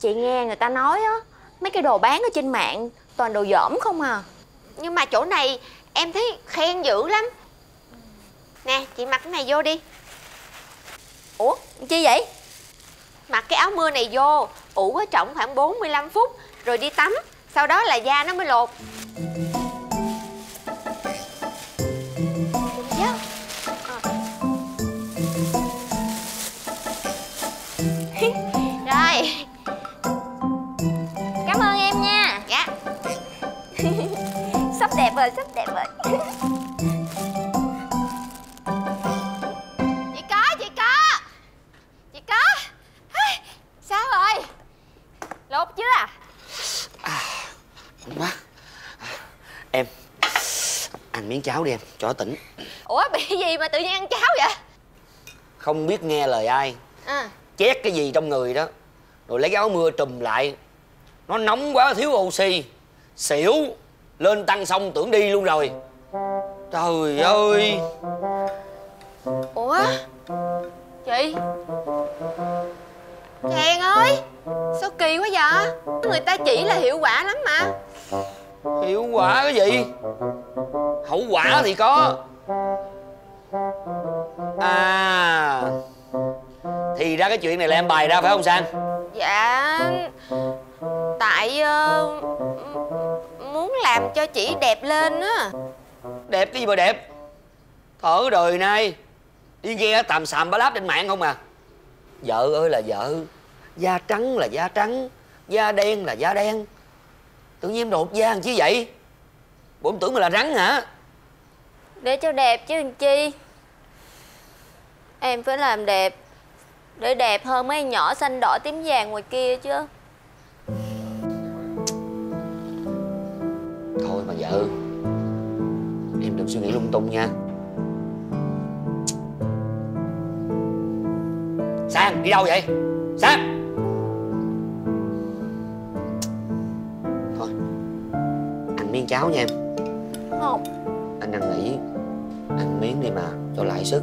Chị nghe người ta nói á Mấy cái đồ bán ở trên mạng Toàn đồ dởm không à. Nhưng mà chỗ này em thấy khen dữ lắm. Nè chị mặc cái này vô đi. Ủa chi vậy? Mặc cái áo mưa này vô ủ ở trọng khoảng 45 phút Rồi đi tắm Sau đó là da nó mới lột đẹp rồi sắp đẹp rồi Chị có chị có. Chị có. Sao rồi? Lột chưa? À quá. Em ăn miếng cháo đi em cho nó tỉnh. Ủa bị gì mà tự nhiên ăn cháo vậy? Không biết nghe lời ai. À, chét cái gì trong người đó. Rồi lấy cái áo mưa trùm lại. Nó nóng quá thiếu oxy. Xỉu lên tăng xong tưởng đi luôn rồi. Trời ơi. Ủa? Chị? Chàng ơi Sao kỳ quá vậy? Người ta chỉ là hiệu quả lắm mà. Hiệu quả cái gì? Hậu quả thì có. À. Thì ra cái chuyện này là em bày ra phải không sang? Dạ. Tại ờ, Muốn làm cho chị đẹp lên á. Đẹp cái gì mà đẹp? Thở đời nay. Đi nghe tàm xàm bá láp trên mạng không à? Vợ ơi là vợ. Da trắng là da trắng da đen là da đen. Tự nhiên em đột da làm chi vậy? Bộ em tưởng mình là rắn hả? Để cho đẹp chứ làm chi? Em phải làm đẹp Để đẹp hơn mấy anh nhỏ xanh đỏ tím vàng ngoài kia chứ vợ. Em đừng suy nghĩ lung tung nha. Sang đi đâu vậy? Sang thôi ăn miếng cháo nha em. Không. Anh đang nghĩ ăn miếng đi mà cho lại sức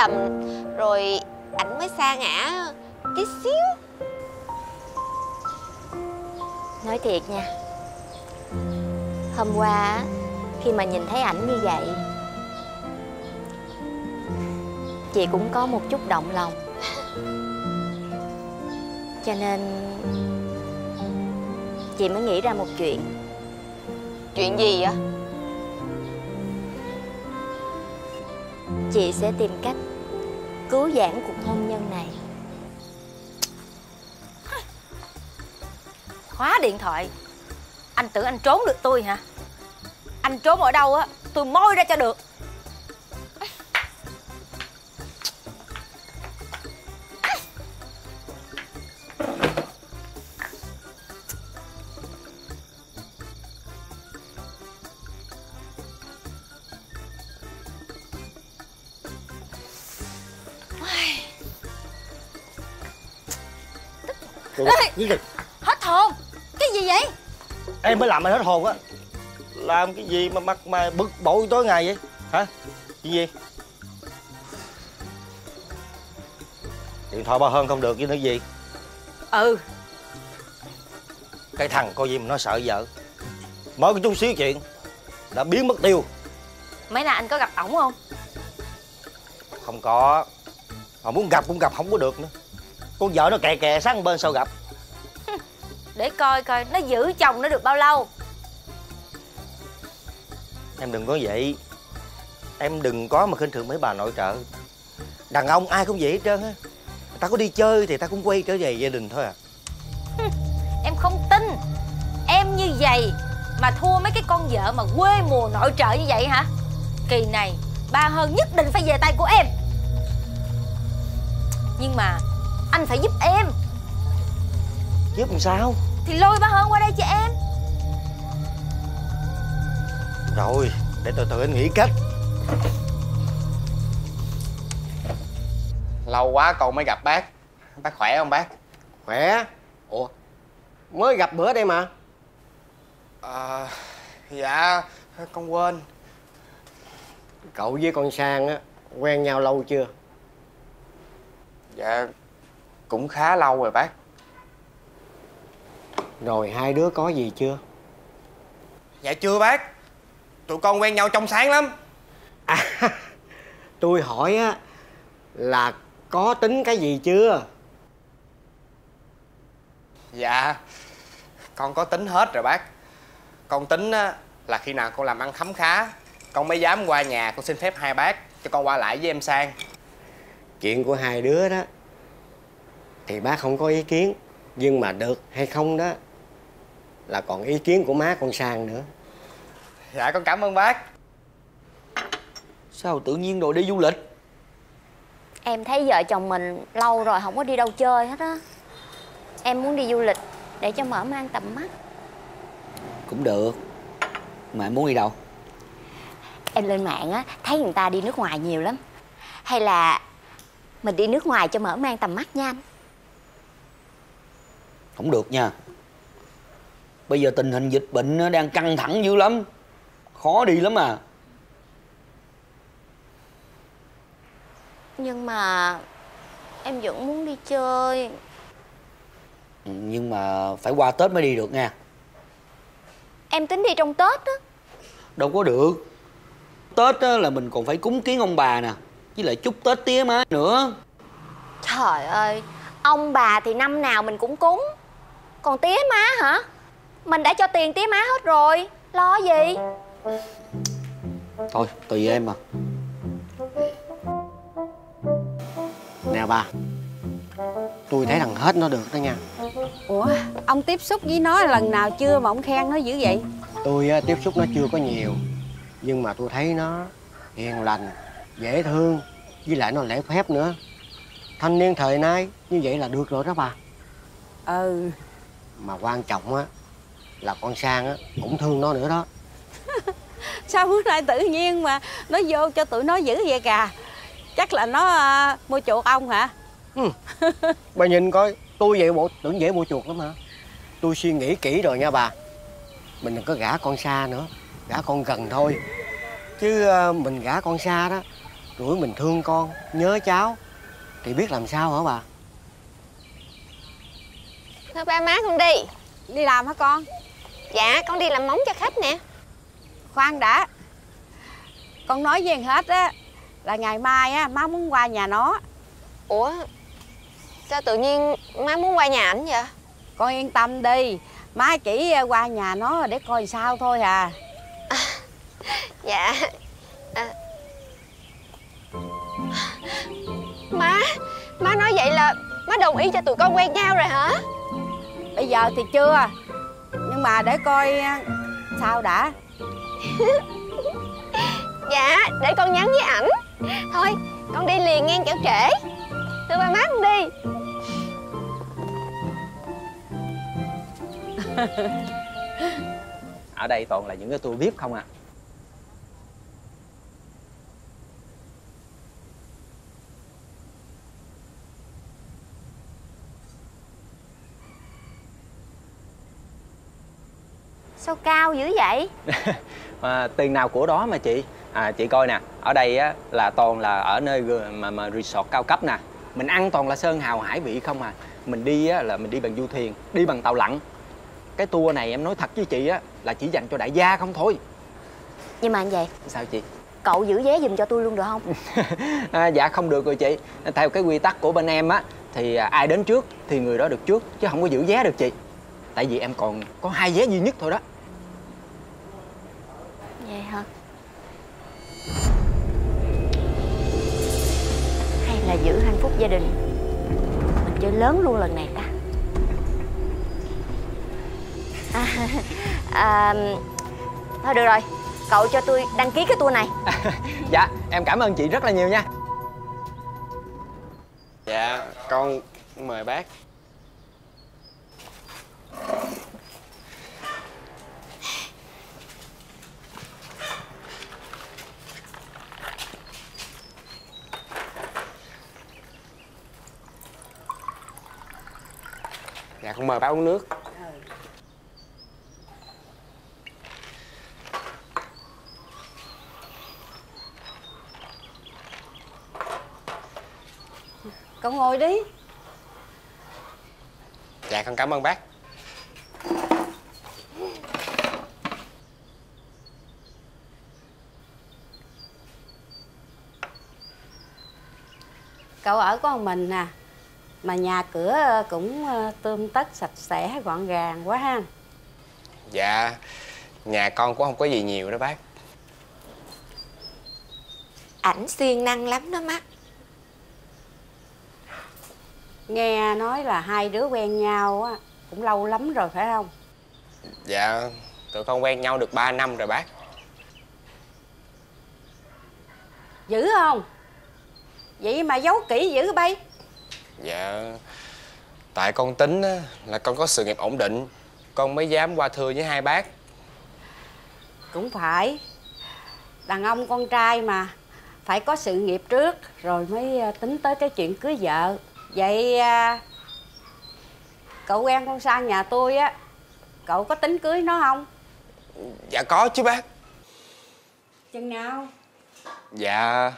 lầm. Rồi ảnh mới sa ngã Tí xíu. Nói thiệt nha Hôm qua Khi mà nhìn thấy ảnh như vậy Chị cũng có một chút động lòng. Cho nên Chị mới nghĩ ra một chuyện. Chuyện gì vậy? Chị sẽ tìm cách Cứu vãn cuộc hôn nhân này. Khóa điện thoại. Anh tưởng anh trốn được tôi hả? Anh trốn ở đâu á? Tôi moi ra cho được. Hết hồn. Cái gì vậy? Em mới làm anh hết hồn á. Làm cái gì mà mặt mày bực bội tối ngày vậy? Hả? Chuyện gì? Điện thoại ba hơn không được với nữa gì? Ừ. Cái thằng coi gì mà nó sợ vợ. Mới có chút xíu chuyện. Đã biến mất tiêu. Mấy nay anh có gặp ổng không? Không có. Mà muốn gặp cũng gặp không có được nữa con vợ nó kè kè sát bên sao gặp? Để coi coi nó giữ chồng nó được bao lâu. Em đừng có vậy. Em đừng có mà khinh thường mấy bà nội trợ. Đàn ông ai cũng vậy hết trơn á. Ta có đi chơi thì ta cũng quay trở về gia đình thôi à. Em không tin. Em như vậy Mà thua mấy cái con vợ mà quê mùa nội trợ như vậy hả? Kỳ này Ba Hơn nhất định phải về tay của em. Nhưng mà Anh phải giúp em. Giúp làm sao? Thì lôi ba Hơn qua đây cho em. Rồi để từ từ anh nghĩ cách. Lâu quá con mới gặp bác. Bác khỏe không bác? Khỏe. Ủa? Mới gặp bữa đây mà. À, dạ con quên. Cậu với con Sang á Quen nhau lâu chưa? Dạ cũng khá lâu rồi bác. Rồi hai đứa có gì chưa? Dạ chưa bác. Tụi con quen nhau trong sáng lắm. À Tôi hỏi á Là có tính cái gì chưa? Dạ Con có tính hết rồi bác. Con tính á, là khi nào con làm ăn khấm khá Con mới dám qua nhà con xin phép hai bác Cho con qua lại với em Sang. Chuyện của hai đứa đó Thì bác không có ý kiến. Nhưng mà được hay không đó Là còn ý kiến của má con Sang nữa. Dạ con cảm ơn bác. Sao tự nhiên rồi đi du lịch? Em thấy vợ chồng mình lâu rồi không có đi đâu chơi hết á. Em muốn đi du lịch để cho mở mang tầm mắt. Cũng được. Mà em muốn đi đâu? Em lên mạng á, thấy người ta đi nước ngoài nhiều lắm. Hay là mình đi nước ngoài cho mở mang tầm mắt nha anh Không được nha. Bây giờ tình hình dịch bệnh nó đang căng thẳng dữ lắm. Khó đi lắm à. Nhưng mà em vẫn muốn đi chơi. Ừ, Nhưng mà phải qua Tết mới đi được nha. Em tính đi trong Tết á. Đâu có được. Tết á, là mình còn phải cúng kiến ông bà nè. Với lại chúc Tết tía má nữa. Trời ơi Ông bà thì năm nào mình cũng cúng Còn tía má hả? Mình đã cho tiền tía má hết rồi. Lo gì? Thôi tùy em mà. Nè bà Tôi thấy thằng hết nó được đó nha. Ủa, ông tiếp xúc với nó lần nào chưa mà ông khen nó dữ vậy? Tôi á, tiếp xúc nó chưa có nhiều Nhưng mà tôi thấy nó hiền lành, dễ thương Với lại nó lễ phép nữa. Thanh niên thời nay như vậy là được rồi đó bà. Ừ, Mà quan trọng á là con Sang á cũng thương nó nữa đó. Sao bữa nay tự nhiên mà nó vô cho tụi nó dữ vậy cả Chắc là nó à, mua chuột ông hả? Bà nhìn coi tôi vậy bộ tưởng dễ mua chuột lắm hả? Tôi suy nghĩ kỹ rồi nha bà. Mình đừng có gả con xa nữa Gả con gần thôi. Chứ à, mình gả con xa đó Rồi mình thương con, nhớ cháu. Thì biết làm sao hả bà Thôi ba má con đi. Đi làm hả con? Dạ con đi làm móng cho khách nè. Khoan đã. Con nói với hết á Là ngày mai á, má muốn qua nhà nó. Ủa Sao tự nhiên má muốn qua nhà ảnh vậy? Con yên tâm đi. Má chỉ à, qua nhà nó để coi sao thôi à Dạ. À. Má Má nói vậy là Má đồng ý cho tụi con quen nhau rồi hả Bây giờ thì chưa. Nhưng mà để coi à, sao đã. Dạ để con nhắn với ảnh. Thôi con đi liền ngang kẻo trễ. Thưa ba má con đi. Ở đây toàn là những cái tour vip không à Sao cao dữ vậy? Mà tiền nào của đó mà chị? À chị coi nè ở đây á là toàn là ở nơi mà mà resort cao cấp nè. Mình ăn toàn là sơn hào hải vị không à. Mình đi á là mình đi bằng du thuyền đi bằng tàu lặn. Cái tour này em nói thật với chị á là chỉ dành cho đại gia không thôi. Nhưng mà anh vậy sao chị? Cậu giữ vé giùm cho tôi luôn được không? À, dạ không được rồi chị. Theo cái quy tắc của bên em á thì à, ai đến trước thì người đó được trước chứ không có giữ vé được chị. Tại vì em còn có hai vé duy nhất thôi đó Vậy hả Hay là giữ hạnh phúc gia đình? Mình chơi lớn luôn lần này ta. À, à, Thôi được rồi. Cậu cho tôi đăng ký cái tour này. Dạ em cảm ơn chị rất là nhiều nha. Dạ con mời bác Dạ con mời bác uống nước. Cậu ngồi đi. Dạ con cảm ơn bác. Cậu ở có một mình à Mà nhà cửa cũng ờ, tươm tất sạch sẽ gọn gàng quá ha. Dạ Nhà con cũng không có gì nhiều đó bác. Ảnh siêng năng lắm đó má. Nghe nói là hai đứa quen nhau á Cũng lâu lắm rồi phải không? Dạ Tụi con quen nhau được 3 năm rồi bác. Dữ không? Vậy mà giấu kỹ dữ bay Dạ. Tại con tính á, là con có sự nghiệp ổn định Con mới dám qua thưa với hai bác. Cũng phải. Đàn ông con trai mà Phải có sự nghiệp trước Rồi mới à, tính tới cái chuyện cưới vợ. Vậy à, Cậu quen con sang nhà tôi á Cậu có tính cưới nó không? Dạ có chứ bác. Chừng nào? Dạ.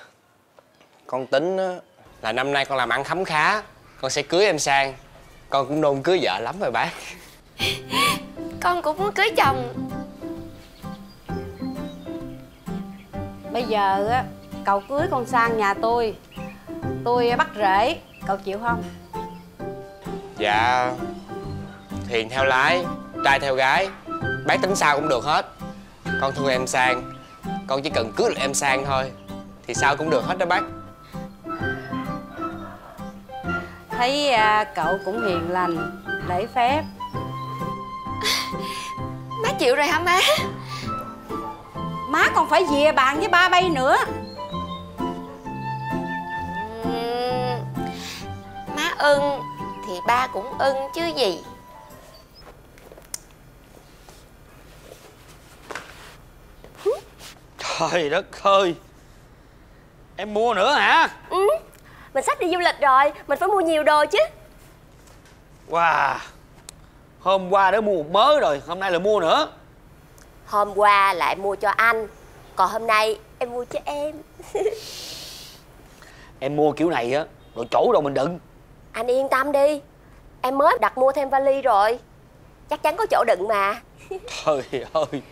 Con tính á, là năm nay con làm ăn khấm khá Con sẽ cưới em sang. Con cũng nôn cưới vợ lắm rồi bác. Con cũng muốn cưới chồng. Bây giờ á Cậu cưới con sang nhà tôi. Tôi bắt rễ Cậu chịu không? Dạ Thuyền theo lái Trai theo gái. Bác tính sao cũng được hết. Con thương em sang Con chỉ cần cưới được em sang thôi Thì sao cũng được hết đó bác Thấy à, cậu cũng hiền lành Lễ phép. Má chịu rồi hả má? Má còn phải về bàn với ba bay nữa. Má ưng Thì ba cũng ưng chứ gì. Trời đất ơi Em mua nữa hả? Ừ Mình sắp đi du lịch rồi Mình phải mua nhiều đồ chứ. Wow Hôm qua đã mua một mớ rồi Hôm nay là mua nữa. Hôm qua lại mua cho anh Còn hôm nay em mua cho em. Em mua kiểu này á Rồi chỗ đâu mình đựng. Anh yên tâm đi Em mới đặt mua thêm vali rồi. Chắc chắn có chỗ đựng mà. Trời ơi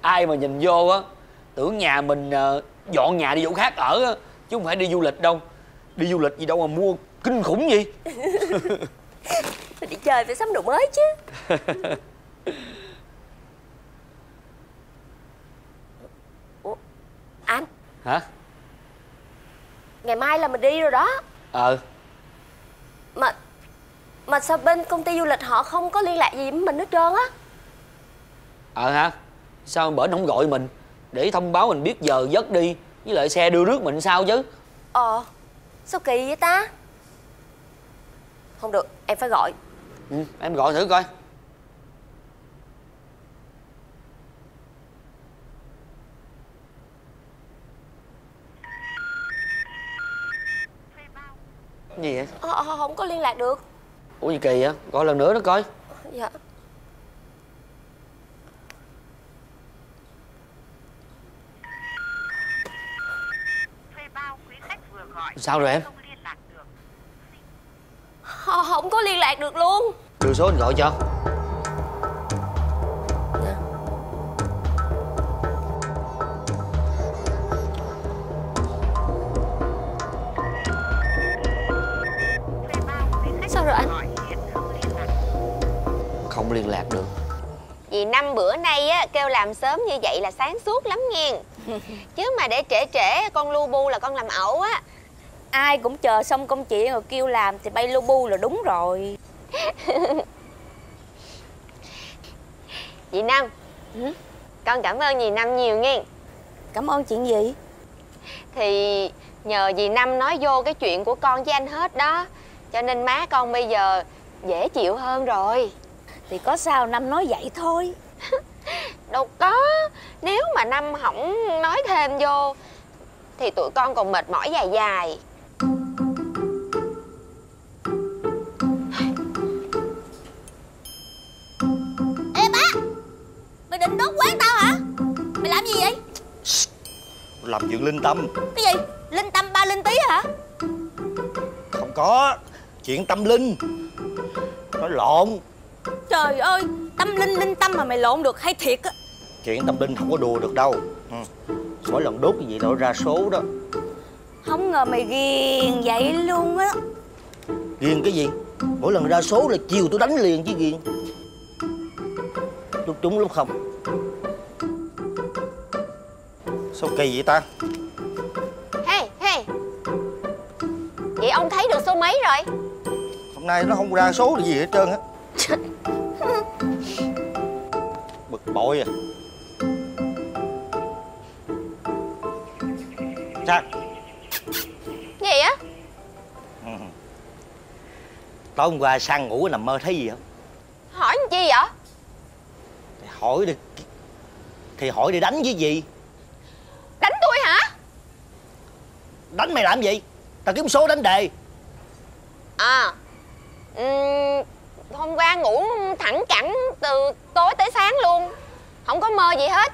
Ai mà nhìn vô á Tưởng nhà mình ờ, dọn nhà đi chỗ khác ở á Chứ không phải đi du lịch đâu Đi du lịch gì đâu mà mua kinh khủng gì Mình đi chơi phải sắm đồ mới chứ. Ủa, Anh? Hả? Ngày mai là mình đi rồi đó. Ờ. Mà Mà sao bên công ty du lịch họ không có liên lạc gì với mình hết trơn á? Ờ hả? Sao bển không gọi mình? Để thông báo mình biết giờ giấc đi Với lại xe đưa rước mình sao chứ? Ờ Sao kỳ vậy ta? Không được em phải gọi. Ừ, Em gọi thử coi. Gì vậy? Ờ, ờ, Không có liên lạc được. Ủa gì kỳ vậy? Gọi lần nữa đó coi. Dạ sao rồi em? Họ không có liên lạc được luôn. Đưa số anh gọi cho. Sao rồi anh? Không liên lạc được. Vì năm bữa nay á kêu làm sớm như vậy là sáng suốt lắm nghe Chứ mà để trễ trễ con lu bu là con làm ẩu á Ai cũng chờ xong công chuyện rồi kêu làm Thì bay lu bu là đúng rồi. Dì Năm Ừ? Con cảm ơn dì Năm nhiều nghe. Cảm ơn chuyện gì? Thì nhờ dì Năm nói vô cái chuyện của con với anh hết đó Cho nên má con bây giờ dễ chịu hơn rồi. Thì có sao Năm nói vậy thôi. Đâu có Nếu mà Năm không nói thêm vô Thì tụi con còn mệt mỏi dài dài định đốt quán tao hả? Mày làm gì vậy? Làm chuyện linh tâm. Cái gì? Linh tâm ba linh tí hả? Không có. Chuyện tâm linh. Nói lộn. Trời ơi Tâm linh linh tâm mà mày lộn được hay thiệt á? Chuyện tâm linh không có đùa được đâu. Ừ. mỗi lần đốt cái gì đó ra số đó. Không ngờ mày ghiền vậy luôn á. Ghiền cái gì? Mỗi lần ra số là chiều tôi đánh liền chứ ghiền. Tôi trúng lúc không sao kỳ vậy ta? Hey, hey. Vậy ông thấy được số mấy rồi? Hôm nay nó không ra số gì hết trơn á. Bực bội à. Sao? Gì á? Ừ. tối hôm qua sang ngủ nằm mơ thấy gì không? Hỏi chi vậy? Thì hỏi đi. Thì hỏi đi đánh với gì Đánh tôi hả đánh mày làm gì? Tao kiếm số đánh đề. À ừm, Hôm qua ngủ thẳng cẳng từ tối tới sáng luôn. Không có mơ gì hết.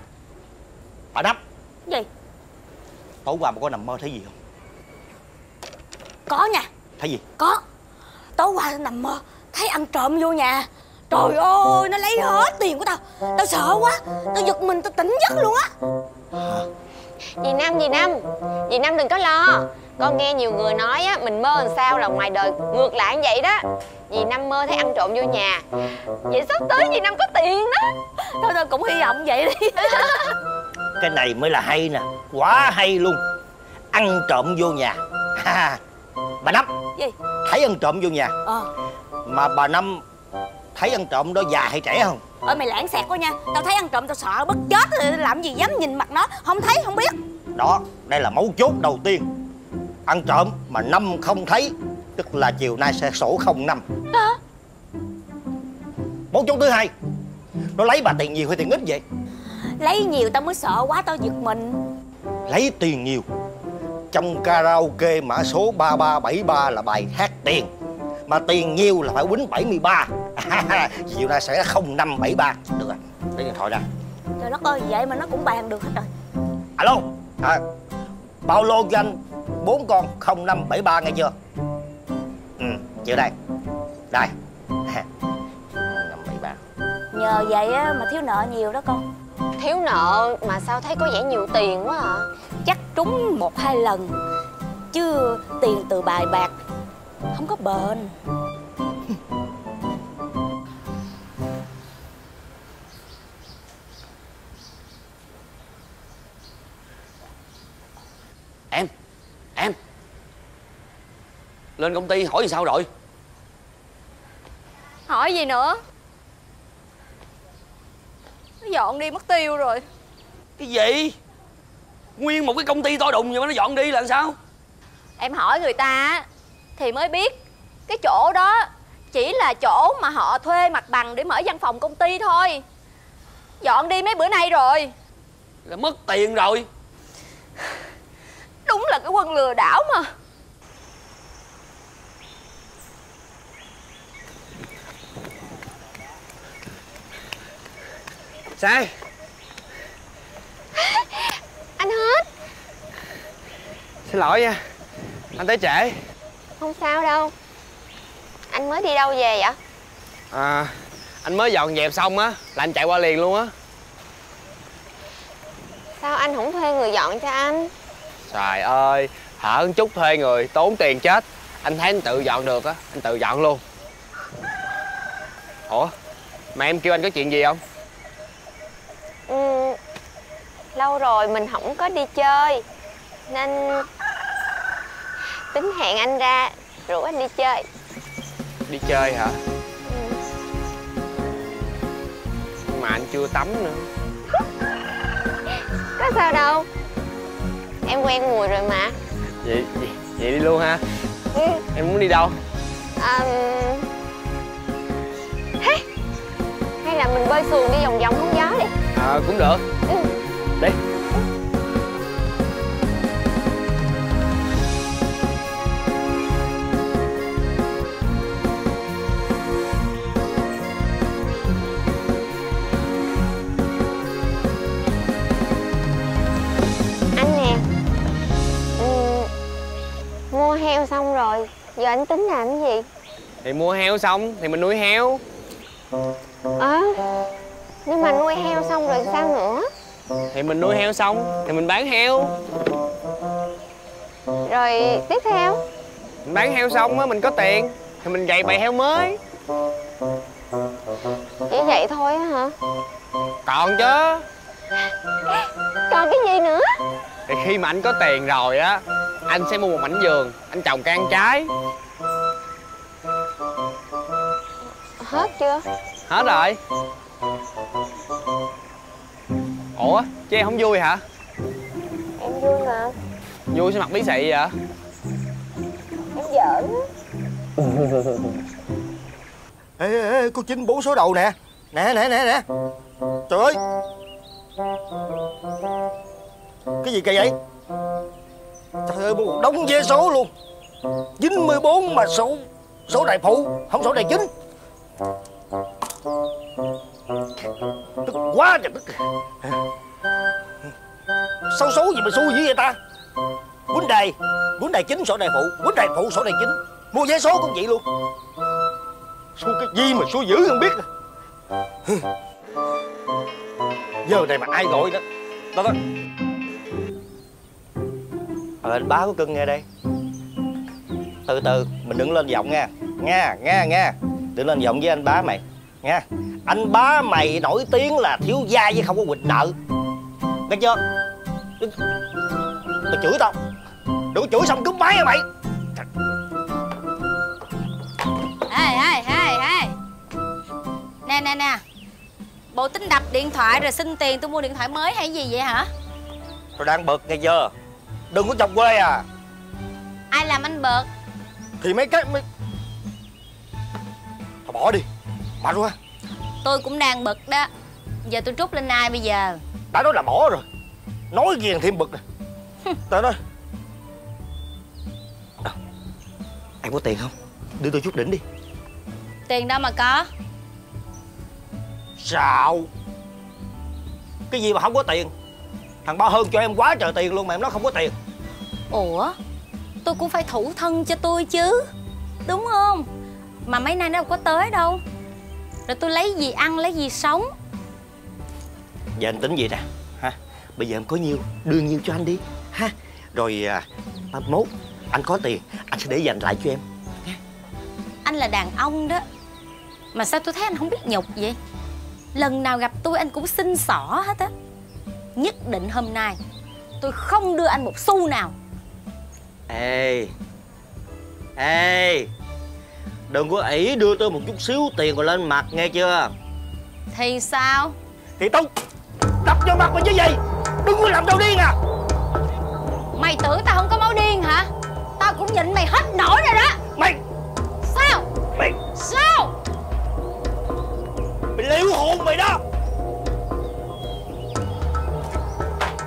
Bà đắp. Gì? Tối qua mà có nằm mơ thấy gì không? Có nha. Thấy gì? Có. Tối qua tao nằm mơ Thấy ăn trộm vô nhà. Trời ơi nó lấy hết tiền của tao. Tao sợ quá. Tao giật mình tao tỉnh giấc luôn á Dì Năm, dì Năm. Dì Năm đừng có lo. Con nghe nhiều người nói á Mình mơ làm sao là ngoài đời ngược lại như vậy đó. Dì Năm mơ thấy ăn trộm vô nhà. Vậy sắp tới dì Năm có tiền đó. Thôi tao cũng hy vọng vậy đi. Cái này mới là hay nè quá hay luôn. Ăn trộm vô nhà. Bà năm Gì? thấy ăn trộm vô nhà. Ờ. Mà bà năm thấy ăn trộm đó già hay trẻ không Ơi mày lãng xẹt quá nha. Tao thấy ăn trộm tao sợ bất chết Làm gì dám nhìn mặt nó. Không thấy không biết. Đó đây là mấu chốt đầu tiên. Ăn trộm mà năm không thấy tức là chiều nay sẽ sổ không năm. Hả? mấu chốt thứ hai nó lấy bà tiền nhiều hay tiền ít vậy? Lấy nhiều tao mới sợ quá tao giật mình. Lấy tiền nhiều. Trong karaoke mã số 3373 là bài hát tiền mà tiền nhiều là phải quýnh 73 chiều nay sẽ 0573 được rồi lấy điện thoại ra. Trời đất ơi vậy mà nó cũng bàn được hết rồi. Alo? À, bao lô cho anh bốn con 0573 nghe chưa? Ừ chịu đây. Đây. 0573 Nhờ vậy á, mà thiếu nợ nhiều đó con. Thiếu nợ mà sao thấy có vẻ nhiều tiền quá à? Chắc trúng một hai lần. Chứ tiền từ bài bạc Không có bền. Em Em. Lên công ty hỏi gì sao rồi? Hỏi gì nữa? Nó dọn đi mất tiêu rồi. Cái gì? Nguyên một cái công ty to đùng vậy mà nó dọn đi là sao? Em hỏi người ta á, Thì mới biết. Cái chỗ đó Chỉ là chỗ mà họ thuê mặt bằng Để mở văn phòng công ty thôi. Dọn đi mấy bữa nay rồi. Là mất tiền rồi. Đúng là cái quân lừa đảo mà. Sai Anh hết. Xin lỗi nha. Anh tới trễ Không sao đâu. Anh mới đi đâu về vậy? À Anh mới dọn dẹp xong á Là anh chạy qua liền luôn á. Sao anh không thuê người dọn cho anh? Trời ơi Hở chút thuê người tốn tiền chết. Anh thấy anh tự dọn được á Anh tự dọn luôn. Ủa Mà em kêu anh có chuyện gì không? Ừ, Lâu rồi mình không có đi chơi Nên Tính hẹn anh ra Rủ anh đi chơi. Đi chơi hả? Mà anh chưa tắm nữa. Có sao đâu. Em quen mùi rồi mà. Vậy, vậy vậy đi luôn ha. Ừ. em muốn đi đâu? Hey. Hay là mình bơi xuồng đi vòng vòng hóng gió đi. À cũng được Giờ anh tính làm cái gì? Thì mua heo xong thì mình nuôi heo. Ờ Nhưng mà nuôi heo xong rồi sao nữa? Thì mình nuôi heo xong thì mình bán heo. Rồi tiếp theo? Mình bán heo xong á mình có tiền thì mình gầy bầy heo mới. Chỉ vậy thôi á hả? Còn chứ. Còn cái gì nữa thì khi mà anh có tiền rồi á anh sẽ mua một mảnh vườn anh trồng cây ăn trái. Hết chưa? Hết rồi. Ủa chứ em không vui hả? Em vui mà. Vui sao mặt bí xị vậy? Em giỡn. Ê, ê, ê cô Trinh bốn số đầu nè. Nè nè nè nè. Trời ơi cái gì kỳ vậy Trời ơi một đống vé số luôn. 94 mà số Số đại phụ, Không số đại chính. Tức quá trời tức sao số gì mà xui dữ vậy ta? Quýnh đề Quýnh đề chính, sổ đại phụ. Quýnh đề phụ, sổ đại chính. Mua vé số cũng vậy luôn. Xui cái gì mà xui dữ không biết. Giờ này mà ai gọi đó. Đó đó. Ờ anh bá của cưng nghe đây. Từ từ mình đừng lên giọng nha. Nha nha nha. Đừng lên giọng với anh bá mày. Nha. Anh bá mày nổi tiếng là thiếu gia với không có quỵt nợ. Nghe chưa? Tao chửi tao. Đừng có chửi xong cướp máy hả mày. Ê ê ê ê Nè nè nè. Bộ tính đập điện thoại rồi xin tiền tôi mua điện thoại mới hay gì vậy hả? Tôi đang bực nghe chưa Đừng có chọc quê à. Ai làm anh bực Thì mấy cái mấy... Thôi bỏ đi Bỏ luôn á Tôi cũng đang bực đó. Giờ tôi trút lên ai bây giờ? Đã nói là bỏ rồi. Nói ghiền thêm bực nè. Tao nói à, Em có tiền không? Đưa tôi chút đỉnh đi. Tiền đâu mà có. Sao Cái gì mà không có tiền Thằng Ba Hơn cho em quá trời tiền luôn mà em nói không có tiền. Ủa? Tôi cũng phải thủ thân cho tôi chứ. Đúng không? Mà mấy nay nó đâu có tới đâu. Rồi tôi lấy gì ăn lấy gì sống? Giờ anh tính gì nè? Ha? Bây giờ em có nhiêu đưa nhiêu cho anh đi. Ha? Rồi à, mai mốt anh có tiền Anh sẽ để dành lại cho em. Anh là đàn ông đó. Mà sao tôi thấy anh không biết nhục vậy? Lần nào gặp tôi anh cũng xin xỏ hết á Nhất định hôm nay. Tôi không đưa anh một xu nào. Ê Ê Đừng có ỷ đưa tôi một chút xíu tiền rồi lên mặt nghe chưa? Thì sao? Thì tao đập vô mặt mày chứ gì? Đừng có làm tao điên à. Mày tưởng tao không có máu điên hả? Tao cũng nhịn mày hết nổi rồi đó. Mày Sao? Mày. Sao? Mày liêu hồn mày đó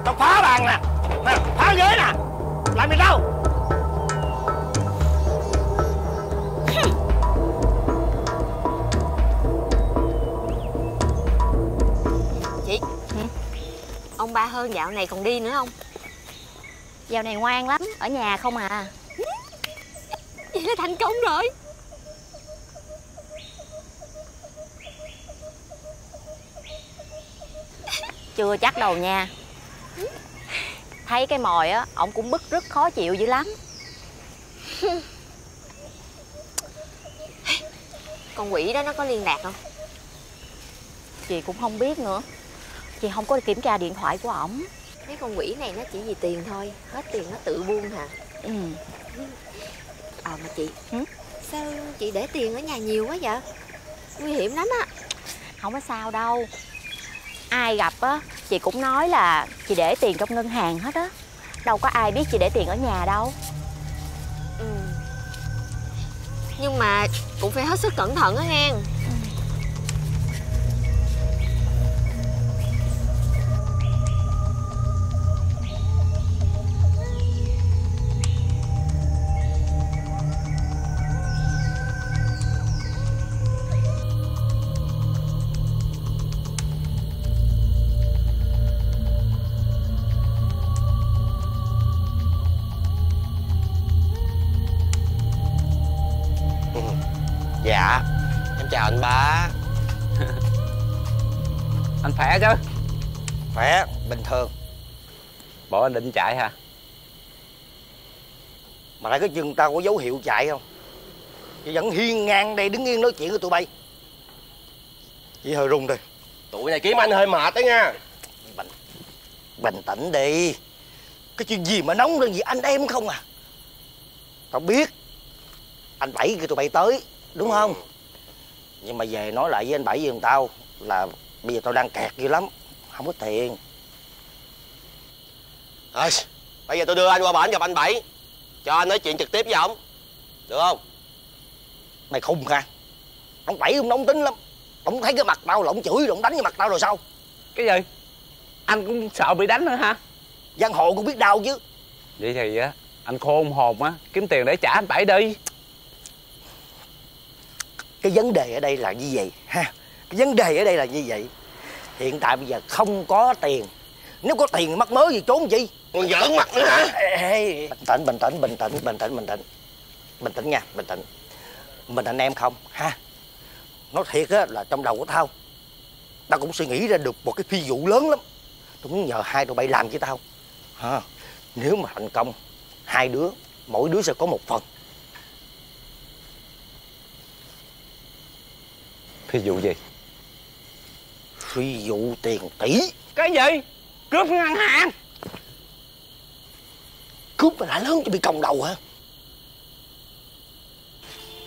Tao phá bàn nè. Nè, Phá ghế nè. Làm gì đâu Chị. Ông ba hơn dạo này còn đi nữa không? Dạo này ngoan lắm Ở nhà không à. Vậy là thành công rồi. Chưa chắc đâu nha Thấy cái mồi á Ổng cũng bức rất khó chịu dữ lắm. Con quỷ đó nó có liên lạc không? Chị cũng không biết nữa. Chị không có kiểm tra điện thoại của ổng. Mấy con quỷ này nó chỉ vì tiền thôi Hết tiền nó tự buông hả? Ừ. À mà chị Hử? Sao chị để tiền ở nhà nhiều quá vậy? Nguy hiểm lắm á. Không có sao đâu Ai gặp á Chị cũng nói là chị để tiền trong ngân hàng hết á. Đâu có ai biết chị để tiền ở nhà đâu. Ừ. Nhưng mà cũng phải hết sức cẩn thận á nghe Dạ Anh định chạy hả? Mà thấy cái chân tao có dấu hiệu chạy không? Chị vẫn hiên ngang đây đứng yên nói chuyện với tụi bay. Chỉ hơi run thôi. Tụi này kiếm anh hơi mệt đấy nha. Bình, bình tĩnh đi. Cái chuyện gì mà nóng lên gì anh em không à? Tao biết. Anh Bảy kêu tụi bay tới Đúng không? Nhưng mà về nói lại với anh Bảy với thằng tao Là bây giờ tao đang kẹt dữ lắm Không có tiền Thôi Bây giờ tôi đưa anh qua bển gặp anh Bảy. Cho anh nói chuyện trực tiếp với ổng. Được không? Mày khùng hả? Ông Bảy ông nóng tính lắm. Ông thấy cái mặt tao là ông chửi rồi ông đánh vào mặt tao rồi sao? Cái gì? Anh cũng sợ bị đánh nữa hả? Giang hồ cũng biết đau chứ. Vậy thì á Anh khôn hồn á Kiếm tiền để trả anh Bảy đi. Cái vấn đề ở đây là như vậy ha. Cái vấn đề ở đây là như vậy. Hiện tại bây giờ không có tiền. Nếu có tiền mắc mới gì trốn chi Còn giỡn mặt nữa hả? Ê, Bình tĩnh, bình tĩnh, bình tĩnh, bình tĩnh, bình tĩnh. Bình tĩnh nha, bình tĩnh. Mình anh em không ha? Nói thiệt á là trong đầu của tao Tao cũng suy nghĩ ra được một cái phi vụ lớn lắm. Tôi muốn nhờ hai tụi bay làm với tao. Ha. Nếu mà thành công Hai đứa Mỗi đứa sẽ có một phần. Ví dụ gì? Phi vụ tiền tỷ. Cái gì? Cướp ngân hàng Cướp mà đã lớn cho bị còng đầu hả?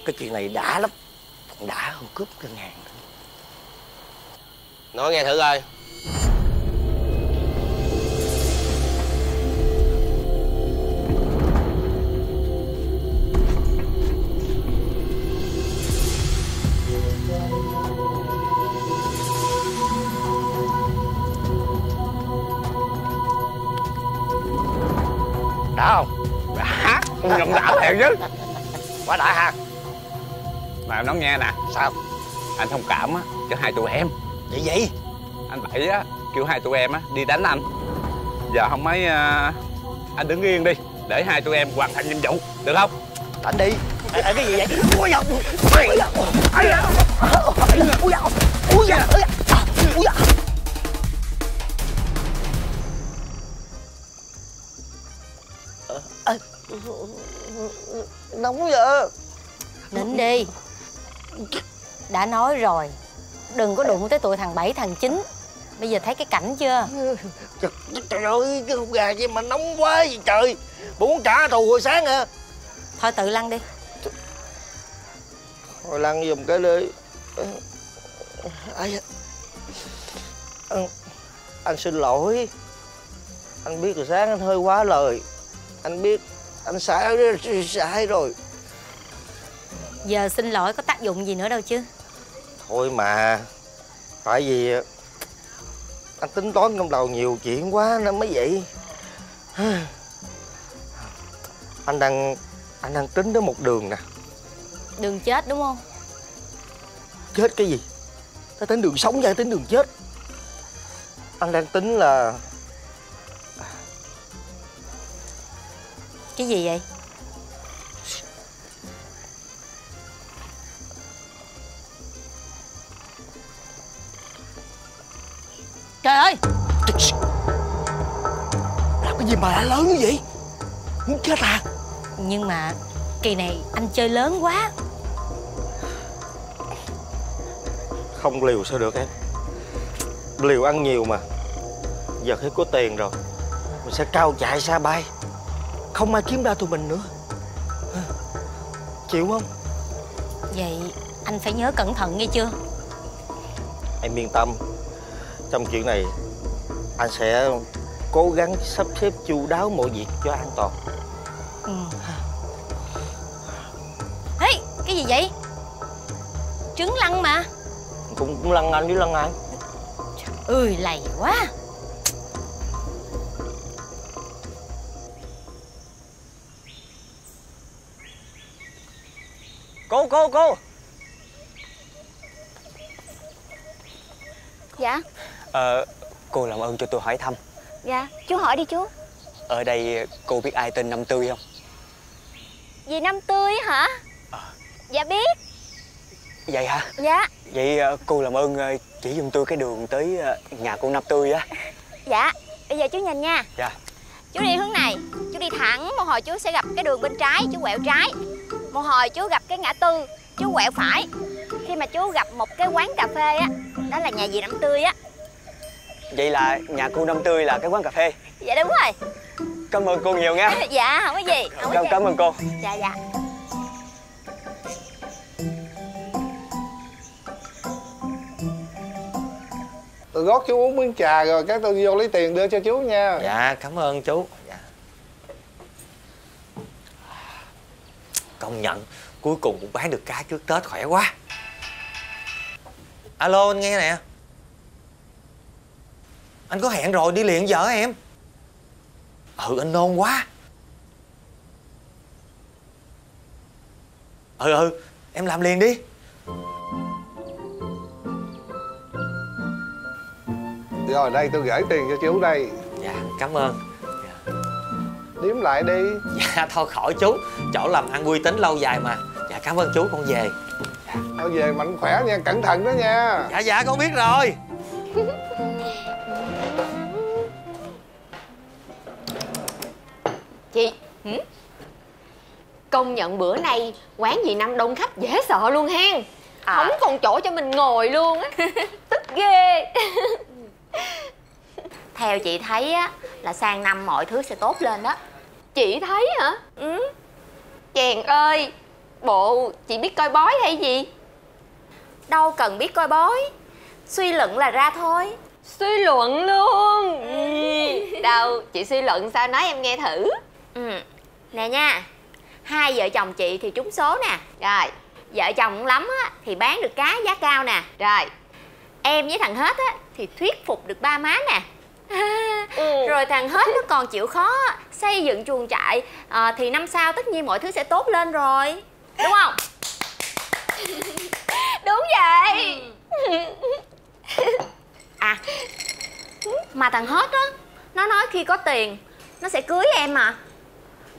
Cái chuyện này đã lắm. Còn đã hơn cướp ngân hàng Nói nghe thử coi. Đã thiệt chứ Quá đã ha. Mà em nói nghe nè. Sao? Anh thông cảm á Cho hai tụi em. Vậy vậy? Anh Bảy á Kêu hai tụi em á Đi đánh anh. Giờ không mấy à, Anh đứng yên đi Để hai tụi em hoàn thành nhiệm vụ. Được không? Đánh đi. Ê, ê, cái gì vậy? Ui da. Ui da. Ui da. Ui da. Ui da. Ui da Nóng vậy. Nín đi. Đã nói rồi. Đừng có đụng tới tụi thằng bảy thằng chín. Bây giờ thấy cái cảnh chưa? Trời, trời ơi cái con gà gì mà nóng quá vậy trời. Muốn trả thù hồi sáng hả Thôi tự lăn đi. Hồi lăn giùm cái đi. Ai anh, anh xin lỗi. Anh biết từ sáng anh hơi quá lời. Anh biết anh sai sai rồi Giờ xin lỗi có tác dụng gì nữa đâu chứ? Thôi mà Tại vì Anh tính toán trong đầu nhiều chuyện quá nên mới vậy. Anh đang Anh đang tính đến một đường nè. Đừng chết đúng không? Chết cái gì? Ta tính đường sống hay tính đường chết. Anh đang tính là Cái gì vậy Trời ơi! Làm cái gì mà lớn như vậy? Muốn chết à? Nhưng mà Kỳ này anh chơi lớn quá. Không liều sao được em? Liều ăn nhiều mà. Giờ khi có tiền rồi. Mình sẽ cao chạy xa bay. Không ai kiếm ra tụi mình nữa. Chịu không? Vậy anh phải nhớ cẩn thận nghe chưa? Em yên tâm Trong chuyện này Anh sẽ cố gắng sắp xếp chu đáo mọi việc cho an toàn. Ừ. Ê, cái gì vậy? Trứng lăn mà. Cũng, cũng lăn anh với lăn ai? Ơi lầy quá. Cô cô cô. Dạ Ờ cô làm ơn cho tôi hỏi thăm. Dạ chú hỏi đi chú. Ở đây cô biết ai tên Năm Tươi không? Dì Năm Tươi hả? Dạ biết. Vậy hả? Dạ. Vậy ờ, cô làm ơn ờ, chỉ giùm tôi cái đường tới nhà cô Năm Tươi á. Dạ Bây giờ chú nhìn nha. Dạ. Chú đi hướng này Chú đi thẳng Một hồi chú sẽ gặp cái đường bên trái Chú quẹo trái. Một hồi chú gặp cái ngã tư Chú quẹo phải. Khi mà chú gặp một cái quán cà phê á Đó là nhà dì Năm Tươi á Vậy là nhà cô Năm Tươi là cái quán cà phê? Dạ đúng rồi. Cảm ơn cô nhiều nha. Dạ không có gì Không có Cảm, ơn cô. Dạ dạ. Tôi gót chú uống miếng trà rồi cái tôi vô lấy tiền đưa cho chú nha. Dạ cảm ơn chú. Dạ. Công nhận Cuối cùng cũng bán được cá trước Tết khỏe quá. Alo anh nghe nè Anh có hẹn rồi đi liền vợ em. Ừ anh nôn quá. Ừ ừ em làm liền đi. Rồi đây tôi gửi tiền cho chú đây. Dạ cảm ơn. Đếm lại đi. Dạ thôi khỏi chú. Chỗ làm ăn uy tín lâu dài mà. Dạ cảm ơn chú con về. Thôi về mạnh khỏe nha, cẩn thận đó nha. Dạ dạ con biết rồi Công nhận bữa nay quán dì Năm đông khách dễ sợ luôn hen. À. Không còn chỗ cho mình ngồi luôn á. Tức ghê. Theo chị thấy á Là sang năm mọi thứ sẽ tốt lên đó. Chị thấy hả? Ừ. Chàng ơi Bộ chị biết coi bói hay gì? Đâu cần biết coi bói. Suy luận là ra thôi. Suy luận luôn. Ừ. Đâu chị suy luận sao nói em nghe thử Ừ. Nè nha Hai vợ chồng chị thì trúng số nè. Rồi Vợ chồng cũng lắm á Thì bán được cá giá cao nè. Rồi Em với thằng hết á Thì thuyết phục được ba má nè. Ừ. Rồi thằng hết nó còn chịu khó Xây dựng chuồng trại à, Thì năm sau tất nhiên mọi thứ sẽ tốt lên rồi. Đúng không? Đúng vậy. À Mà thằng hết á Nó nói khi có tiền Nó sẽ cưới em mà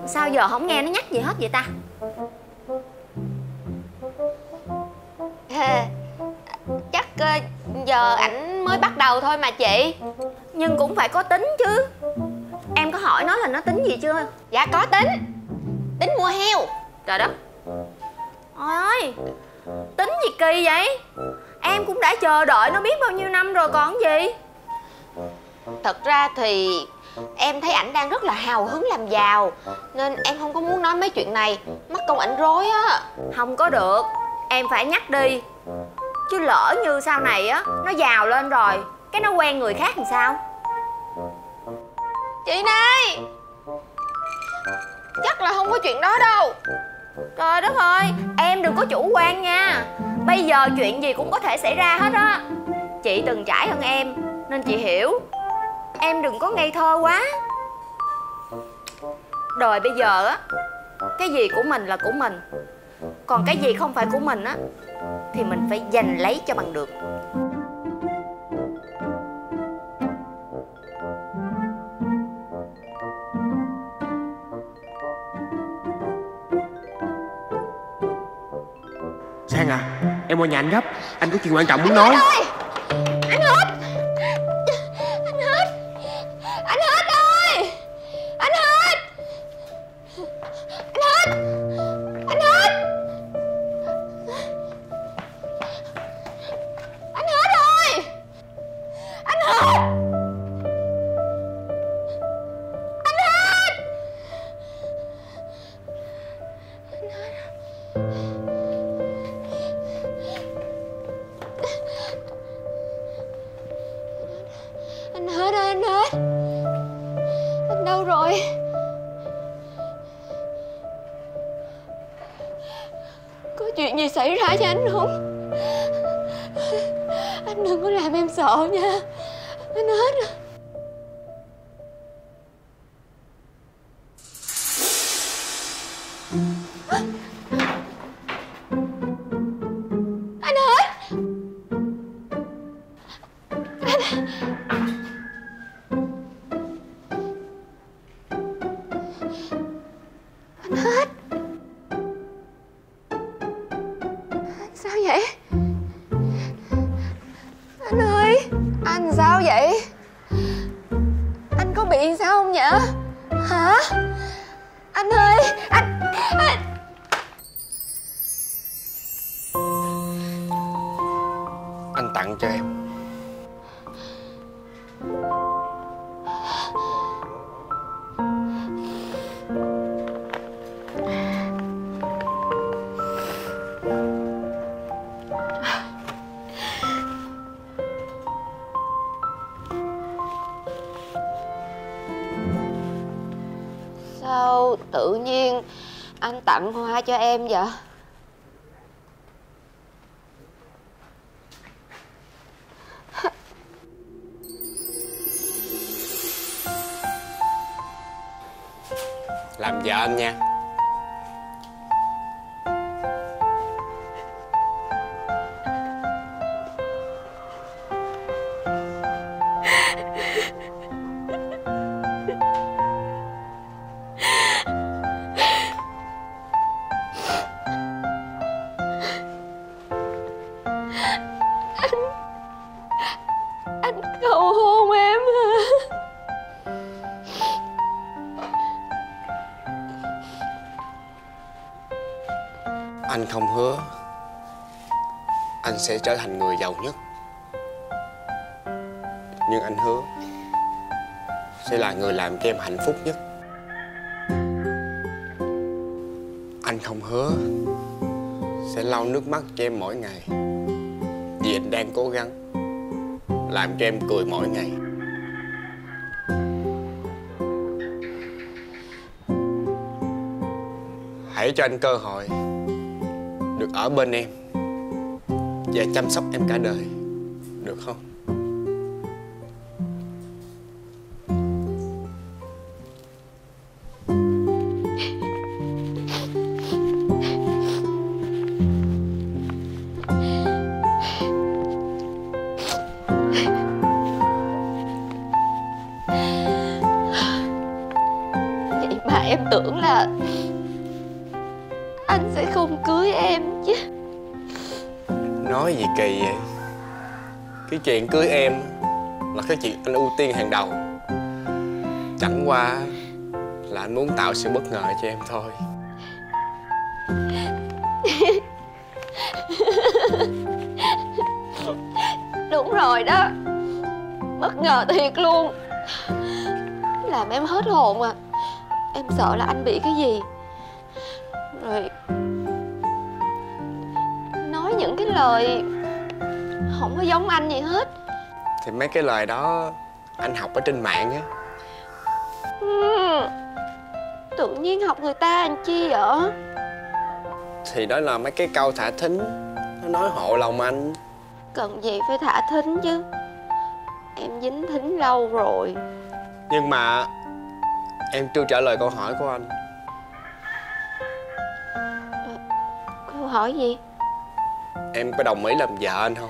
Sao giờ không nghe nó nhắc gì hết vậy ta? Chắc ờ, giờ ảnh mới bắt đầu thôi mà chị. Nhưng cũng phải có tính chứ. Em có hỏi nó là nó tính gì chưa? Dạ có tính. Tính mua heo. Trời đất. Ôi ơi Tính gì kỳ vậy? Em cũng đã chờ đợi nó biết bao nhiêu năm rồi còn gì? Thật ra thì em thấy ảnh đang rất là hào hứng làm giàu Nên em không có muốn nói mấy chuyện này. Mắc công ảnh rối á. Không có được. Em phải nhắc đi. Chứ lỡ như sau này á Nó giàu lên rồi Cái nó quen người khác thì sao? Chị này Chắc là không có chuyện đó đâu. Trời đất ơi Em đừng có chủ quan nha. Bây giờ chuyện gì cũng có thể xảy ra hết á. Chị từng trải hơn em Nên chị hiểu Em đừng có ngây thơ quá. Đời bây giờ á Cái gì của mình là của mình. Còn cái gì không phải của mình á Thì mình phải giành lấy cho bằng được. Sang à Em qua nhà anh gấp. Anh có chuyện quan trọng muốn nói. Anh xảy ra cho anh không Anh đừng có làm em sợ nha Anh hết rồi. Tặng cho em vậy? Sẽ trở thành người giàu nhất. Nhưng anh hứa Sẽ là người làm cho em hạnh phúc nhất. Anh không hứa Sẽ lau nước mắt cho em mỗi ngày. Vì anh đang cố gắng Làm cho em cười mỗi ngày. Hãy cho anh cơ hội được ở bên em và chăm sóc em cả đời. Chuyện cưới em là cái chuyện anh ưu tiên hàng đầu. Chẳng qua là anh muốn tạo sự bất ngờ cho em thôi. Đúng rồi đó. Bất ngờ thiệt luôn. Làm em hết hồn à. Em sợ là anh bị cái gì. Thì mấy cái lời đó anh học ở trên mạng á. Tự nhiên học người ta làm chi vậy? Thì đó là mấy cái câu thả thính nó nói hộ lòng anh. Cần gì phải thả thính chứ? Em dính thính lâu rồi. Nhưng mà em chưa trả lời câu hỏi của anh. Câu hỏi gì? Em có đồng ý làm vợ anh không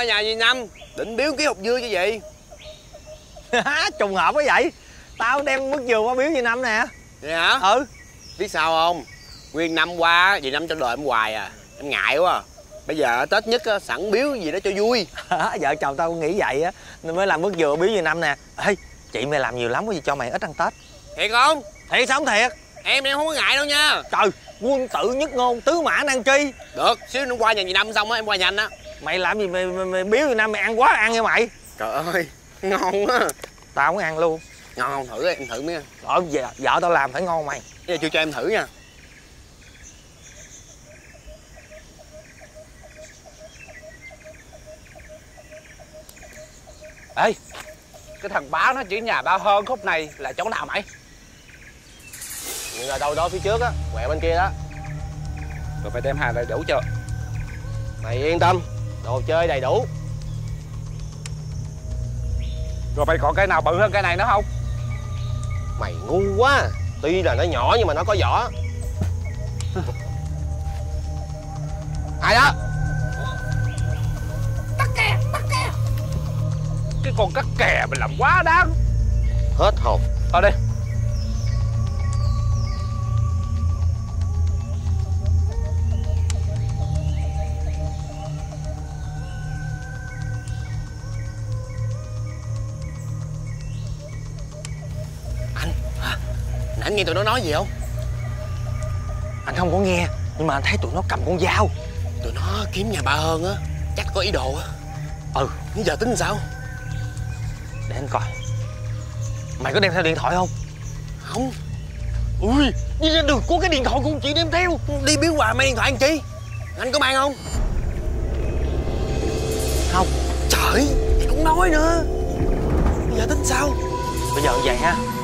qua nhà dì năm? Định biếu ký hộp dưa cho gì trùng hợp quá vậy. Tao đem mứt dừa qua biếu gì năm nè. Vậy hả? Ừ. Biết sao không? Nguyên năm qua dì năm cho đợi em hoài à. Em ngại quá à. Bây giờ Tết nhất á, sẵn biếu gì đó cho vui. Vợ chồng tao cũng nghĩ vậy á Nên mới làm mứt dừa biếu như năm nè. Ê chị mày làm nhiều lắm có gì cho mày ít ăn Tết. Thiệt không? Thiệt sống thiệt? Em em không có ngại đâu nha. Trời quân tử nhất ngôn tứ mã năng tri Được, xíu nữa qua nhà dì Năm xong á, em qua nhanh á Mày làm gì mày, mày, mày biếu như năm mày ăn quá ăn nha mày. Trời ơi, ngon quá. Tao cũng ăn luôn. Ngon không? Thử đi, em thử miếng vợ, vợ tao làm phải ngon mày. Bây giờ chưa cho em thử nha. Ê Cái thằng báo nó chỉ nhà ba hơn khúc này là chỗ nào mày? Nhưng là đâu đó phía trước á, quẹo bên kia đó. Rồi phải đem hàng đầy đủ chưa Mày yên tâm, đồ chơi đầy đủ. Rồi phải còn cái nào bự hơn cái này nữa không? Mày ngu quá. Tuy là nó nhỏ nhưng mà nó có vỏ. Ai đó? Cái con cắt kè mình làm quá đáng. Hết hồn. Thôi đi anh nghe tụi nó nói gì không? Anh không có nghe Nhưng mà anh thấy tụi nó cầm con dao. Tụi nó kiếm nhà ba hơn á Chắc có ý đồ á. Ừ. Nhưng giờ tính sao? Để anh coi. Mày có đem theo điện thoại không? Không. Ui Đi ra đường có cái điện thoại của chị đem theo. Đi biếu quà mang điện thoại ăn chi? Anh có mang không? Không. Trời Em cũng nói nữa. Bây giờ tính sao? Bây giờ vậy ha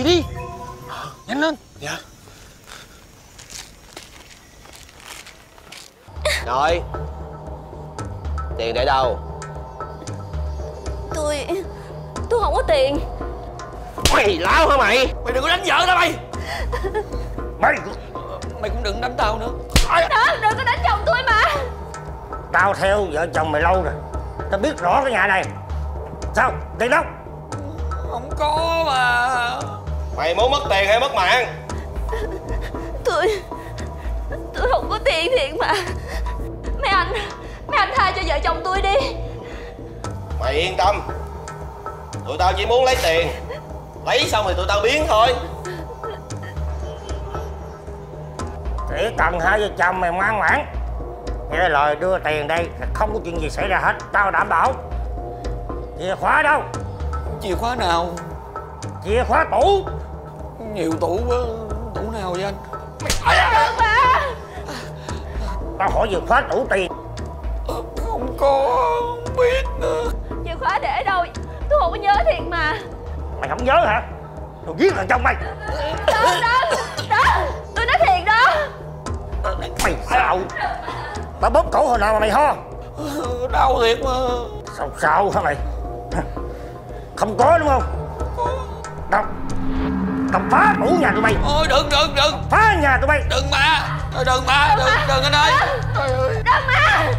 Đi đi. Nhanh lên. Dạ. Rồi. Tiền để đâu? Tôi Tôi không có tiền. Mày láo hả mày? Mày đừng có đánh vợ tao mày. Mày Mày cũng đừng đánh tao nữa. Đó đừng có đánh chồng tôi mà. Tao theo vợ chồng mày lâu rồi. Tao biết rõ cái nhà này. Sao? Tiền đâu? Không có mà Mày muốn mất tiền hay mất mạng? Tôi Tôi không có tiền thiệt mà. Mấy anh Mấy anh tha cho vợ chồng tôi đi. Mày yên tâm. Tụi tao chỉ muốn lấy tiền. Lấy xong thì tụi tao biến thôi. Chỉ cần hai vợ chồng mày ngoan ngoãn. Nghe lời đưa tiền đây Không có chuyện gì xảy ra hết. Tao đảm bảo. Chìa khóa đâu? Chìa khóa nào Chìa khóa tủ. Nhiều tủ quá Tủ nào vậy anh? Đừng mà Tao hỏi chìa khóa tủ tiền. Không có Không biết nữa. Chìa khóa để đâu Tôi không có nhớ thiệt mà. Mày không nhớ hả? Tôi giết thằng chồng mày. Đừng đừng Đừng Tôi nói thiệt đó. Mày sao Tao bóp cổ hồi nào mà mày ho? Đau thiệt mà. Sao sao hả mày? Không có đúng không? Đâu Tao phá tủ nhà tụi mày Ôi đừng đừng đừng. Phá nhà tụi mày Đừng mà. Đừng mà Đừng đừng anh ơi Trời ơi. Đừng mà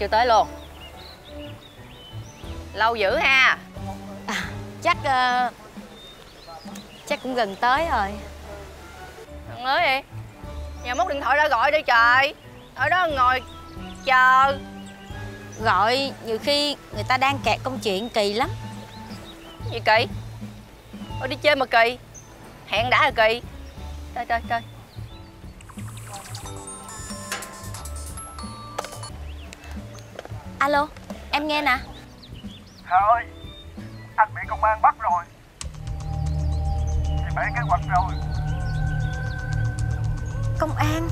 chưa tới luôn. Lâu dữ ha. Chắc ờ, chắc cũng gần tới rồi. Thằng ơi vậy? Nhà móc điện thoại ra gọi đi trời. Ở đó ngồi chờ. Gọi nhiều khi người ta đang kẹt công chuyện kỳ lắm. Gì kỳ? Ôi đi chơi mà kỳ. Hẹn đã là kỳ. Trời trời trời alo em nghe nè. Hà ơi Anh bị công an bắt rồi. Thì bể kế hoạch rồi. Công an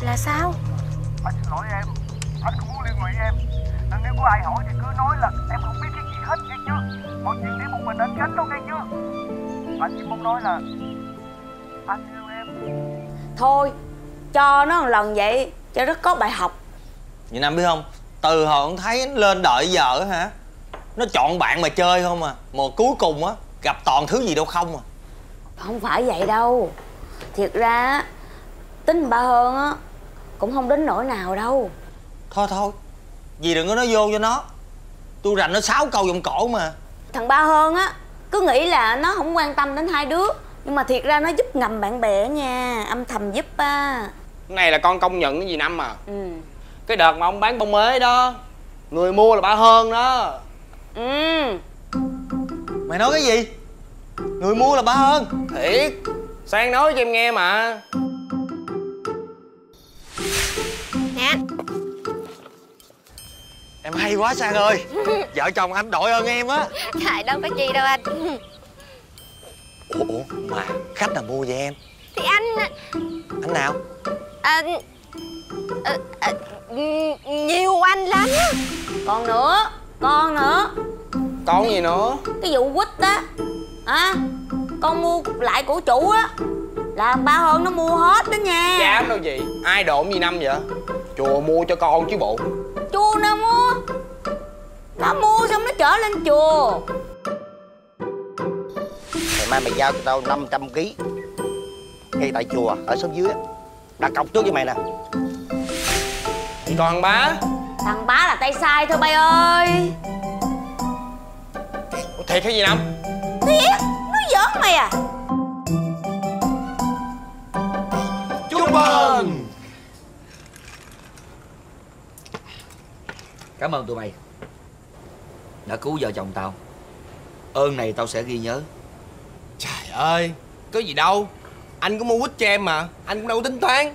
là sao? Anh xin lỗi em Anh không muốn liên lụy em. Nên nếu có ai hỏi thì cứ nói là em không biết cái gì hết nghe chưa? Mọi chuyện để một mình anh gánh đâu nghe chưa? Anh chỉ muốn nói là Anh yêu em. Thôi cho nó một lần vậy cho rất có bài học. Vậy Nam biết không Từ hồi con thấy lên đợi vợ hả? Nó chọn bạn mà chơi không à. Mà cuối cùng á Gặp toàn thứ gì đâu không à. Không phải vậy đâu. Thiệt ra á, tính ba hơn á cũng không đến nỗi nào đâu. Thôi thôi. Dì đừng có nói vô cho nó. Tôi rành nó sáu câu vòng cổ mà. Thằng ba hơn á cứ nghĩ là nó không quan tâm đến hai đứa. Nhưng mà thiệt ra nó giúp ngầm bạn bè nha. Âm thầm giúp á. Cái này là con công nhận cái gì năm à? Ừ Cái đợt mà ông bán bông mới đó Người mua là ba hơn đó. Ừ. Mày nói cái gì? Người mua là ba hơn. Thiệt Sang nói cho em nghe mà. Nè. Em hay quá Sang ơi. Vợ chồng anh đội ơn em á. Trời đâu có chi đâu anh. Ủa, ủa mà khách nào mua vậy em? Thì anh Anh nào? À, à, à, Nhiều anh lắm. Còn nữa con nữa. Con gì nữa? Cái vụ quýt á. Hả con mua lại của chủ á. Là ba hơn nó mua hết đó nha. Dám đâu gì Ai độn gì năm vậy? Chùa mua cho con chứ bộ. Chùa nào mua? Nó mua xong nó chở lên chùa. Ngày mai mày giao cho tao 500 kg Ngay tại chùa ở xóm dưới á Đặt cọc trước với mày nè. Còn thằng bá thằng bá là tay sai thôi bay ơi. Ủa, Thiệt hay gì năm thiệt? Nó giỡn mày à? Chúc mừng. Cảm ơn tụi mày Đã cứu vợ chồng tao. Ơn này tao sẽ ghi nhớ. Trời ơi Có gì đâu anh cũng mua quýt cho em mà, Anh cũng đâu có tính toán.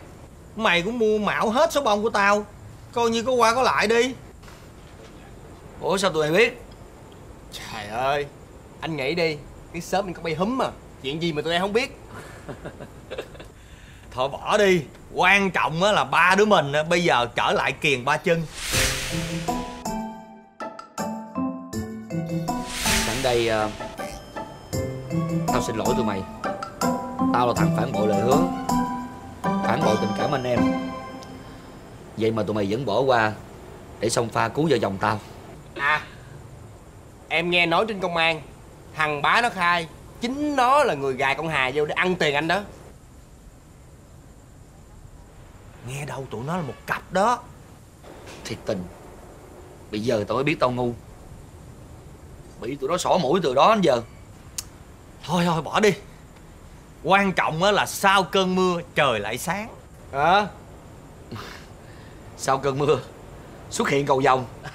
Mày cũng mua mạo hết số bông của tao, Coi như có qua có lại đi. Ủa, sao tụi mày biết? Trời ơi, Anh nghĩ đi, Cái sớm mình có bay húm mà, Chuyện gì mà tụi em không biết? Thôi bỏ đi, Quan trọng á là ba đứa mình bây giờ trở lại kiền ba chân. Sẵn đây ờ, Tao xin lỗi tụi mày. Tao là thằng phản bội lời hứa. Phản bội tình cảm anh em. Vậy mà tụi mày vẫn bỏ qua Để xông pha cứu vợ chồng tao. À Em nghe nói trên công an Thằng bá nó khai Chính nó là người gài con Hà vô để ăn tiền anh đó. Nghe đâu tụi nó là một cặp đó. Thiệt tình. Bây giờ tao mới biết tao ngu. Bị tụi nó xỏ mũi từ đó đến giờ. Thôi thôi bỏ đi Quan trọng á là sau cơn mưa trời lại sáng. Hả? Sau cơn mưa Xuất hiện cầu vồng.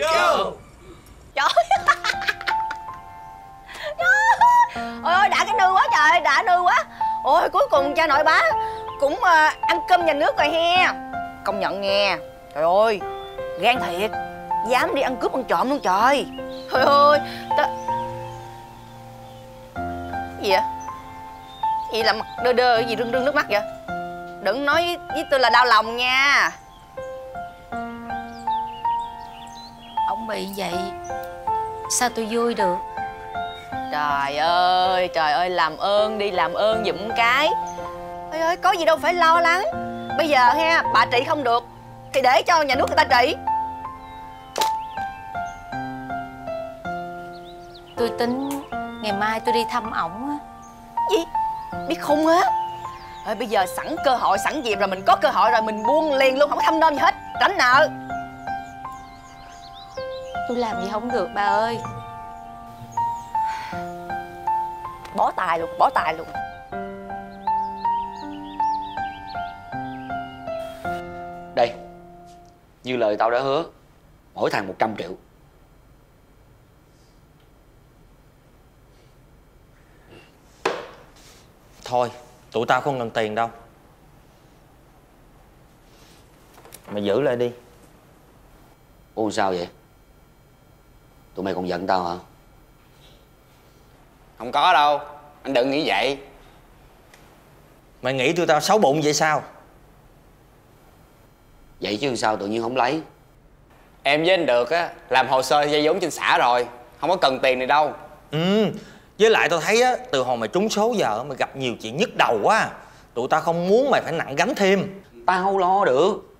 Vô! Trời ôi ôi đã cái nư quá trời đã nư quá. Ôi cuối cùng cha nội bá cũng à, ăn cơm nhà nước rồi he. Công nhận nghe. Trời ơi gan thiệt. Dám đi ăn cướp ăn trộm luôn trời. Trời ơi ta... gì vậy gì làm mặt đơ đơ gì rưng rưng nước mắt vậy? Đừng nói với, tôi là đau lòng nha. Ông bị vậy sao tôi vui được? Trời ơi, trời ơi, làm ơn đi, làm ơn giùm cái. Ôi ơi, có gì đâu phải lo lắng. Bây giờ ha, bà trị không được Thì để cho nhà nước người ta trị. Tôi tính ngày mai tôi đi thăm ổng á. Gì? Biết khùng á? Ơi bây giờ sẵn cơ hội, sẵn dịp rồi mình có cơ hội rồi mình buông liền luôn, không có thăm nom gì hết. Tránh nợ tôi làm gì không được bà ơi. Bỏ tài luôn bỏ tài luôn. Đây Như lời tao đã hứa Mỗi thằng 100 triệu Thôi tụi tao không cần tiền đâu. Mày giữ lại đi. Ủa sao vậy? Tụi mày còn giận tao hả? Không có đâu Anh đừng nghĩ vậy. Mày nghĩ tụi tao xấu bụng vậy sao? Vậy chứ sao tự nhiên không lấy? Em với anh được á Làm hồ sơ dây vốn trên xã rồi Không có cần tiền này đâu. Ừ Với lại tao thấy á Từ hồi mày trúng số giờ mày gặp nhiều chuyện nhức đầu quá Tụi tao không muốn mày phải nặng gánh thêm. Tao lo được.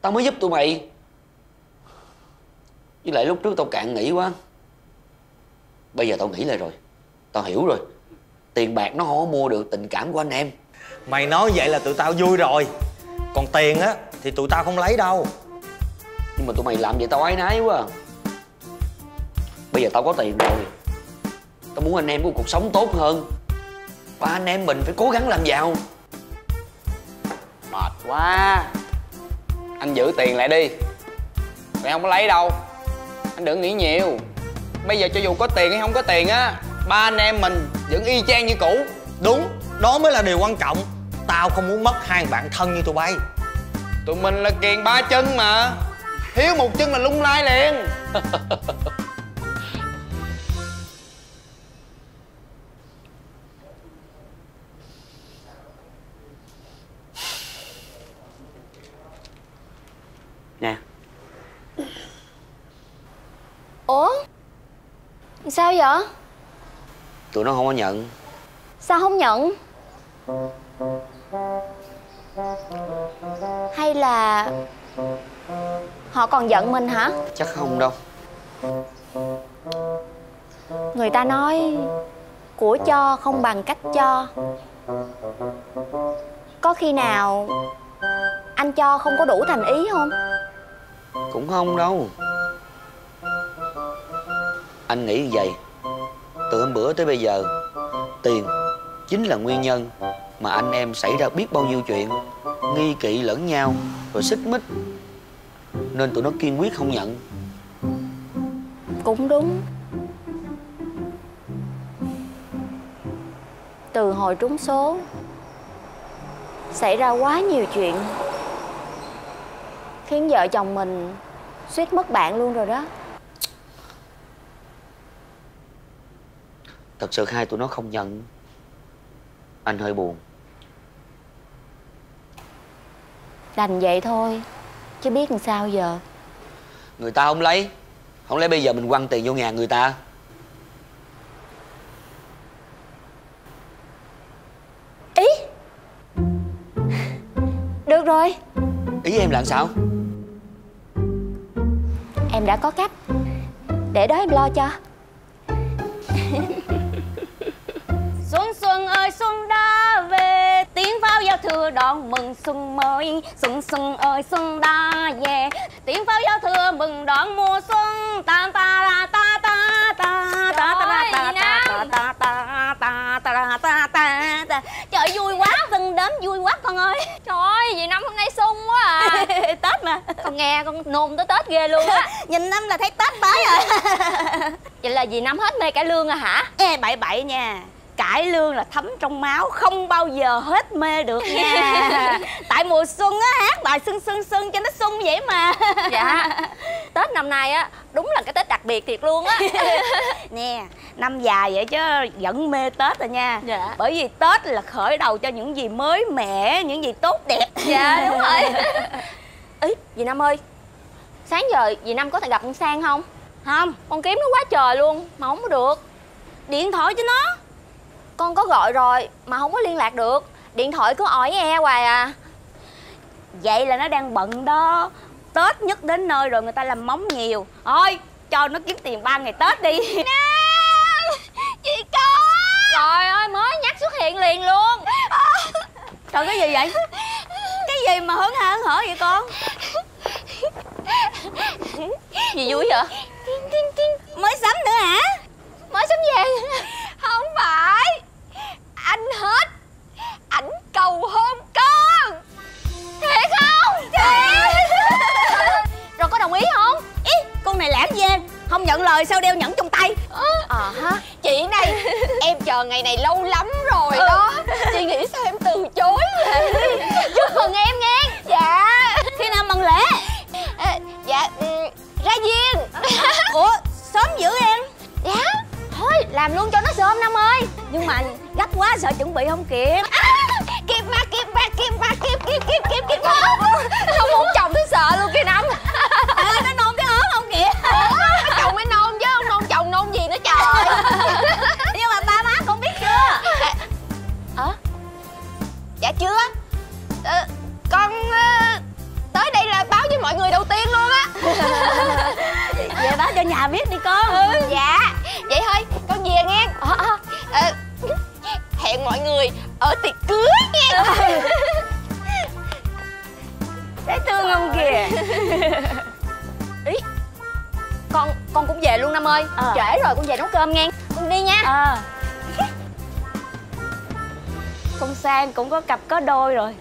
Tao mới giúp tụi mày. Với lại lúc trước tao cạn nghĩ quá. Bây giờ tao nghĩ lại rồi. Tao hiểu rồi. Tiền bạc nó không có mua được tình cảm của anh em. Mày nói vậy là tụi tao vui rồi. Còn tiền á Thì tụi tao không lấy đâu. Nhưng mà tụi mày làm vậy tao ái nái quá à. Bây giờ tao có tiền rồi Tao muốn anh em có cuộc sống tốt hơn. Ba anh em mình phải cố gắng làm giàu. Mệt quá. Anh giữ tiền lại đi. Mày không có lấy đâu. Anh đừng nghĩ nhiều. Bây giờ cho dù có tiền hay không có tiền á Ba anh em mình vẫn y chang như cũ. Đúng Đó mới là điều quan trọng. Tao không muốn mất hai bạn thân như tụi bay. Tụi mình là kiền ba chân mà. Thiếu một chân là lung lay liền Ủa? Sao vậy? Tụi nó không có nhận. Sao không nhận? Hay là Họ còn giận mình hả? Chắc không đâu. Người ta nói Của cho không bằng cách cho. Có khi nào Anh cho không có đủ thành ý không? Cũng không đâu anh nghĩ như vậy. Từ hôm bữa tới bây giờ, Tiền chính là nguyên nhân Mà anh em xảy ra biết bao nhiêu chuyện, Nghi kỵ lẫn nhau Rồi xích mích. Nên tụi nó kiên quyết không nhận. Cũng đúng. Từ hồi trúng số, Xảy ra quá nhiều chuyện, Khiến vợ chồng mình suýt mất bạn luôn rồi đó. Thật sự hai tụi nó không nhận. Anh hơi buồn. Đành vậy thôi Chứ biết làm sao giờ? Người ta không lấy. Không lẽ bây giờ mình quăng tiền vô nhà người ta? Ý? Được rồi. Ý em là sao? Em đã có cách Để đó em lo cho Xuân xuân ơi xuân đã về. Tiếng pháo giao thừa đón mừng xuân mới. Xuân xuân ơi xuân đã về. Tiếng pháo giao thừa mừng đón mùa xuân. Ta ta ra ta ta ta ta ta ta ta ta ta ta ta ta ta ta ta. Trời vui quá Vân đến vui quá con ơi. Trời ơi, dì Năm hôm nay sung quá à. Tết mà. Con nghe con nôn tới Tết ghê luôn á. Nhìn năm là thấy Tết tới rồi. Vậy là dì Năm hết mê cải lương à hả? Ê bậy bậy nha cải lương là thấm trong máu không bao giờ hết mê được nha. Tại mùa xuân á hát bài xuân xuân xuân cho nó sung vậy mà. Dạ. Tết năm nay á Đúng là cái Tết đặc biệt thiệt luôn á. Nè năm dài vậy chứ vẫn mê tết rồi nha. Dạ. bởi vì tết là khởi đầu cho những gì mới mẻ những gì tốt đẹp. Dạ đúng rồi. Ý dì Năm ơi Sáng giờ dì Năm có thể gặp con Sang không? Không. Con kiếm nó quá trời luôn Mà không có được. Điện thoại cho nó Con có gọi rồi Mà không có liên lạc được. Điện thoại cứ ỏi e hoài à. Vậy là nó đang bận đó. Tết nhất đến nơi rồi người ta làm móng nhiều. Thôi cho nó kiếm tiền ba ngày tết đi. Chị có Trời ơi mới nhắc xuất hiện liền luôn. Trời cái gì vậy? Cái gì mà hớn hở hớn hở vậy con? Gì vui vậy? Mới sắm nữa hả? Mới sắm vàng. Không phải Anh hết. Ảnh cầu hôn con. Thiệt không? Thiệt. Rồi có đồng ý không? Ý con này lãng ghê Không nhận lời sao đeo nhẫn trong tay? Ờ. Hả? Chị này Em chờ ngày này lâu lắm rồi đó. Chị nghĩ sao em từ chối vậy? Chúc mừng em nghe. Dạ. Khi nào mừng lễ? À, Dạ ừ, Ra viên Ủa sớm dữ em. Dạ Thôi làm luôn cho nó sớm Năm ơi. Nhưng mà gấp quá sợ chuẩn bị không kịp. À, Kịp mà kịp mà kịp mà kịp kịp kịp kịp kịp. Không Không muốn chồng tôi sợ luôn kìa Năm ơi nó nôn cái ớn không Ủa, Chồng mới nôn chứ không nôn chồng nôn gì nữa trời. Nhưng mà ba má con biết chưa? Ờ Dạ chưa. Ờ, Con ờ, tới đây là báo với mọi người đầu tiên luôn á. Về báo cho nhà biết đi con. Ừ. Dạ. Vậy thôi con về nghe. Ờ, ờ, Hẹn mọi người ở tiệc cưới nghe. Dễ thương không kìa. Ý Con con cũng về luôn Năm ơi. Ờ. Trễ rồi con về nấu cơm nghe. Con đi nha. Ờ. Con Sang cũng có cặp có đôi rồi.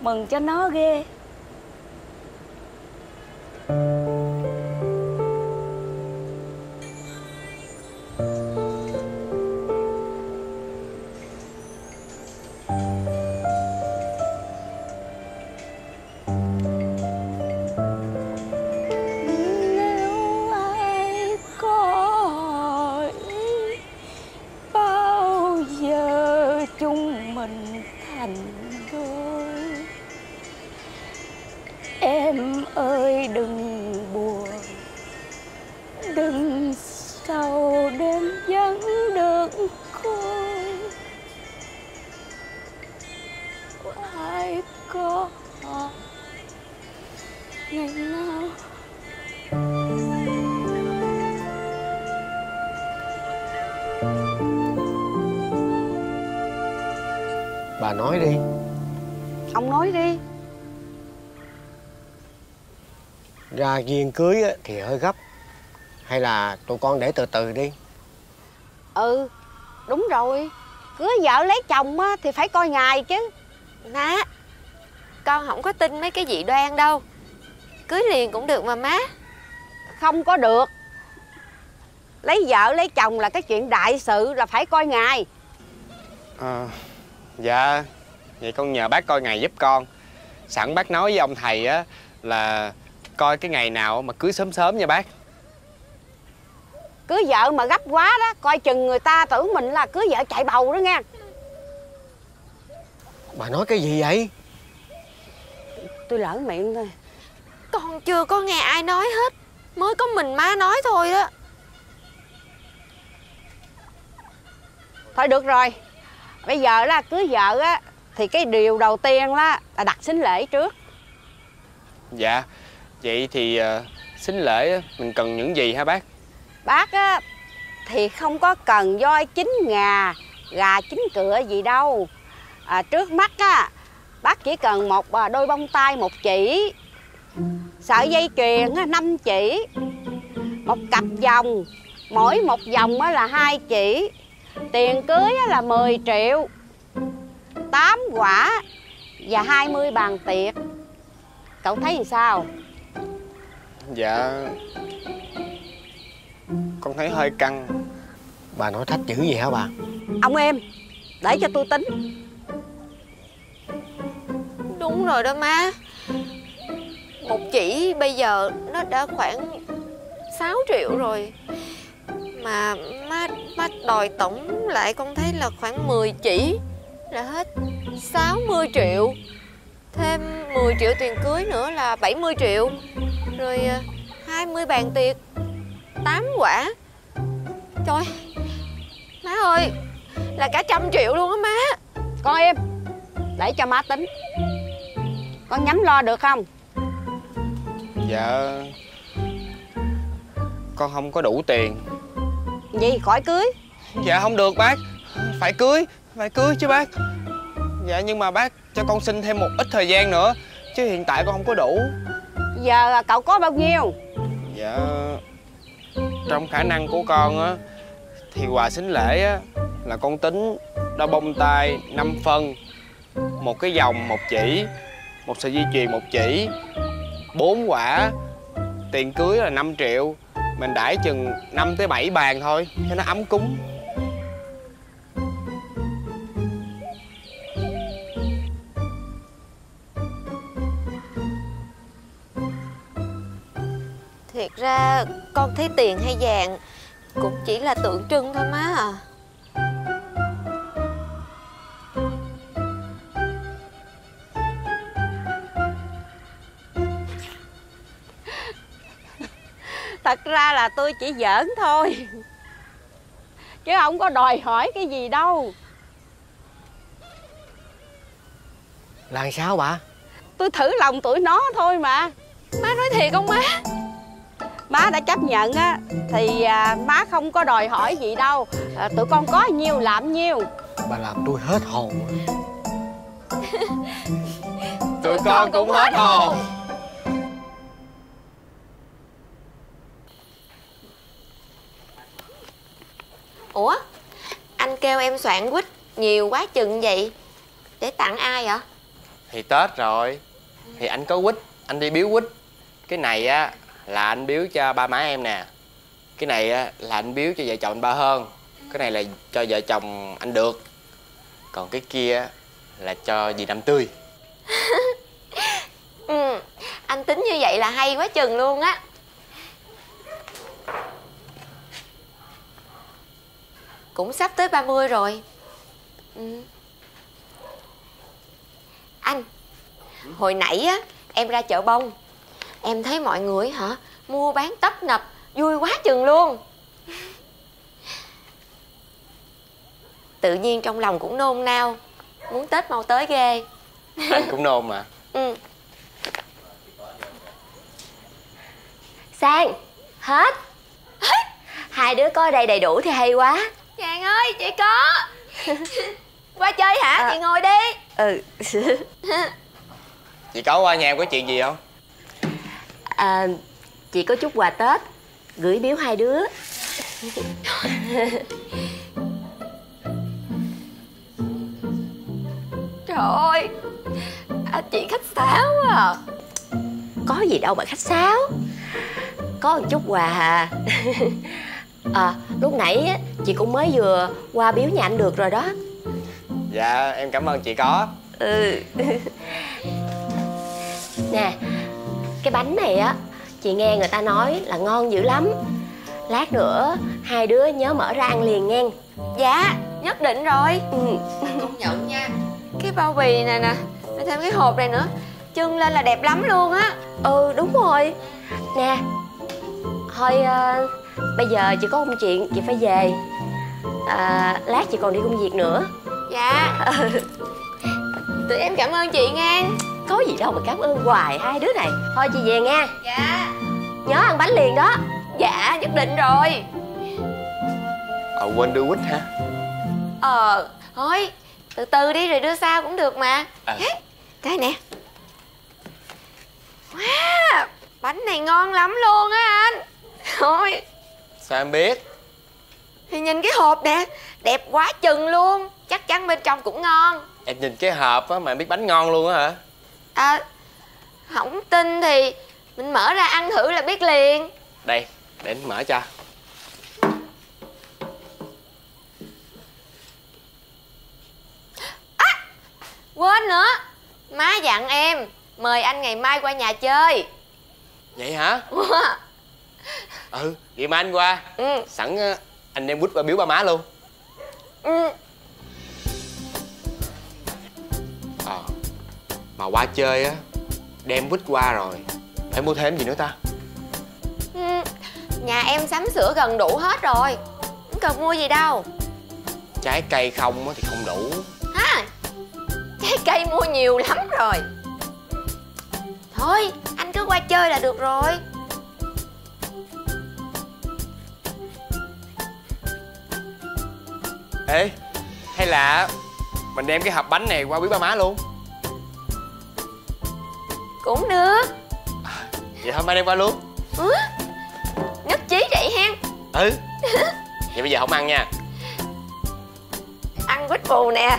Mừng cho nó ghê Bà nói đi. Ông nói đi. Ra viên cưới á, thì hơi gấp. Hay là tụi con để từ từ đi. Ừ Đúng rồi. Cưới vợ lấy chồng á, thì phải coi ngày chứ. Má Con không có tin mấy cái dị đoan đâu. Cưới liền cũng được mà má. Không có được. Lấy vợ lấy chồng là cái chuyện đại sự là phải coi ngày. Ờ, Dạ Vậy con nhờ bác coi ngày giúp con. Sẵn bác nói với ông thầy á Là coi cái ngày nào mà cưới sớm sớm nha bác. Cưới vợ mà gấp quá đó Coi chừng người ta tưởng mình là cưới vợ chạy bầu đó nha Bà nói cái gì vậy? Tôi lỡ miệng thôi. Con chưa có nghe ai nói hết. Mới có mình má nói thôi đó. Thôi được rồi Bây giờ là cưới vợ á Thì cái điều đầu tiên là, là đặt sính lễ trước. Dạ Vậy thì ờ, xính lễ mình cần những gì hả bác? Bác á Thì không có cần voi chín ngà Gà chín cựa gì đâu. À, Trước mắt á Bác chỉ cần một à, đôi bông tai một chỉ Sợi dây chuyền á, năm chỉ Một cặp vòng. Mỗi một vòng á là hai chỉ Tiền cưới á là 10 triệu 8 quả Và 20 bàn tiệc. Cậu thấy thì sao? Dạ Con thấy hơi căng. Bà nói thách chữ gì hả bà? Ông em Để cho tôi tính. Đúng rồi đó má. Một chỉ bây giờ nó đã khoảng 6 triệu rồi Mà má, má đòi tổng lại con thấy là khoảng 10 chỉ Là hết 60 triệu. Thêm 10 triệu tiền cưới nữa là 70 triệu. Rồi à, 20 bàn tiệc 8 quả. Trời Má ơi Là cả trăm triệu luôn á má. Con em Để cho má tính. Con nhắm lo được không? Dạ Con không có đủ tiền Gì khỏi cưới. Dạ không được bác. Phải cưới Phải cưới chứ bác. Dạ nhưng mà bác cho con xin thêm một ít thời gian nữa Chứ hiện tại con không có đủ. Giờ cậu có bao nhiêu? Dạ Trong khả năng của con á Thì quà xính lễ á Là con tính đo bông tai 5 phân Một cái vòng một chỉ Một sợi dây chuyền một chỉ bốn quả Tiền cưới là 5 triệu mình đãi chừng 5 tới 7 bàn thôi, Cho nó ấm cúng. Thiệt ra, con thấy tiền hay vàng Cũng chỉ là tượng trưng thôi má à. Thật ra là tôi chỉ giỡn thôi. Chứ không có đòi hỏi cái gì đâu. Là sao bà? Tôi thử lòng tụi nó thôi mà. Má nói thiệt không má? Má đã chấp nhận á Thì à, má không có đòi hỏi gì đâu. À, Tụi con có nhiêu làm nhiêu. Bà làm tôi hết hồn Tụi con cũng hết hồn Ủa? Anh kêu em soạn quýt nhiều quá chừng vậy? Để tặng ai vậy? Thì Tết rồi. Thì anh có quýt Anh đi biếu quýt. Cái này á là anh biếu cho ba má em nè. Cái này á là anh biếu cho vợ chồng anh ba hơn. Cái này là cho vợ chồng anh được. Còn cái kia á, là cho dì Năm Tươi. Ừ Anh tính như vậy là hay quá chừng luôn á Cũng sắp tới 30 rồi. Ừ. Anh Hồi nãy á Em ra chợ bông. Em thấy mọi người hả Mua bán tấp nập Vui quá chừng luôn. Tự nhiên trong lòng cũng nôn nao Muốn Tết mau tới ghê. Anh cũng nôn mà. Ừ. Sang Hết. Hai đứa có ở đây đầy đủ thì hay quá Chàng ơi chị có. Qua chơi hả? À. chị ngồi đi. Ừ. Chị có qua nhà em có chuyện gì không? À, Chị có chút quà Tết Gửi biếu hai đứa. Trời ơi à, Chị khách sáo quá à. Có gì đâu mà khách sáo. Có một chút quà à À lúc nãy á, chị cũng mới vừa qua biếu nhà anh được rồi đó. Dạ em cảm ơn chị có. Ừ. Nè Cái bánh này á Chị nghe người ta nói là ngon dữ lắm. Lát nữa Hai đứa nhớ mở ra ăn liền nghe. Dạ nhất định rồi. Ừ. Công nhận nha. Cái bao bì này nè thêm cái hộp này nữa. Trưng lên là đẹp lắm luôn á. Ừ đúng rồi. Nè Thôi ờ, Bây giờ chị có công chuyện chị phải về à, Lát chị còn đi công việc nữa. Dạ. Tụi em cảm ơn chị nghe Có gì đâu mà cảm ơn hoài hai đứa này. Thôi chị về nha. Dạ. Nhớ ăn bánh liền đó. Dạ nhất định rồi. Ờ quên đưa quýt hả Ờ Thôi từ từ đi rồi đưa sau cũng được mà. Ờ. Đây nè. Wow Bánh này ngon lắm luôn á anh. Thôi. Sao em biết Thì nhìn cái hộp nè Đẹp quá chừng luôn. Chắc chắn bên trong cũng ngon. Em nhìn cái hộp á mà em biết bánh ngon luôn á hả? À Không tin thì Mình mở ra ăn thử là biết liền. Đây để anh mở cho. Quên nữa. Má dặn em Mời anh ngày mai qua nhà chơi. Vậy hả? Ừ vậy mà anh qua. Ừ. Sẵn ờ, anh đem quýt qua biếu ba má luôn. Ừ. Ờ Mà qua chơi á Đem quýt qua rồi Phải mua thêm gì nữa ta? Ừ, Nhà em sắm sửa gần đủ hết rồi Không cần mua gì đâu. Trái cây không á thì không đủ. Ha Trái cây mua nhiều lắm rồi. Thôi anh cứ qua chơi là được rồi Ê Hay là Mình đem cái hộp bánh này qua biếu ba má luôn? Cũng được. Vậy thôi mai đem qua luôn. Ừ, Ừ. Vậy bây giờ không ăn nha. Ăn quýt bù nè.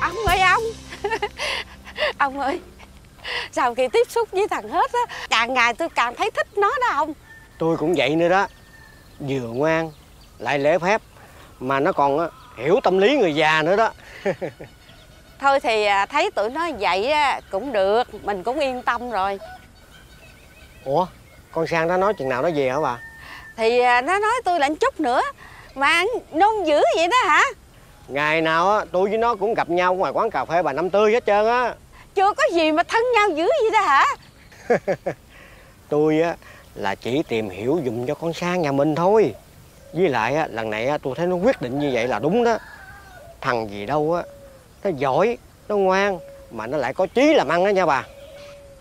Ông ơi ông. Ông ơi sau khi tiếp xúc với thằng hết á? Càng ngày tôi càng thấy thích nó đó ông. Tôi cũng vậy nữa đó. Vừa ngoan lại lễ phép mà nó còn hiểu tâm lý người già nữa đó. Thôi thì à, thấy tụi nó vậy á, cũng được mình cũng yên tâm rồi. Ủa con sang nó nói chừng nào nó về hả bà? Thì à, nó nói tôi là chút nữa. Mà nôn dữ vậy đó hả? Ngày nào á tôi với nó cũng gặp nhau ngoài quán cà phê bà năm tươi hết trơn á. Chưa có gì mà thân nhau dữ vậy đó hả? Tôi á là chỉ tìm hiểu dùm cho con sang nhà mình thôi với lại á lần này á tôi thấy nó quyết định như vậy là đúng đó. Thằng gì đâu á nó giỏi nó ngoan mà nó lại có chí làm ăn đó nha bà.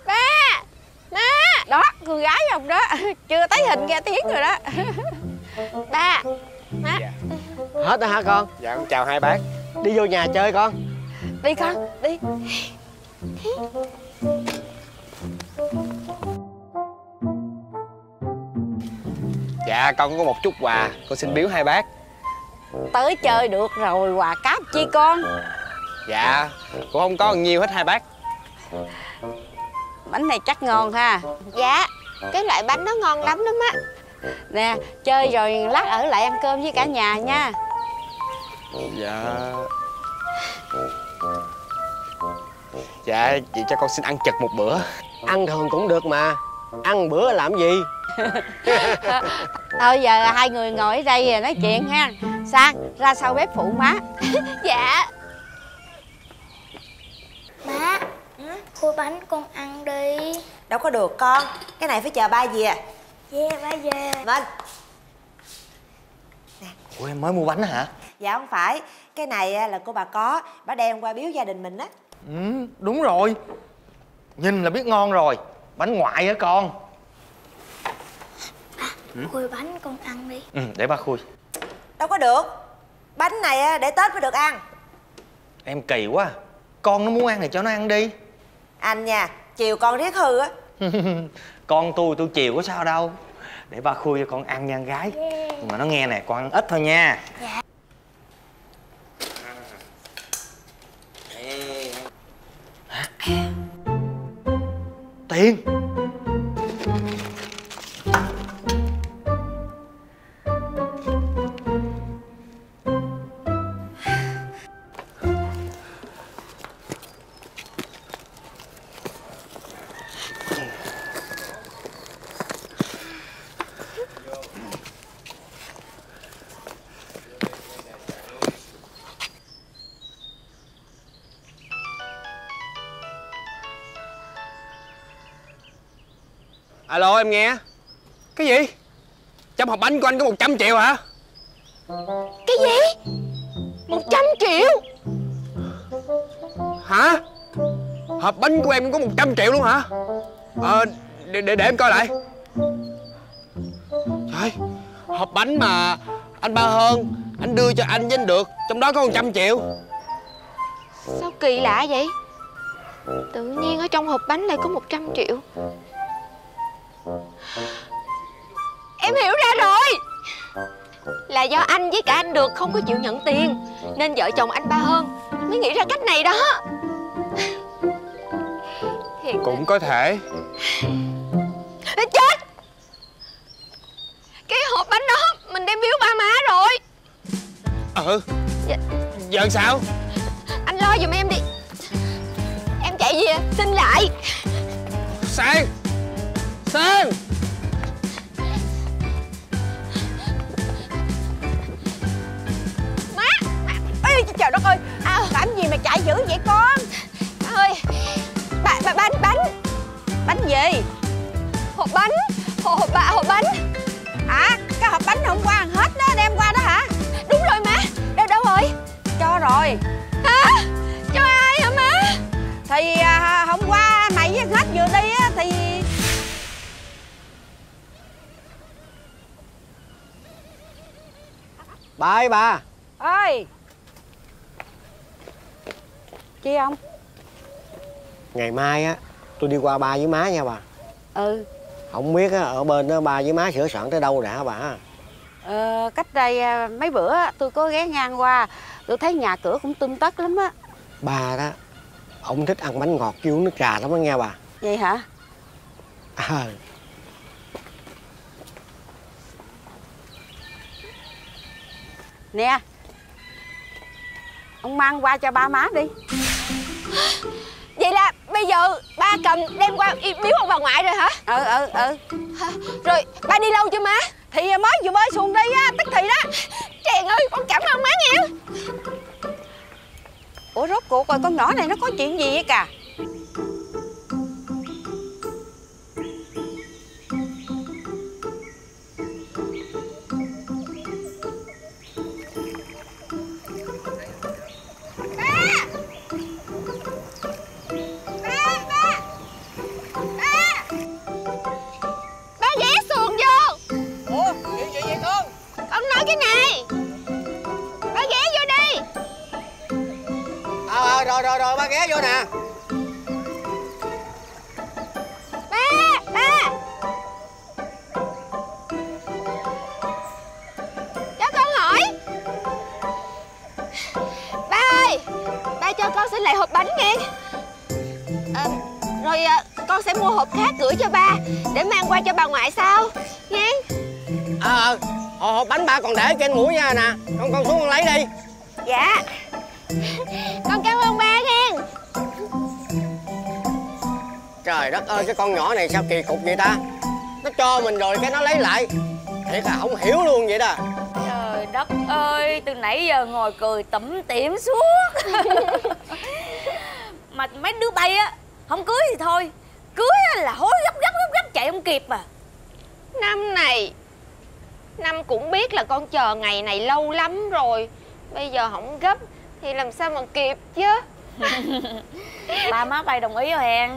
Ba má đó con gái ông đó chưa thấy hình nghe tiếng rồi đó. Ba má. Hết rồi hả con? Dạ con chào hai bác. Đi vô nhà chơi con. Đi con đi Dạ con có một chút quà. Con xin biếu hai bác. Tới chơi được rồi quà cáp chi con? Dạ Cũng không có nhiều hết hai bác. Bánh này chắc ngon ha. Dạ cái loại bánh đó ngon lắm lắm á. Nè chơi rồi lát ở lại ăn cơm với cả nhà nha. Dạ. Dạ chị cho con xin ăn chật một bữa. Ăn thường cũng được mà. Ăn bữa làm gì thôi giờ hai người ngồi ở đây rồi nói chuyện ha. Sang ra sau bếp phụ má. Dạ. Má, khui bánh con ăn đi. Đâu có được con Cái này phải chờ ba về Yeah, ba về Vâng. Ủa em mới mua bánh hả? Dạ không phải. Cái này á, là cô bà có. Bà đem qua biếu gia đình mình á. Ừ đúng rồi. Nhìn là biết ngon rồi. Bánh ngoại hả con Khui bánh con ăn đi. Ừ để ba khui. Đâu có được. Bánh này á, để Tết mới được ăn. Em kỳ quá. Con nó muốn ăn thì cho nó ăn đi. Anh nha Chiều con riết hư á. Con tôi tôi chiều có sao đâu. Để ba khui cho con ăn nha gái. Nhưng mà nó nghe nè con ăn ít thôi nha. Hả? tiền em nghe. Cái gì? Trong hộp bánh của anh có 100 triệu hả? Cái gì? 100 triệu? Hả? Hộp bánh của em có 100 triệu luôn hả? Ờ để, để, để em coi lại. Trời Hộp bánh mà Anh Ba Hơn Anh đưa cho anh với anh được Trong đó có 100 triệu. Sao kỳ lạ vậy? Tự nhiên ở trong hộp bánh lại có 100 triệu em hiểu ra rồi. Là do anh với cả anh được không có chịu nhận tiền nên vợ chồng anh ba hơn. Mới nghĩ ra cách này đó. Thiệt. Cũng có thể. Chết. Cái hộp bánh đó mình đem biếu ba má rồi. Ừ Dạ. Giờ sao? Anh lo giùm em đi. Em chạy về xin lại. Sang Sang má. Ê trời đất ơi. À, làm gì mà chạy dữ vậy con? Má ơi. Bà, bà, bánh bánh. Bánh gì? Hộp bánh. Hộp hộp, bà, hộp bánh. À cái hộp bánh hôm qua ăn hết đó đem qua đó hả? Đúng rồi má. Đâu đâu rồi? Cho rồi. Hả? Cho ai hả má? Thì à, hôm qua mày với hết vừa đi á. Bà ơi bà ơi. Chi không ngày mai á tôi đi qua ba với má nha bà. Ừ. Không biết á, ở bên đó ba với má sửa soạn tới đâu đã bà Ờ, cách đây à, mấy bữa á, tôi có ghé ngang qua. Tôi thấy nhà cửa cũng tươm tất lắm á. Ba đó ông thích ăn bánh ngọt với uống nước trà lắm đó nghe bà. Vậy hả? À, nè ông mang qua cho ba má đi. Vậy là bây giờ ba cầm đem qua biếu ông bà ngoại rồi hả? ừ ừ ừ. Rồi ba đi lâu chưa má? thì mới vừa bơi xuồng đi á tức thì đó. Chàng ơi con cảm ơn má nghe ủa rốt cuộc rồi con nhỏ này nó có chuyện gì vậy cả còn để trên mũi nha nè. Con con xuống con lấy đi. Dạ. Con cảm ơn ba nghe trời đất ơi cái con nhỏ này sao kỳ cục vậy ta? Nó cho mình rồi cái nó lấy lại. Thiệt là không hiểu luôn vậy đó. Trời đất ơi, từ nãy giờ ngồi cười tủm tỉm suốt. Mà mấy đứa bay á, không cưới thì thôi. Cưới á là hối gấp gấp gấp gấp chạy không kịp à Năm này Năm cũng biết là con chờ ngày này lâu lắm rồi. Bây giờ không gấp Thì làm sao mà kịp chứ? Ba má bay đồng ý rồi Hèn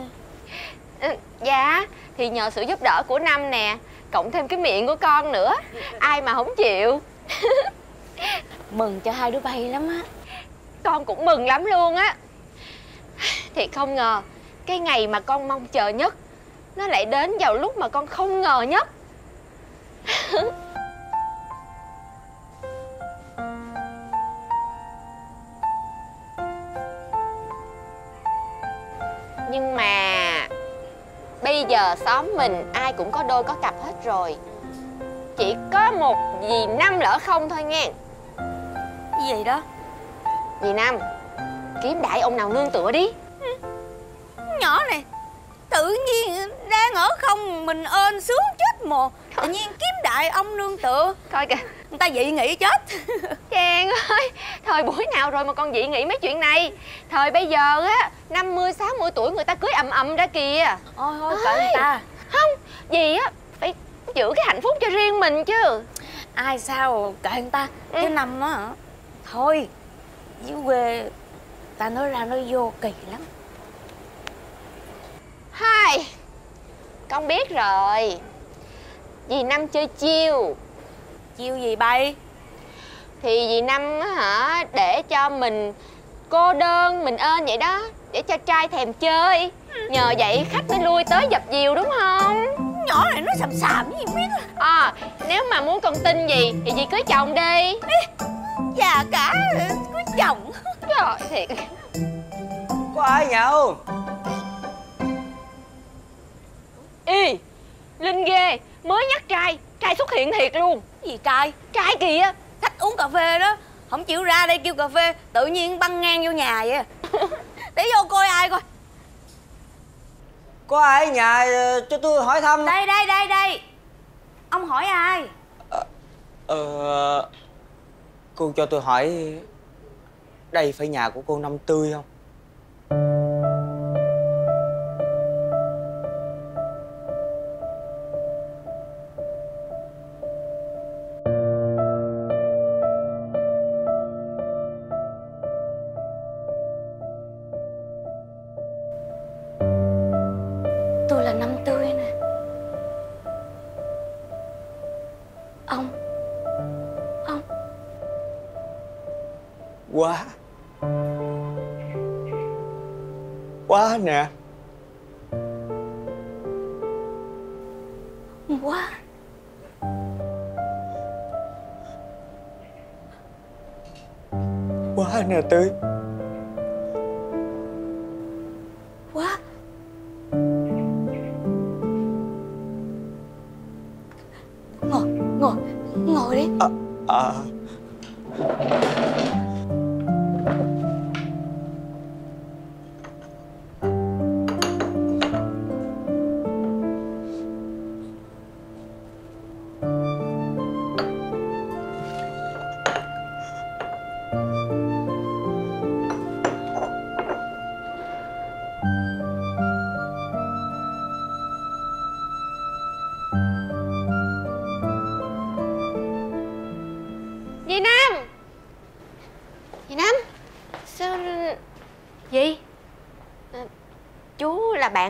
Ừ, Dạ Thì nhờ sự giúp đỡ của Năm nè Cộng thêm cái miệng của con nữa Ai mà không chịu. Mừng cho hai đứa bay lắm á. Con cũng mừng lắm luôn á. Thì không ngờ Cái ngày mà con mong chờ nhất Nó lại đến vào lúc mà con không ngờ nhất Nhưng mà Bây giờ xóm mình ai cũng có đôi có cặp hết rồi. Chỉ có một dì Năm lỡ không thôi nghe. Cái gì đó? Dì Năm Kiếm đại ông nào nương tựa đi. Nhỏ này Tự nhiên đang ở không mình ơn sướng chết mồ. Tự nhiên kiếm đại ông nương tựa. Coi kìa Người ta dị nghị chết. Chàng ơi Thời buổi nào rồi mà con dị nghĩ mấy chuyện này? Thời bây giờ á 50, 60 tuổi người ta cưới ầm ầm ra kìa. Ôi thôi kệ người ta. Không Dì á Phải giữ cái hạnh phúc cho riêng mình chứ. Ai sao kệ người ta Chứ năm á Thôi Dưới quê Ta nói ra nói vô kỳ lắm. Hai Con biết rồi. Dì Năm chơi chiêu Chiêu gì bay? Thì dì Năm á hả Để cho mình cô đơn mình ơn vậy đó Để cho trai thèm chơi. Nhờ vậy khách mới lui tới dập dìu đúng không? Nhỏ này nó sàm sàm gì biết À nếu mà muốn con tin gì Thì dì cưới chồng đi. Già cả có chồng. Trời thiệt. Có ai nhậu Ê Linh ghê Mới nhắc trai Trai xuất hiện thiệt luôn. Gì trai? Trai kìa. Khách uống cà phê đó. Không chịu ra đây kêu cà phê Tự nhiên băng ngang vô nhà vậy à. Để vô coi ai coi. Có ai ở nhà ờ, cho tôi hỏi thăm? Đây đây đây đây. Ông hỏi ai? Ờ Cô cho tôi hỏi Đây phải nhà của cô Năm Tươi không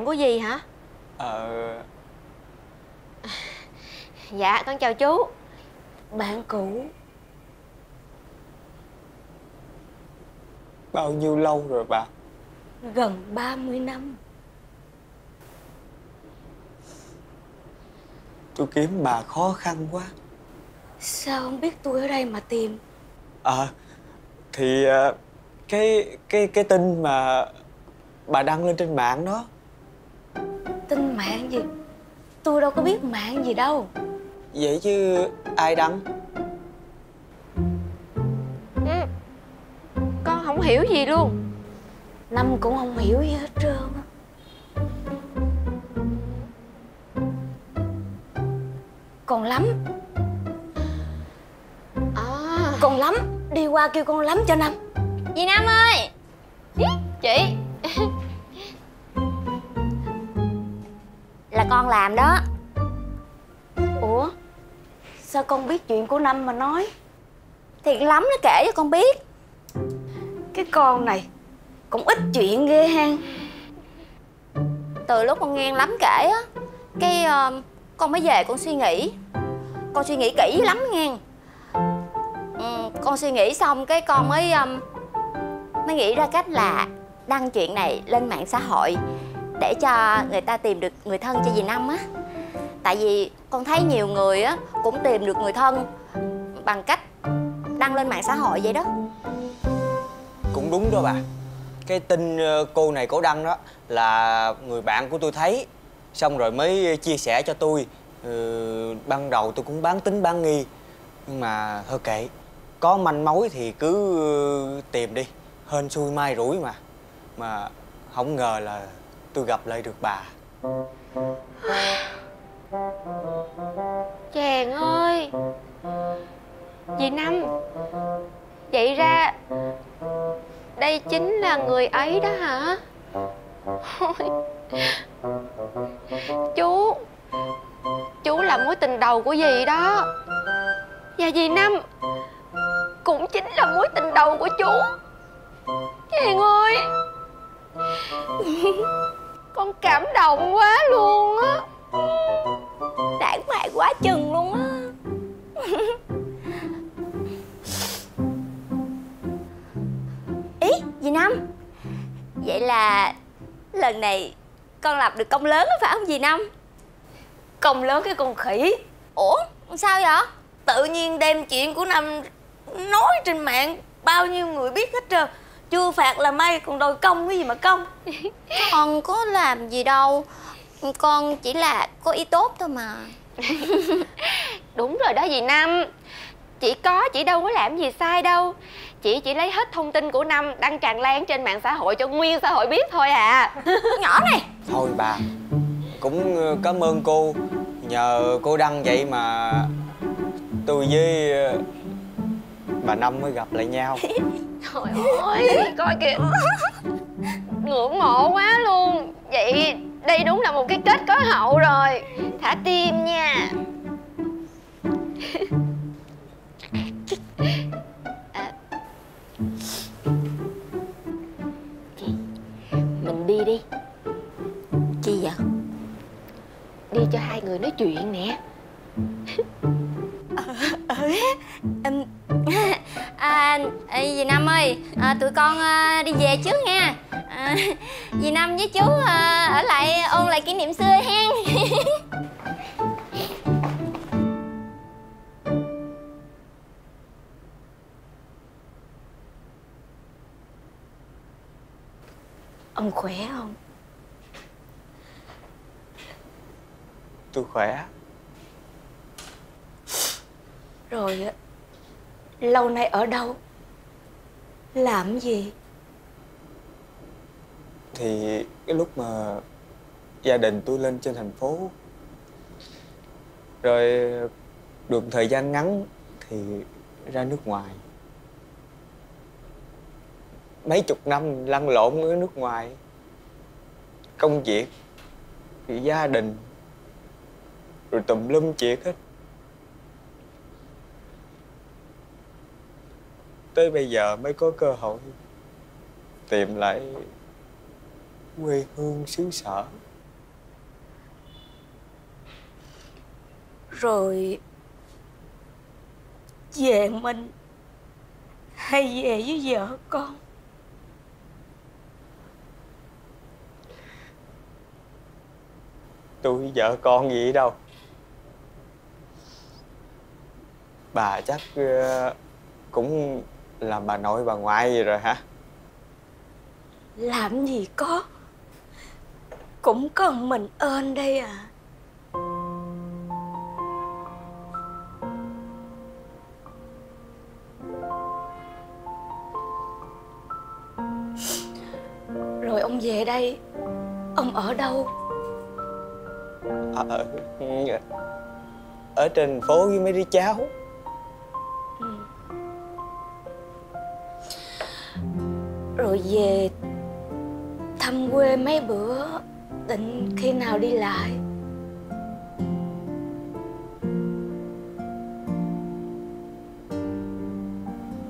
của dì hả? Ờ. Dạ con chào chú. Bạn cũ. Bao nhiêu lâu rồi bà? Gần 30 năm. Tôi kiếm bà khó khăn quá. Sao không biết tôi ở đây mà tìm? Ờ Thì ờ, Cái cái cái tin mà Bà đăng lên trên mạng đó mạng gì? Tôi đâu có biết mạng gì đâu. Vậy chứ ai đăng ừ. Con không hiểu gì luôn. Năm cũng không hiểu gì hết trơn á. Còn lắm. À. còn lắm đi qua kêu con lắm cho năm. Dì Năm ơi? Chị con làm đó. Ủa? Sao con biết chuyện của năm mà nói? Thiệt lắm nó kể cho con biết. Cái con này cũng ít chuyện ghê ha Từ lúc con nghe lắm kể á Cái uh, con mới về con suy nghĩ. Con suy nghĩ kỹ lắm nghe. Ừ, Con suy nghĩ xong cái con mới um, Mới nghĩ ra cách là Đăng chuyện này lên mạng xã hội. Để cho người ta tìm được người thân cho dì Năm á. Tại vì con thấy nhiều người á Cũng tìm được người thân Bằng cách đăng lên mạng xã hội vậy đó. Cũng đúng đó bà. Cái tin ờ, cô này cổ đăng đó Là người bạn của tôi thấy Xong rồi mới chia sẻ cho tôi. Ừ, Ban đầu tôi cũng bán tính bán nghi Nhưng mà thôi kệ. Có manh mối thì cứ ờ, tìm đi. Hên xui mai rủi mà. Mà không ngờ là tôi gặp lại được bà. Chàng ơi. Dì Năm, Vậy ra Đây chính là người ấy đó hả? Chú Chú là mối tình đầu của dì đó. Và dì Năm Cũng chính là mối tình đầu của chú. Chàng ơi. Con cảm động quá luôn á. Đảng mạn quá chừng luôn á. Ý, dì Năm Vậy là lần này con lập được công lớn đó phải không dì Năm? công lớn cái con khỉ. Ủa, sao vậy? tự nhiên đem chuyện của năm nói trên mạng bao nhiêu người biết hết trơn chưa phạt là may còn đòi công cái gì mà công? Con có làm gì đâu. Con chỉ là có ý tốt thôi mà. Đúng rồi đó dì Năm. Chị có, chị đâu có làm gì sai đâu. Chị chỉ lấy hết thông tin của Năm Đăng tràn lan trên mạng xã hội cho nguyên xã hội biết thôi à. Nhỏ này. Thôi bà Cũng ờ, cảm ơn cô. Nhờ cô đăng vậy mà Tôi với ờ, bà Năm mới gặp lại nhau Trời ơi, coi kìa. Ngưỡng mộ quá luôn. Vậy đây đúng là một cái kết có hậu rồi. Thả tim nha. À, Mình đi đi. Chi vậy? Đi cho hai người nói chuyện nè. Ừ em à, à, dì năm ơi à, tụi con à, đi về trước nha. À, dì năm với chú à, ở lại ôn lại kỷ niệm xưa hen. Ông khỏe không? Tôi khỏe. Rồi lâu nay ở đâu? Làm gì? Thì cái lúc mà gia đình tôi lên trên thành phố, Rồi được thời gian ngắn thì ra nước ngoài Mấy chục năm lăn lộn ở nước ngoài Công việc gia đình, Rồi tùm lum chuyện hết Tới bây giờ mới có cơ hội Tìm lại quê hương xứ sở Rồi về mình hay về với vợ con? tôi vợ con gì đâu bà chắc ờ, cũng làm bà nội bà ngoại gì rồi hả? Làm gì có. Cũng còn mình ơn đây à. Rồi ông về đây. Ông ở đâu? Ở ở trên phố với mấy đứa cháu Rồi về thăm quê mấy bữa, Định khi nào đi lại.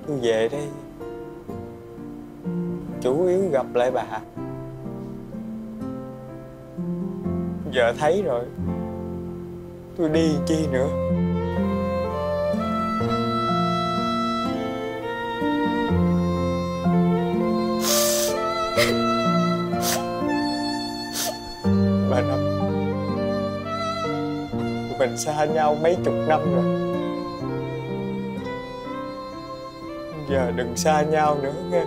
Tôi về đây, chủ yếu gặp lại bà. Giờ thấy rồi, tôi đi chi nữa? Xa nhau mấy chục năm rồi. Giờ đừng xa nhau nữa nghe.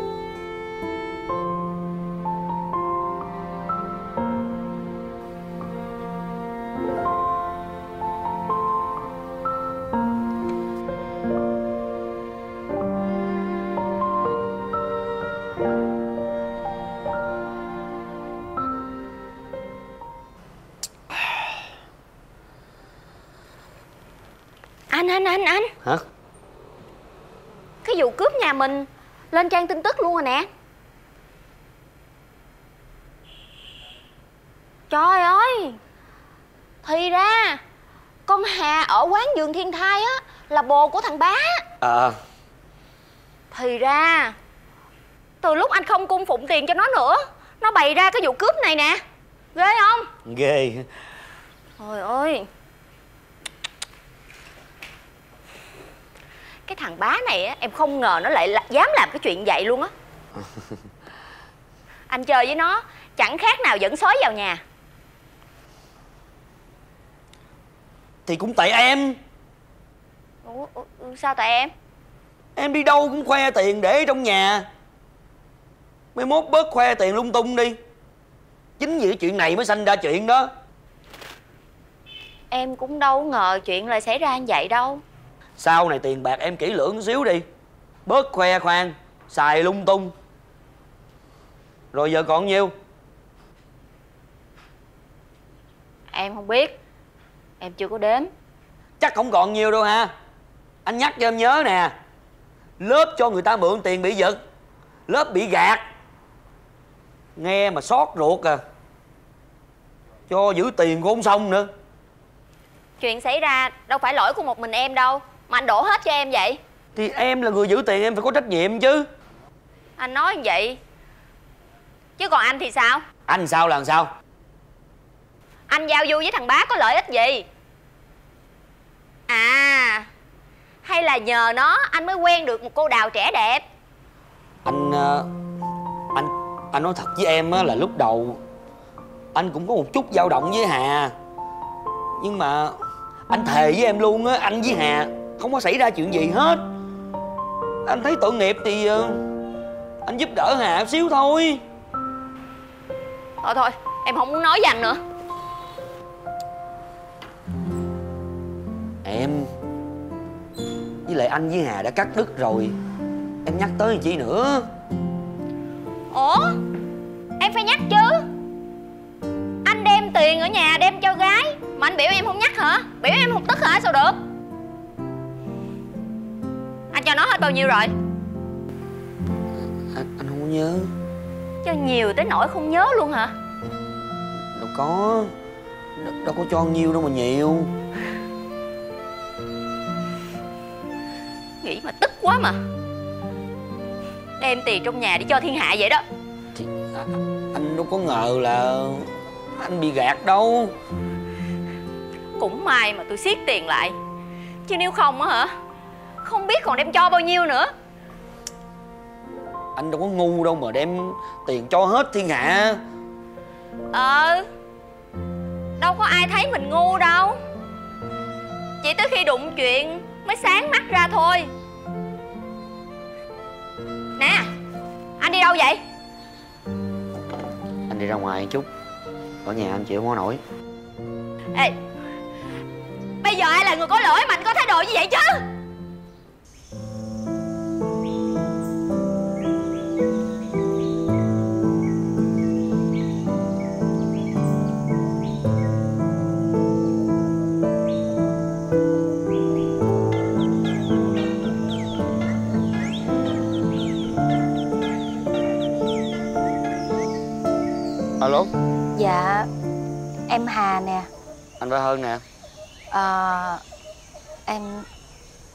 Này nè. Ghê không? Ghê. Trời ơi. Cái thằng bá này á Em không ngờ nó lại là- dám làm cái chuyện vậy luôn á. Anh chơi với nó Chẳng khác nào dẫn sói vào nhà. Thì cũng tại em. Ủa, ủa, sao tại em? Em đi đâu cũng khoe tiền để trong nhà. Mai mốt bớt khoe tiền lung tung đi chính vì cái chuyện này mới sanh ra chuyện đó. Em cũng đâu ngờ chuyện lại xảy ra như vậy đâu. Sau này tiền bạc em kỹ lưỡng xíu đi. Bớt khoe khoang xài lung tung. Rồi giờ còn nhiêu? Em không biết. Em chưa có đếm. Chắc không còn nhiều đâu ha. Anh nhắc cho em nhớ nè. Lớp cho người ta mượn tiền bị giật lớp bị gạt. Nghe mà xót ruột à cho giữ tiền cũng không xong nữa. Chuyện xảy ra đâu phải lỗi của một mình em đâu Mà anh đổ hết cho em vậy. Thì em là người giữ tiền em phải có trách nhiệm chứ. Anh nói như vậy Chứ còn anh thì sao? Anh sao là làm sao? Anh giao du với thằng bá có lợi ích gì? À Hay là nhờ nó anh mới quen được một cô đào trẻ đẹp? Anh ờ, anh anh nói thật với em á là lúc đầu anh cũng có một chút dao động với hà. Nhưng mà anh thề với em luôn á anh với hà không có xảy ra chuyện gì hết. Anh thấy tội nghiệp thì ờ, anh giúp đỡ hà xíu thôi. Thôi thôi em không muốn nói với anh nữa. Em Với lại anh với Hà đã cắt đứt rồi. Em nhắc tới làm chi nữa? Ủa? Em phải nhắc chứ tiền ở nhà đem cho gái. Mà anh biểu em không nhắc hả? Biểu em không tức hả? Sao được? Anh cho nó hết bao nhiêu rồi? Anh, anh không nhớ. Cho nhiều tới nỗi không nhớ luôn hả? Đâu có. Đâu, đâu có cho nhiêu đâu mà nhiều. Nghĩ mà tức quá mà. Đem tiền trong nhà để cho thiên hạ vậy đó. Anh đâu có ngờ là Anh bị gạt đâu. Cũng may mà tôi siết tiền lại. Chứ nếu không á hả Không biết còn đem cho bao nhiêu nữa. Anh đâu có ngu đâu mà đem tiền cho hết thiên hạ. Ờ Đâu có ai thấy mình ngu đâu. Chỉ tới khi đụng chuyện Mới sáng mắt ra thôi. Nè Anh đi đâu vậy? Anh đi ra ngoài chút Ở nhà anh chịu không có nổi. Ê Bây giờ ai là người có lỗi mà anh có thái độ như vậy chứ? Alo Dạ. Em Hà nè. Anh Ba Hơn nè. Ờ Em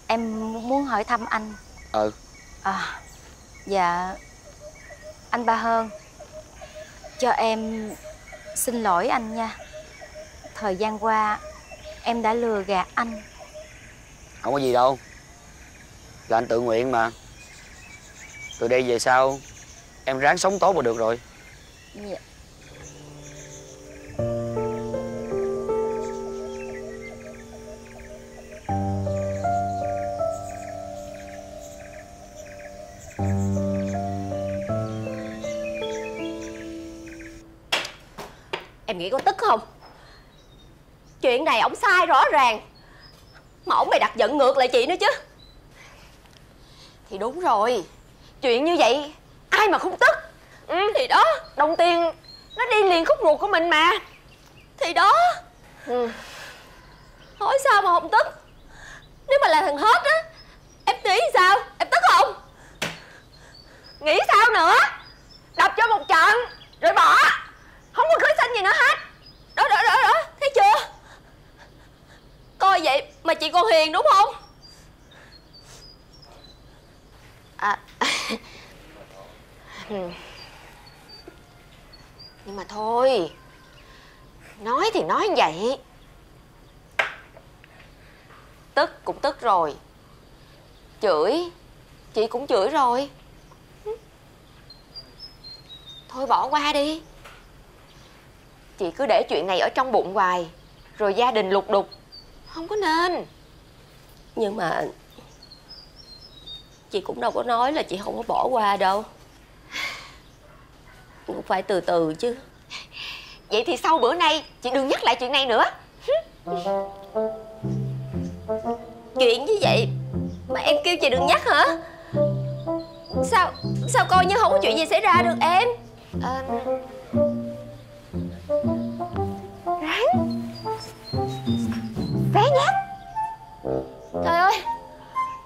Em muốn hỏi thăm anh. Ừ. À, Dạ. Anh Ba Hơn Cho em Xin lỗi anh nha. Thời gian qua Em đã lừa gạt anh. Không có gì đâu. Là anh tự nguyện mà. Từ đây về sau Em ráng sống tốt là được rồi. Dạ. Nghĩ có tức không? Chuyện này ổng sai rõ ràng. Mà ổng bày đặt giận ngược lại chị nữa chứ. Thì đúng rồi. Chuyện như vậy Ai mà không tức? Ừ, Thì đó Đồng tiền Nó đi liền khúc ruột của mình mà. Thì đó. Ừ. Hỏi sao mà không tức? Nếu mà là thằng hết á Em nghĩ sao? Em tức không? Nghĩ sao nữa? Đập cho một trận Rồi bỏ không có cưới xin gì nữa hết. Đó đó đó đó. Thấy chưa? Coi vậy mà chị còn hiền đúng không? À. Ừ. Nhưng mà thôi. Nói thì nói vậy. Tức cũng tức rồi. Chửi, Chị cũng chửi rồi. Thôi bỏ qua đi. Chị cứ để chuyện này ở trong bụng hoài Rồi gia đình lục đục. Không có nên. Nhưng mà Chị cũng đâu có nói là chị không có bỏ qua đâu. Cũng phải từ từ chứ. Vậy thì sau bữa nay Chị đừng nhắc lại chuyện này nữa. Chuyện như vậy Mà em kêu chị đừng nhắc hả? Sao Sao coi như không có chuyện gì xảy ra được em? À, Ráng. Ráng nhé Trời ơi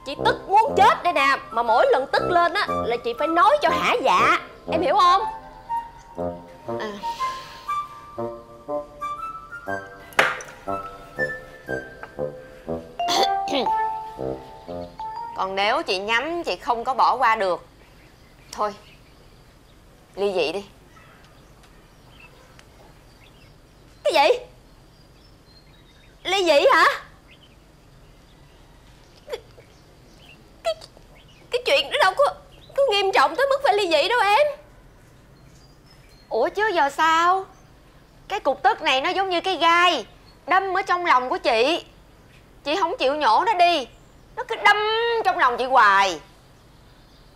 Chị tức muốn chết đây nè Mà mỗi lần tức lên á Là chị phải nói cho hả dạ. Em hiểu không? À. Còn nếu chị nhắm chị không có bỏ qua được. Thôi Ly dị đi Cái gì? Ly dị hả? Cái, cái, cái chuyện đó đâu có Có nghiêm trọng tới mức phải ly dị đâu em. Ủa chứ giờ sao? Cái cục tức này nó giống như cái gai Đâm ở trong lòng của chị. Chị không chịu nhổ nó đi Nó cứ đâm trong lòng chị hoài.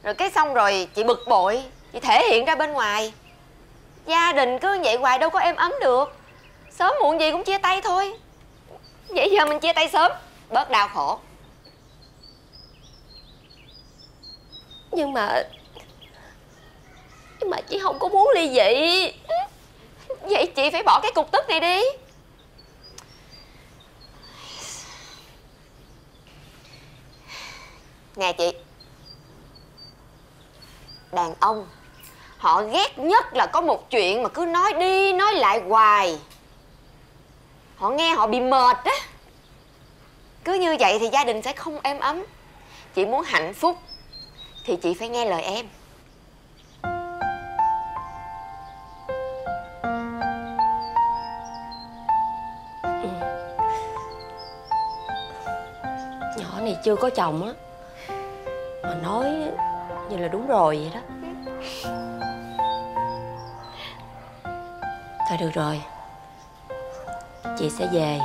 Rồi cái xong rồi chị bực bội Chị thể hiện ra bên ngoài. Gia đình cứ vậy hoài đâu có êm ấm được. Sớm muộn gì cũng chia tay thôi. Vậy giờ mình chia tay sớm Bớt đau khổ. Nhưng mà Nhưng mà chị không có muốn ly dị. Vậy chị phải bỏ cái cục tức này đi. Nè chị Đàn ông Họ ghét nhất là có một chuyện mà cứ nói đi nói lại hoài Họ nghe họ bị mệt á. Cứ như vậy thì gia đình sẽ không êm ấm. Chị muốn hạnh phúc Thì chị phải nghe lời em. Ừ. Nhỏ này chưa có chồng á. Mà nói như là đúng rồi vậy đó. Thôi được rồi. Chị sẽ về.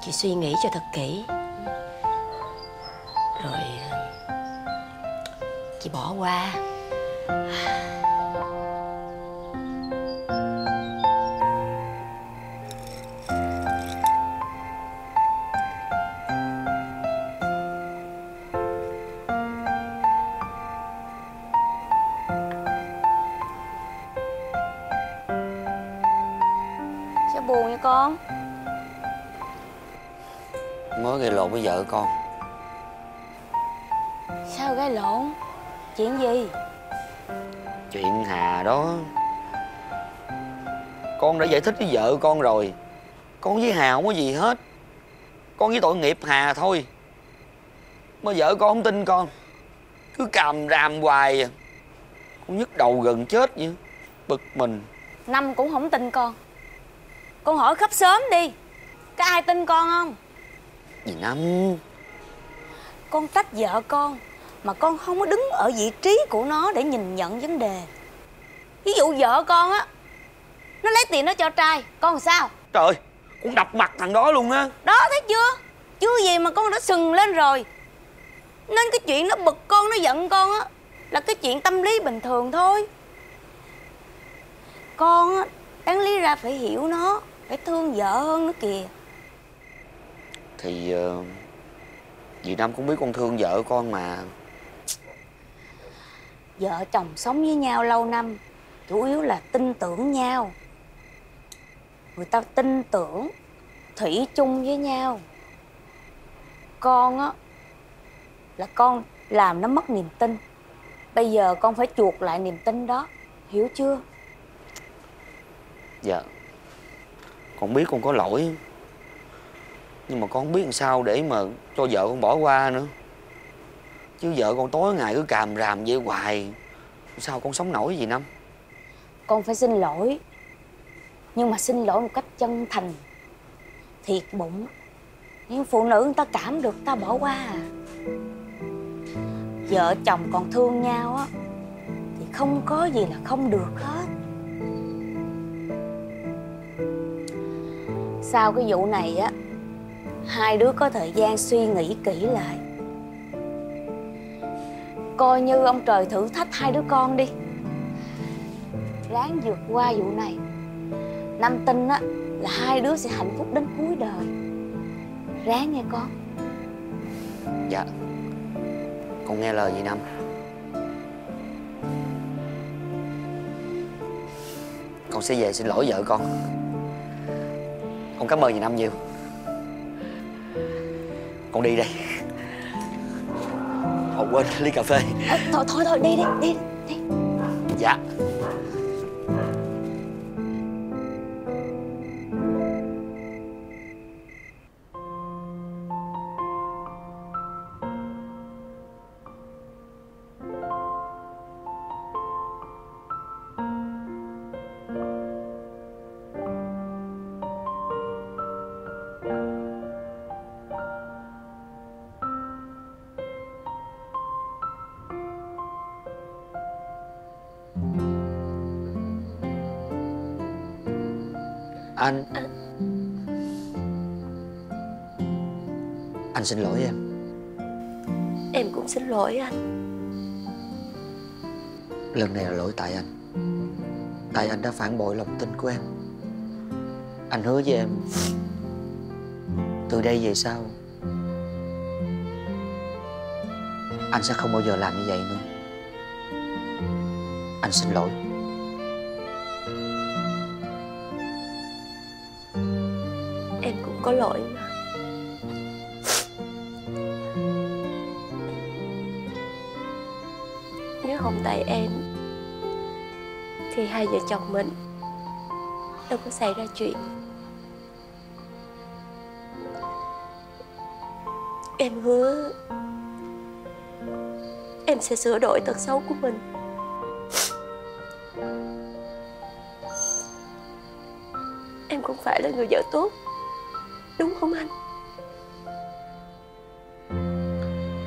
Chị suy nghĩ cho thật kỹ. Rồi ờ, Chị bỏ qua. Con mới gây lộn với vợ con. Sao gây lộn? Chuyện gì? Chuyện hà đó. Con đã giải thích với vợ con rồi. Con với hà không có gì hết. Con với tội nghiệp hà thôi. Mà vợ con không tin con. Cứ càm ràm hoài à. Con nhức đầu gần chết vậy bực mình. Năm cũng không tin con Con hỏi khắp sớm đi. Có ai tin con không? Gì năm? Con trách vợ con Mà con không có đứng ở vị trí của nó Để nhìn nhận vấn đề. Ví dụ vợ con á Nó lấy tiền nó cho trai Con làm sao? Trời con đập mặt thằng đó luôn á. Đó thấy chưa? Chưa gì mà con đã sừng lên rồi. Nên cái chuyện nó bực con Nó giận con á Là cái chuyện tâm lý bình thường thôi. Con á Đáng lý ra phải hiểu nó Phải thương vợ hơn nữa kìa. Thì uh, dì năm cũng biết con thương vợ con mà. Vợ chồng sống với nhau lâu năm Chủ yếu là tin tưởng nhau. Người ta tin tưởng Thủy chung với nhau. Con á Là con làm nó mất niềm tin. Bây giờ con phải chuộc lại niềm tin đó Hiểu chưa? Dạ con biết con có lỗi. Nhưng mà con không biết làm sao để mà cho vợ con bỏ qua nữa. Chứ vợ con tối ngày cứ càm ràm vậy hoài. Sao con sống nổi gì năm? Con phải xin lỗi. Nhưng mà xin lỗi một cách chân thành, Thiệt bụng. Nhưng phụ nữ người ta cảm được, người ta bỏ qua à. Vợ chồng còn thương nhau á, Thì không có gì là không được hết. Sau cái vụ này á, Hai đứa có thời gian suy nghĩ kỹ lại. Coi như ông trời thử thách hai đứa con đi. Ráng vượt qua vụ này. Năm tin á, là hai đứa sẽ hạnh phúc đến cuối đời. Ráng nghe con. Dạ. Con nghe lời gì năm. Con sẽ về xin lỗi vợ con con cảm ơn dì năm nhiều. Con đi đây. Ồ quên ly cà phê. À, Thôi thôi thôi đi đi đi đi. Dạ anh. Anh xin lỗi em. Em cũng xin lỗi anh. Lần này là lỗi tại anh. Tại anh đã phản bội lòng tin của em. Anh hứa với em Từ đây về sau Anh sẽ không bao giờ làm như vậy nữa. Anh xin lỗi có lỗi mà. Nếu không tại em Thì hai vợ chồng mình Đâu có xảy ra chuyện. Em hứa Em sẽ sửa đổi tật xấu của mình. Em cũng phải là người vợ tốt. Đúng không anh?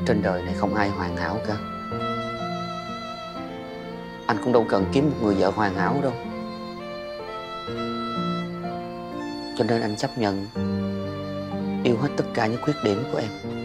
Trên đời này không ai hoàn hảo cả. Anh cũng đâu cần kiếm một người vợ hoàn hảo đâu. Cho nên anh chấp nhận Yêu hết tất cả những khuyết điểm của em.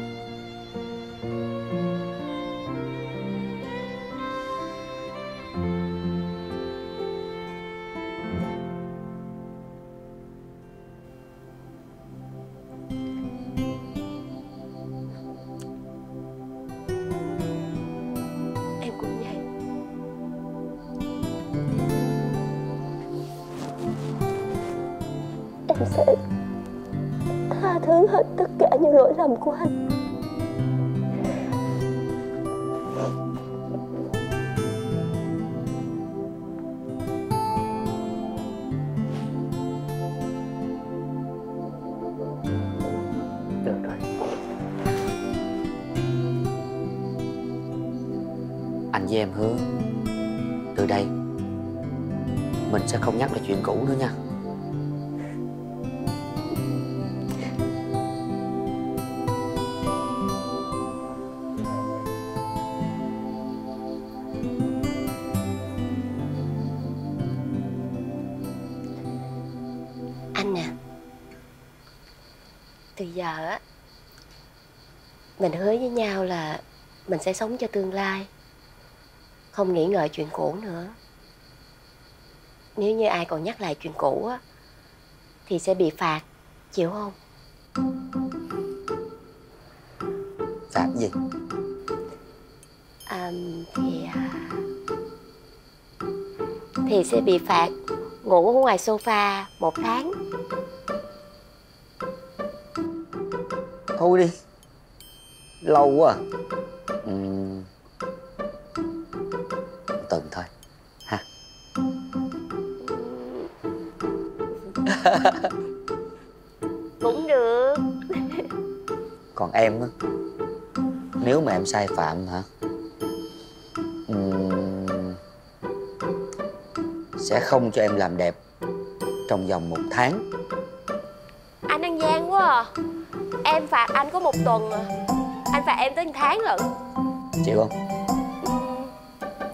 Sẽ sống cho tương lai. Không nghĩ ngợi chuyện cũ nữa. Nếu như ai còn nhắc lại chuyện cũ á Thì sẽ bị phạt Chịu không? Phạt gì? À, thì à, Thì sẽ bị phạt Ngủ ở ngoài sofa một tháng. Thôi đi. Lâu quá à. Em á. Nếu mà em sai phạm hả? Ừm, Sẽ không cho em làm đẹp Trong vòng một tháng. Anh ăn gian quá à. Em phạt anh có một tuần à. Anh phạt em tới một tháng lận. Chịu không?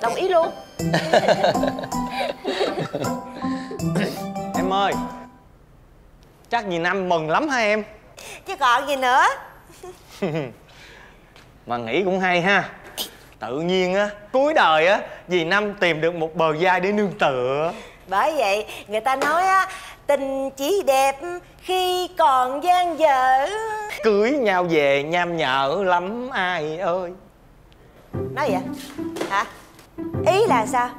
Đồng ý luôn. Em ơi Chắc dì Năm mừng lắm hả em? Chứ còn gì nữa Mà nghĩ cũng hay ha. Tự nhiên á Cuối đời á Dì Năm tìm được một bờ vai để nương tựa. Bởi vậy người ta nói á Tình chỉ đẹp khi còn gian dở. Cưới nhau về nham nhở lắm ai ơi. Nói vậy? Hả? Ý là sao?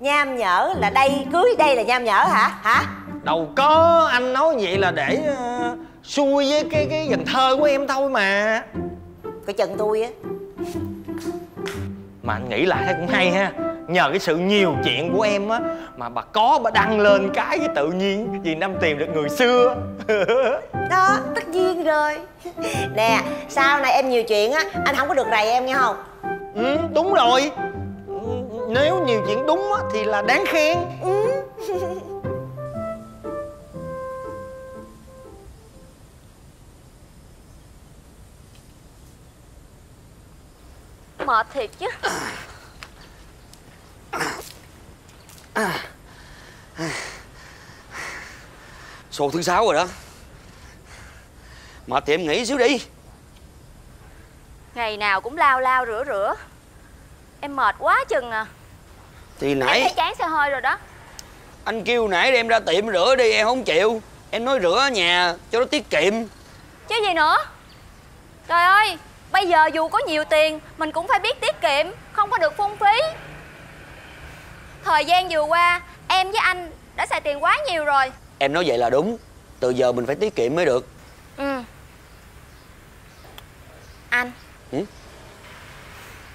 Nham nhở là đây cưới đây là nham nhở hả? Hả? Đâu có Anh nói vậy là để uh, Xui với cái cái dần thơ của em thôi mà. Cái chân tôi á. Mà anh nghĩ lại thấy cũng hay ha. Nhờ cái sự nhiều chuyện của em á Mà bà có bà đăng lên cái cái tự nhiên Vì Năm tìm được người xưa. Đó tất nhiên rồi. Nè sau này em nhiều chuyện á Anh không có được rầy em nghe không? Ừ, Đúng rồi. Nếu nhiều chuyện đúng á thì là đáng khen. Ừ. Mệt thiệt chứ. Số thứ sáu rồi đó. Mệt thì em nghỉ xíu đi. Ngày nào cũng lao lao rửa rửa. Em mệt quá chừng à. Thì Em nãy thấy chán xe hơi rồi đó. Anh kêu nãy đem ra tiệm rửa đi em không chịu. Em nói rửa ở nhà cho nó tiết kiệm. Chứ gì nữa. Trời ơi Bây giờ dù có nhiều tiền Mình cũng phải biết tiết kiệm Không có được phung phí. Thời gian vừa qua Em với anh đã xài tiền quá nhiều rồi. Em nói vậy là đúng. Từ giờ mình phải tiết kiệm mới được. Ừ. Anh. Ừ?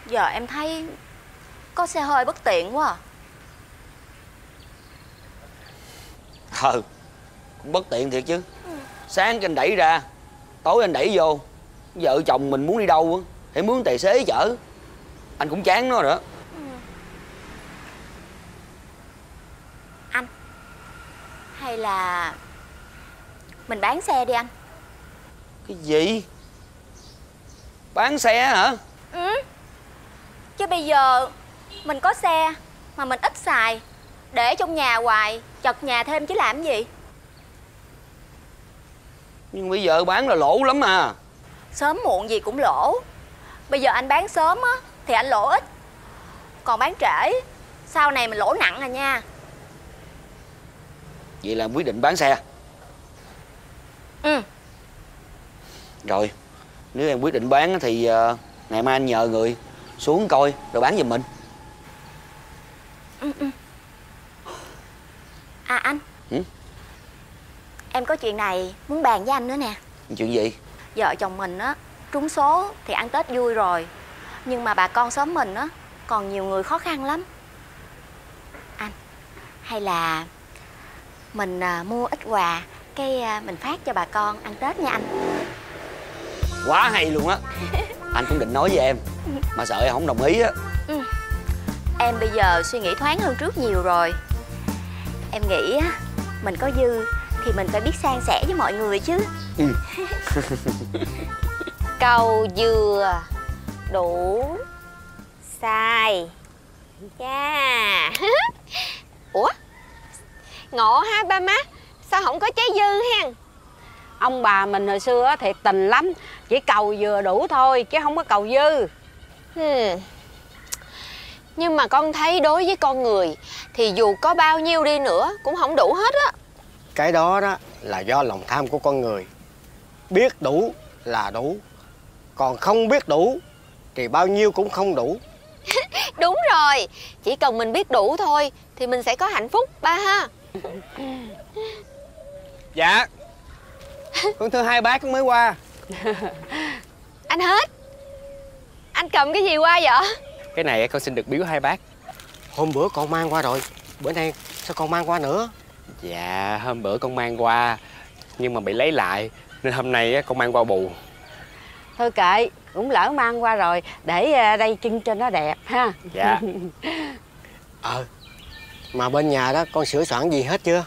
Giờ em thấy Có xe hơi bất tiện quá à. Ờ Cũng bất tiện thiệt chứ. Sáng anh đẩy ra Tối anh đẩy vô Vợ chồng mình muốn đi đâu á Thì mướn tài xế chở. Anh cũng chán nó nữa Hay là Mình bán xe đi anh? Cái gì? Bán xe hả? Ừ. Chứ bây giờ Mình có xe Mà mình ít xài Để trong nhà hoài Chật nhà thêm chứ làm gì? Nhưng bây giờ bán là lỗ lắm à Sớm muộn gì cũng lỗ. Bây giờ anh bán sớm á Thì anh lỗ ít. Còn bán trễ Sau này mình lỗ nặng à nha. Vậy là quyết định bán xe. Ừ. Rồi Nếu em quyết định bán á thì ờ, Ngày mai anh nhờ người xuống coi Rồi bán giùm mình. Ừ, ừ. À anh. Ừ? Em có chuyện này muốn bàn với anh nữa nè. Chuyện gì Vợ chồng mình á Trúng số thì ăn Tết vui rồi. Nhưng mà bà con xóm mình á Còn nhiều người khó khăn lắm. Anh Hay là Mình à, mua ít quà Cái à, mình phát cho bà con ăn Tết nha anh. Quá hay luôn á. Anh cũng định nói với em Mà sợ em không đồng ý á. Ừ. Em bây giờ suy nghĩ thoáng hơn trước nhiều rồi. Em nghĩ á Mình có dư Thì mình phải biết san sẻ với mọi người chứ. Ừ. Cầu dừa đủ. Sai. Cha Ủa? Ngộ ha ba má. Sao không có trái dư hen? Ông bà mình hồi xưa á thiệt tình lắm Chỉ cầu vừa đủ thôi chứ không có cầu dư. Hmm. Nhưng mà con thấy đối với con người Thì dù có bao nhiêu đi nữa Cũng không đủ hết á Cái đó đó là do lòng tham của con người. Biết đủ là đủ. Còn không biết đủ Thì bao nhiêu cũng không đủ. Đúng rồi. Chỉ cần mình biết đủ thôi Thì mình sẽ có hạnh phúc ba ha. Dạ. Con thưa hai bác mới qua. Anh hết. Anh cầm cái gì qua vậy? Cái này con xin được biếu hai bác. Hôm bữa con mang qua rồi. Bữa nay sao con mang qua nữa Dạ hôm bữa con mang qua Nhưng mà bị lấy lại Nên hôm nay á, con mang qua bù. Thôi kệ Cũng lỡ mang qua rồi Để à, đây trưng cho nó đẹp ha. Dạ. Ờ Mà bên nhà đó con sửa soạn gì hết chưa?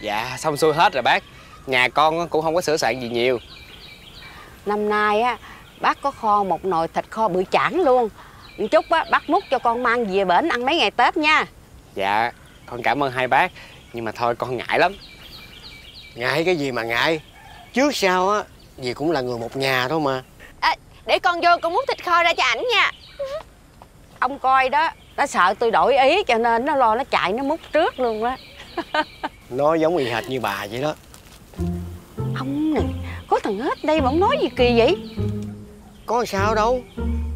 Dạ xong xuôi hết rồi bác. Nhà con cũng không có sửa soạn gì nhiều. Năm nay á Bác có kho một nồi thịt kho bự chảng luôn. Chút á bác múc cho con mang về bển ăn mấy ngày Tết nha. Dạ con cảm ơn hai bác Nhưng mà thôi con ngại lắm. Ngại cái gì mà ngại? Trước sau á Gì cũng là người một nhà thôi mà. À, Để con vô con múc thịt kho ra cho ảnh nha. Ông coi đó Nó sợ tôi đổi ý cho nên nó lo nó chạy nó múc trước luôn đó. Nó giống y hệt như bà vậy đó. Ông này Có thằng hết đây mà ông nói gì kỳ vậy? Có sao đâu.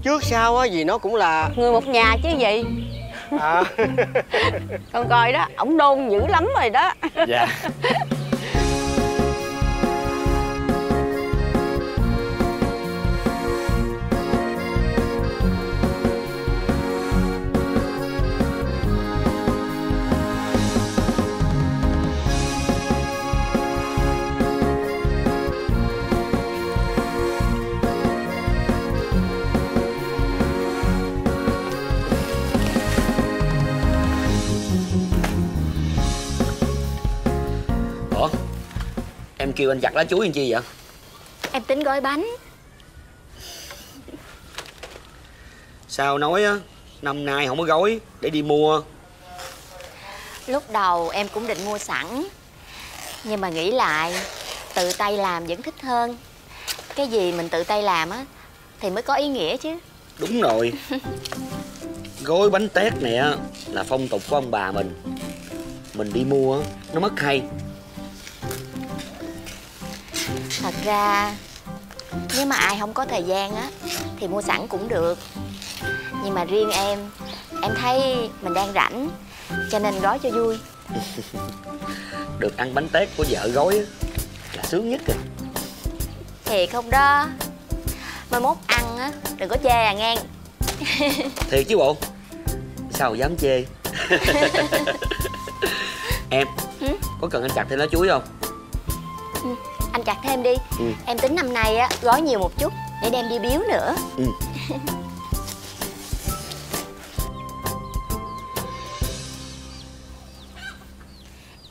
Trước sau á gì nó cũng là Người một nhà chứ gì à. Con coi đó Ổng nôn dữ lắm rồi đó Dạ kêu anh giặt lá chuối làm chi vậy? Em tính gói bánh. Sao nói á Năm nay không có gói Để đi mua. Lúc đầu em cũng định mua sẵn Nhưng mà nghĩ lại Tự tay làm vẫn thích hơn. Cái gì mình tự tay làm á Thì mới có ý nghĩa chứ. Đúng rồi. Gói bánh tét này á Là phong tục của ông bà mình. Mình đi mua nó mất hay Thật ra Nếu mà ai không có thời gian á Thì mua sẵn cũng được. Nhưng mà riêng em Em thấy mình đang rảnh Cho nên gói cho vui. Được ăn bánh tét của vợ gói á là sướng nhất rồi. Thiệt không đó? Mai mốt ăn á Đừng có chê à ngang. Thiệt chứ bộ? Sao dám chê? Em có cần anh chặt thêm lá chuối không? Ừ, Anh chặt thêm đi. Ừ. Em tính năm nay á gói nhiều một chút Để đem đi biếu nữa. Ừ.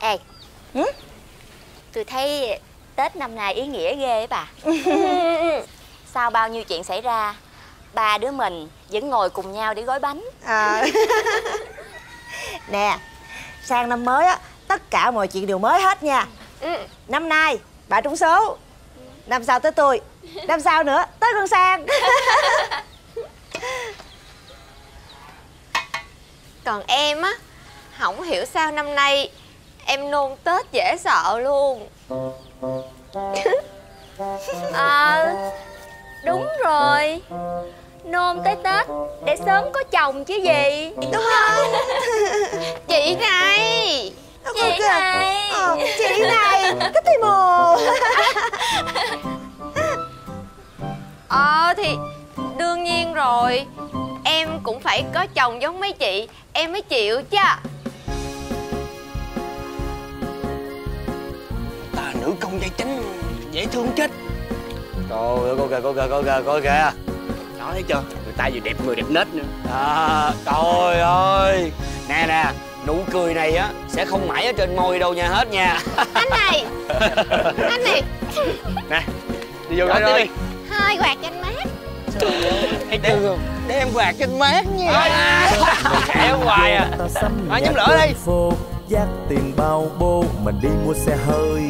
Ê. Tôi thấy Tết năm nay ý nghĩa ghê á bà. Sau bao nhiêu chuyện xảy ra? Ba đứa mình vẫn ngồi cùng nhau để gói bánh. À. nè sang năm mới á tất cả mọi chuyện đều mới hết nha. Năm nay bà trúng số. Năm sau tới tôi. Năm sau nữa tới con sang. Còn em á Không hiểu sao năm nay Em nôn Tết dễ sợ luôn. Ờ Đúng rồi. Nôn tới Tết Để sớm có chồng chứ gì. Đúng không Chị này Chị này. Ờ, chị này Thích thì bồ Ờ thì Đương nhiên rồi. Em cũng phải có chồng giống mấy chị. Em mới chịu chứ. Ta nữ công gia chánh dễ thương chết. Trời ơi, coi kìa, coi kìa, coi kìa, coi kìa. Đó thấy chưa? Người ta vừa đẹp người đẹp nết nữa. À, Trời ơi. Nè nè Nụ cười này á Sẽ không mãi ở trên môi đâu nha hết nha. Anh này Anh này. Nè Đi vô đó đi. Hai quạt cho anh mát không? Để em quạt cho anh mát nha Khẽ hoài à. À, nhóm lửa đi. dắt tiền bao bô mình đi mua xe hơi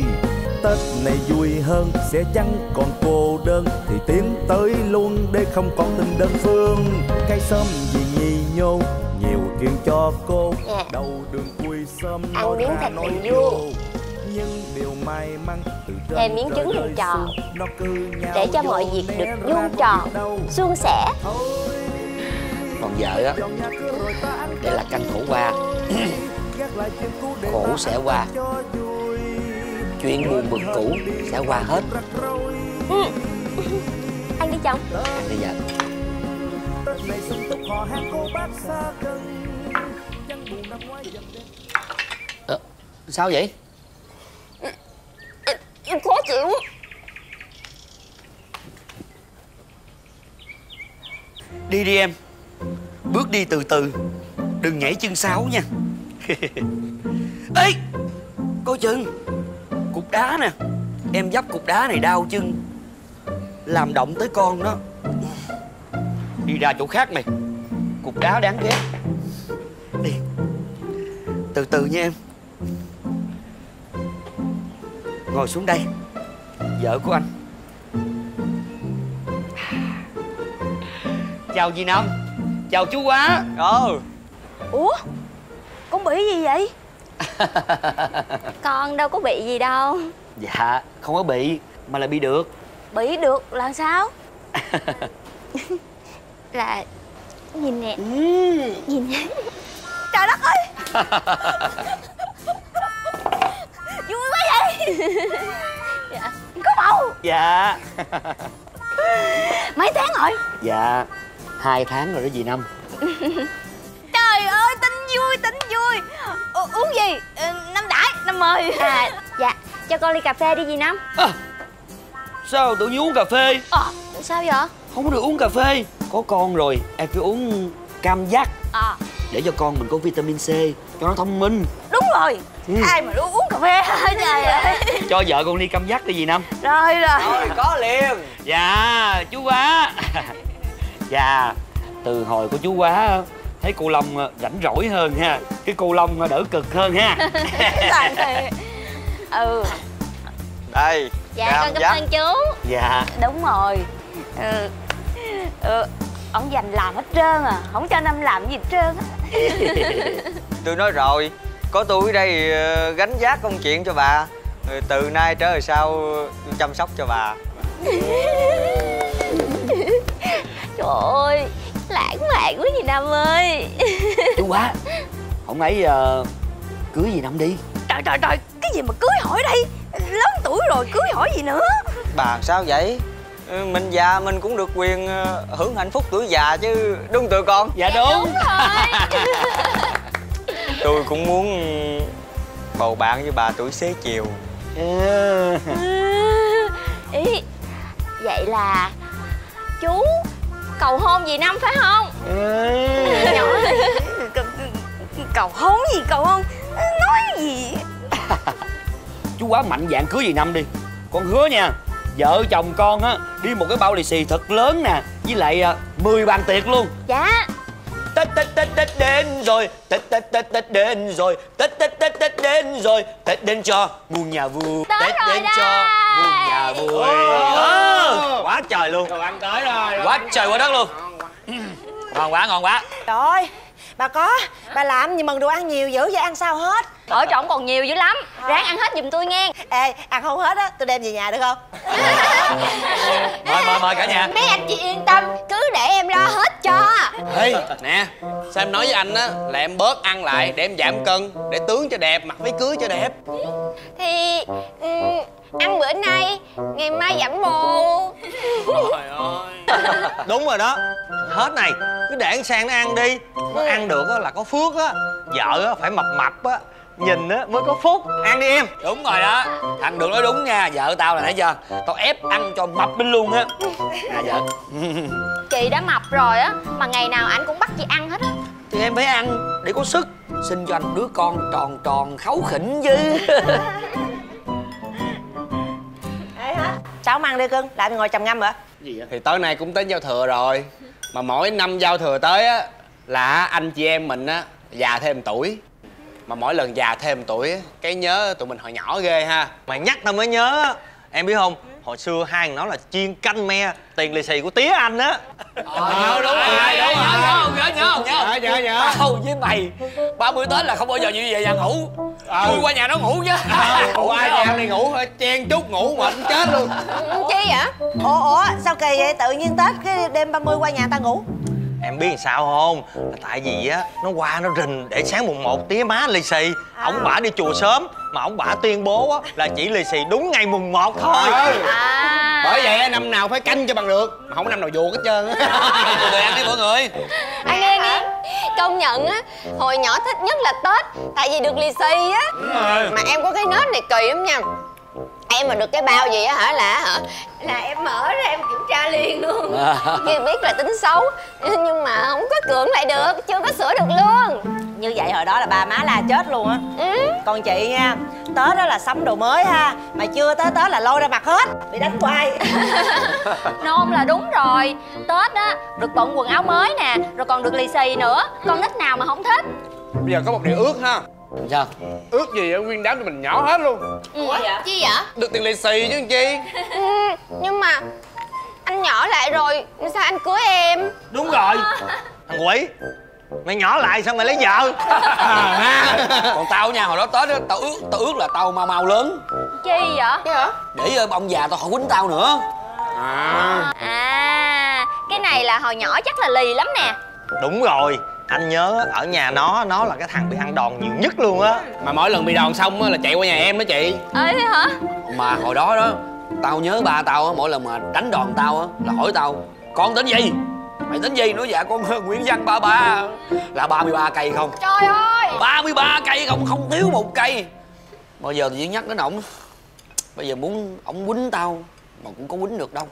Tết này vui hơn sẽ chẳng còn cô đơn? Thì tiến tới luôn để không còn tình đơn phương. Cây sớm vì nhì nhô nhiều chuyện cho cô. Nè. Đầu đường vui sớm Ăn miếng thịt nói mình vô. Nhưng điều may mắn từ trên Thêm miếng trứng hình tròn Để cho mọi việc được vuông tròn. Suôn sẻ. Còn vợ á Để là tranh thủ qua. Khổ sẽ qua Chuyện buồn bực cũ sẽ qua hết. Ừ. Anh đi chồng. Ăn đi vợ Ờ, Sao vậy? Em khó chịu Đi đi em. Bước đi từ từ. Đừng nhảy chân sáo nha. Ê Coi chừng Cục đá nè. Em dấp cục đá này đau chân. Làm động tới con đó. Đi ra chỗ khác mày. Cục đá đáng ghét. Đi. Từ từ nha em. Ngồi xuống đây. Vợ của anh. Chào dì Năm Chào chú quá. Ừ Ủa? Con bị gì vậy Con đâu có bị gì đâu. Dạ không có bị Mà là bị được. Bị được là sao? Là Nhìn nè. Nhìn nè. Trời đất ơi! Vui quá vậy! Dạ. Có bầu. Dạ. Mấy tháng rồi? Dạ Hai tháng rồi đó dì Năm Trời ơi tin vui tin vui. U Uống gì? Ừ, Năm đãi năm mời à, Dạ cho con ly cà phê đi dì Năm. Sao tự nhiên uống cà phê? Ờ sao vậy? Không có được uống cà phê. Có con rồi em phải uống cam giác. À Để cho con mình có vitamin C Cho nó thông minh. Đúng rồi. Ừ. Ai mà uống cà phê hả trời ơi Cho vợ con ly cam giác đi dì Năm. Rồi rồi. Rồi có liền. Dạ chú quá. Dạ Từ hồi của chú quá Thấy cô Long ờ, rảnh rỗi hơn ha. Cái cô Long ờ, đỡ cực hơn ha. Ừ. Đây Dạ con cảm ơn chú. Dạ. Đúng rồi. Ừ. Ừ. Ông dành làm hết trơn à. Không cho Năm làm gì hết trơn á. Tôi nói rồi có tôi ở đây ờ, gánh vác công chuyện cho bà. Từ nay trở về sau tôi chăm sóc cho bà. Trời ơi Lãng mạn quá gì Nam ơi. Chú quá không ấy ờ, cưới gì năm đi? Trời trời trời Cái gì mà cưới hỏi đây? Lớn tuổi rồi cưới hỏi gì nữa? Bà sao vậy? Ừ, mình già mình cũng được quyền ờ, hưởng hạnh phúc tuổi già chứ đúng tụi con? Dạ đúng. Tôi cũng muốn bầu bạn với bà tuổi xế chiều. Ý Vậy là Chú cầu hôn gì Năm phải không? Nhỏ Cầu hôn gì cầu hôn? Nói gì? Chú quá mạnh dạn cưới gì năm đi. Con hứa nha vợ chồng con á đi một cái bao lì xì thật lớn nè với lại à, 10 bàn tiệc luôn. Dạ tết tết tết tết đến rồi. Tết tết tết tết đến rồi. Tết tết tết tết đến rồi. Tết đến cho muôn nhà vui. Tết đến cho muôn nhà vui. Ờ, quá trời luôn. Đồ ăn tới rồi quá trời quá đất luôn. ngon quá ngon quá. Trời ơi Bà có Bà làm gì mừng đồ ăn nhiều dữ vậy? Ăn sao hết Ở trọng còn nhiều dữ lắm. Ráng ăn hết giùm tôi nghe. Ê ăn không hết á Tôi đem về nhà được không? Mời mời mời cả nhà. Mấy anh chị yên tâm Cứ để em lo hết cho. Ê, nè sao em nói với anh á là em bớt ăn lại để em giảm cân để tướng cho đẹp mặc váy cưới cho đẹp. Thì ừ, ăn bữa nay Ngày mai giảm bồ trời ơi. Đúng rồi đó. Hết này cứ để con sang nó ăn đi. Nó ăn được á là có phước á. Vợ á phải mập mập á nhìn á mới có phúc. Ăn đi em. Đúng rồi đó thằng được nói đúng nha vợ tao là nãy giờ tao ép ăn cho mập lên luôn á. Nè vợ. Chị đã mập rồi á Mà ngày nào anh cũng bắt chị ăn hết á. Thì em phải ăn để có sức sinh cho anh đứa con tròn tròn kháu khỉnh chứ. Ê Sao không ăn đi cưng? Làm gì ngồi trầm ngâm vậy? Thì tối nay cũng tới giao thừa rồi mà mỗi năm giao thừa tới á là anh chị em mình á già thêm tuổi mà mỗi lần già thêm tuổi cái nhớ tụi mình hồi nhỏ ghê ha. Mày nhắc tao mới nhớ em biết không? Hồi xưa hai thằng nó là chiên canh me tiền lì xì của tía anh á. Ờ đúng rồi nhớ nhớ không nhớ nhớ không nhớ nhớ nhớ tao với mày ba mươi tết là không bao giờ như về nhà ngủ. Ừ. tôi qua nhà nó ngủ chứ. Qua nhà này ngủ thôi chen chút ngủ mệt chết luôn. Chi vậy? Ủa ủa sao kỳ vậy? Tự nhiên Tết cái đêm 30 qua nhà ta ngủ em biết làm sao không? Là tại vì á nó qua nó rình để sáng mùng một tía má lì xì. Ổng bả đi chùa sớm mà ổng bả tuyên bố á là chỉ lì xì đúng ngày mùng một thôi. Ừ. bởi vậy á, năm nào phải canh cho bằng được. Mà không có năm nào vuột hết trơn á. Mọi người ăn đi mọi người. Ăn nghe nghe. Công nhận á Hồi nhỏ thích nhất là Tết Tại vì được lì xì á. Rồi. Mà em có cái nết này kỳ lắm nha Em mà được cái bao gì á hả? Là hả? Là em mở ra em kiểm tra liền luôn. Khi biết là tính xấu Nhưng mà không có cưỡng lại được Chưa có sửa được luôn. Như vậy hồi đó là ba má la chết luôn á. Ừ. Còn chị nha Tết đó là sắm đồ mới ha Mà chưa tới Tết là lôi ra mặt hết. Bị đánh hoài Nôn là đúng rồi. Tết á được bận quần áo mới nè Rồi còn được lì xì nữa. Con nít nào mà không thích? Bây giờ có một điều ước ha sao? Ước gì ở nguyên đám tụi mình nhỏ hết luôn. Gì vậy? Chi vậy? được tiền lì xì chứ chi? Ừ, nhưng mà anh nhỏ lại rồi sao anh cưới em? Đúng rồi. Thằng quỷ mày nhỏ lại sao mày lấy vợ? Còn tao nha hồi đó tết á tao ước tao ước là tao mau mau lớn. Chi vậy? Chi hả? để ờ, ông già tao không quýnh tao nữa. À. À Cái này là hồi nhỏ chắc là lì lắm nè. Đúng rồi anh nhớ ở nhà nó nó là cái thằng bị ăn đòn nhiều nhất luôn á. Mà mỗi lần bị đòn xong á là chạy qua nhà em đó chị. Ê thế hả? mà hồi đó đó tao nhớ ba tao á mỗi lần mà đánh đòn tao á là hỏi tao con tính gì? Mày tính gì nữa dạ? Con nguyễn văn ba ba. Là 33 cây không? Trời ơi! 33 cây không không thiếu một cây. Bao giờ thì nhắc đến ổng bây giờ muốn ổng quýnh tao mà cũng có quýnh được đâu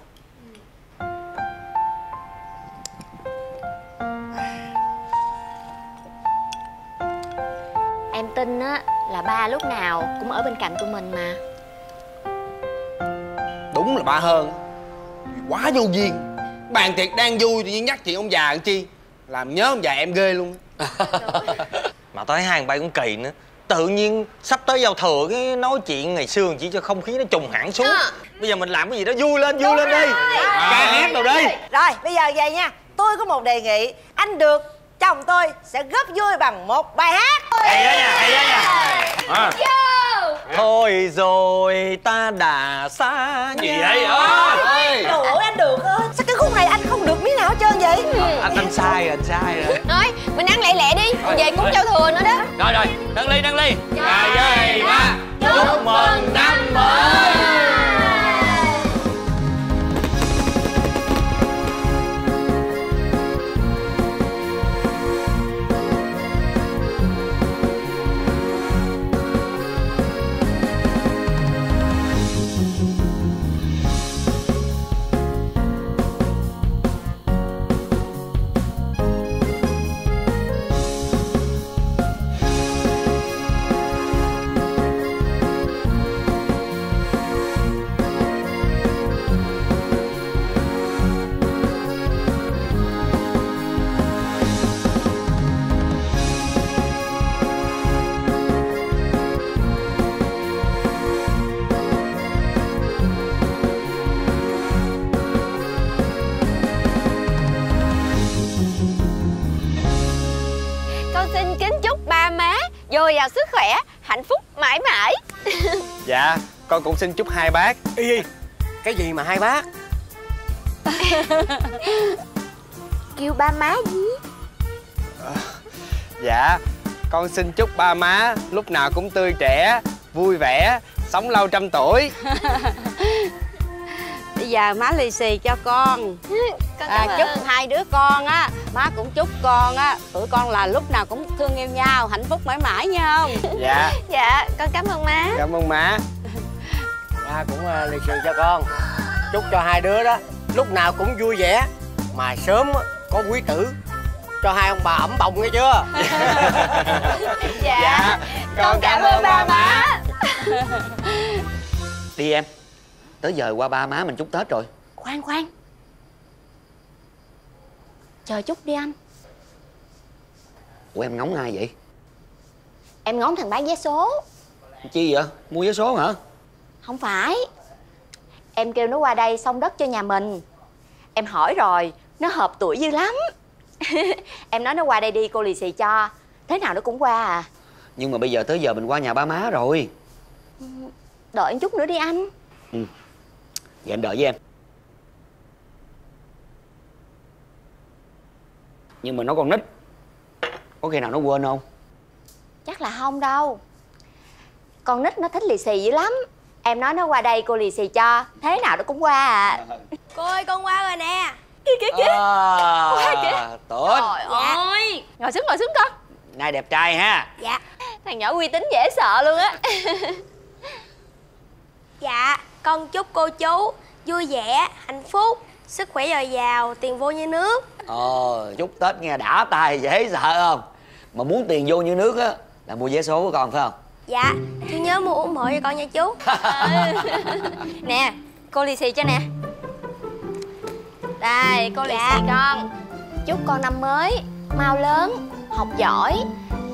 là ba lúc nào cũng ở bên cạnh tụi mình mà. Đúng là ba hơn. Quá vô duyên. Bàn tiệc đang vui tự nhiên nhắc chuyện ông già làm chi? Làm nhớ ông già em ghê luôn. Mà tới hai thằng bay cũng kỳ nữa. Tự nhiên sắp tới giao thừa cái nói chuyện ngày xưa chỉ cho không khí nó trùng hẳn xuống. Bây giờ mình làm cái gì đó vui lên vui lên đi. Ca hát đâu đi Rồi bây giờ về nha. Tôi có một đề nghị. Anh được chồng tôi sẽ góp vui bằng một bài hát. Hay đó nha hay đó nha. À. Thôi rồi ta đã xa Gì nhau. vậy? Ơi! Trời ơi anh được ơi Sao cái khúc này anh không được miếng nào hết trơn vậy? Anh anh sai rồi, anh sai rồi. Thôi mình ăn lẹ lẹ đi Về cúng giao thừa nữa đó. Rồi rồi nâng ly nâng ly. Hai giây ba. Chúc mừng năm mới dồi dào sức khỏe Hạnh phúc mãi mãi. Dạ con cũng xin chúc hai bác. Y Y Cái gì mà hai bác? Kêu ba má gì Dạ con xin chúc ba má lúc nào cũng tươi trẻ Vui vẻ Sống lâu trăm tuổi Bây giờ má lì xì cho con. Con à, cảm Chúc ơn. hai đứa con á Má cũng chúc con á Tụi con là lúc nào cũng thương yêu nhau Hạnh phúc mãi mãi nha không? Dạ. Dạ. Con cảm ơn má. Cảm ơn má. Ba cũng uh, lì xì cho con. Chúc cho hai đứa đó Lúc nào cũng vui vẻ Mà sớm có quý tử. Cho hai ông bà ẩm bồng nghe chưa? Dạ, con cảm ơn ba má. Đi em tới giờ qua ba má mình chúc tết rồi. Khoan khoan. Chờ chút đi anh. Ủa em ngóng ai vậy? Em ngóng thằng bán vé số. Chi vậy? Mua vé số hả? Không phải. Em kêu nó qua đây xong đất cho nhà mình. Em hỏi rồi Nó hợp tuổi dư lắm. Em nói nó qua đây đi cô lì xì cho. Thế nào nó cũng qua à. Nhưng mà bây giờ tới giờ mình qua nhà ba má rồi. Đợi một chút nữa đi anh vậy anh đợi với em. Nhưng mà nó còn nít. Có khi nào nó quên không? Chắc là không đâu. Con nít nó thích lì xì dữ lắm. Em nói nó qua đây cô lì xì cho. Thế nào nó cũng qua à. Cô ơi con qua rồi nè. Kìa kìa kìa à, kìa. tốt. Trời ơi. Ngồi xuống ngồi xuống con. Nay đẹp trai ha. Dạ. Thằng nhỏ uy tín dễ sợ luôn á. Dạ con chúc cô chú vui vẻ, hạnh phúc, sức khỏe dồi dào, tiền vô như nước. Ờ chúc tết nghe đã tài dễ sợ không? Mà muốn tiền vô như nước á là mua vé số của con phải không? Dạ chú nhớ mua ủng hộ cho con nha chú. Nè cô lì xì cho nè. Đây cô lì Dạ. xì con. Chúc con năm mới Mau lớn Học giỏi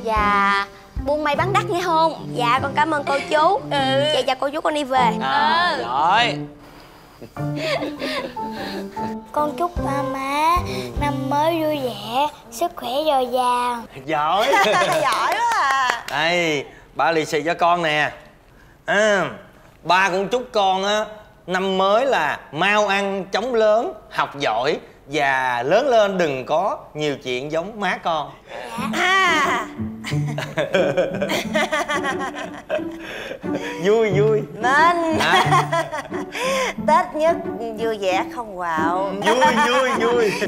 Và buôn may bán đắt nghe không? Dạ con cảm ơn cô chú. Ừ. Dạ dạ cô chú con đi về. À, rồi. Con chúc ba má năm mới vui vẻ, sức khỏe dồi dào. Giỏi. Giỏi quá à. Đây ba lì xì cho con nè. À, Ba cũng chúc con á Năm mới là mau ăn chóng lớn Học giỏi Và lớn lên đừng có nhiều chuyện giống má con. À, Vui vui. Nên. Hả? Tết nhất vui vẻ không quạo. Vui vui vui.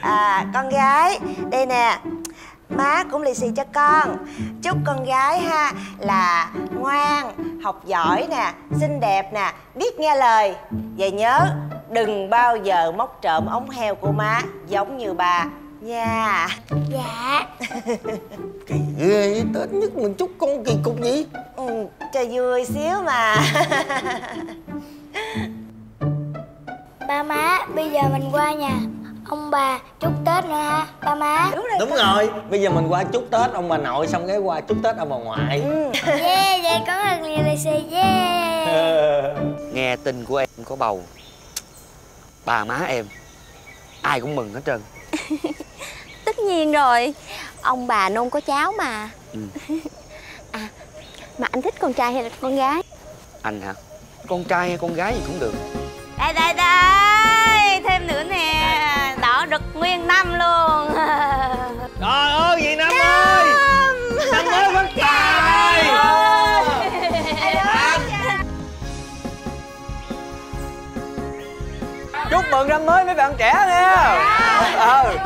À, Con gái. Đây nè Má cũng lì xì cho con. Chúc con gái ha là ngoan, học giỏi nè, xinh đẹp nè, biết nghe lời. Và nhớ đừng bao giờ móc trộm ống heo của má giống như bà nha. Dạ. Kỳ ghê Tết nhất mình chúc con kỳ cục gì ừ, Cho vui xíu mà. Ba má bây giờ mình qua nhà. Ông bà chúc Tết nữa ha ba má. Đúng Đúng rồi Bây giờ mình qua chúc Tết ông bà nội Xong cái qua chúc Tết ông bà ngoại. Yeah vậy có ơn nhiều lì xì yeah. Nghe tin của em có bầu. Ba má em ai cũng mừng hết trơn nhiên rồi. Ông bà nôn có cháu mà. Ừ. à mà anh thích con trai hay là con gái? Anh hả? Con trai hay con gái gì cũng được. Đây đây đây. Thêm nữa nè. Đỏ rực nguyên năm luôn. Trời ơi, gì Năm ơi. Năm mới phát tài. Chúc mừng năm mới mấy bạn trẻ nha ừ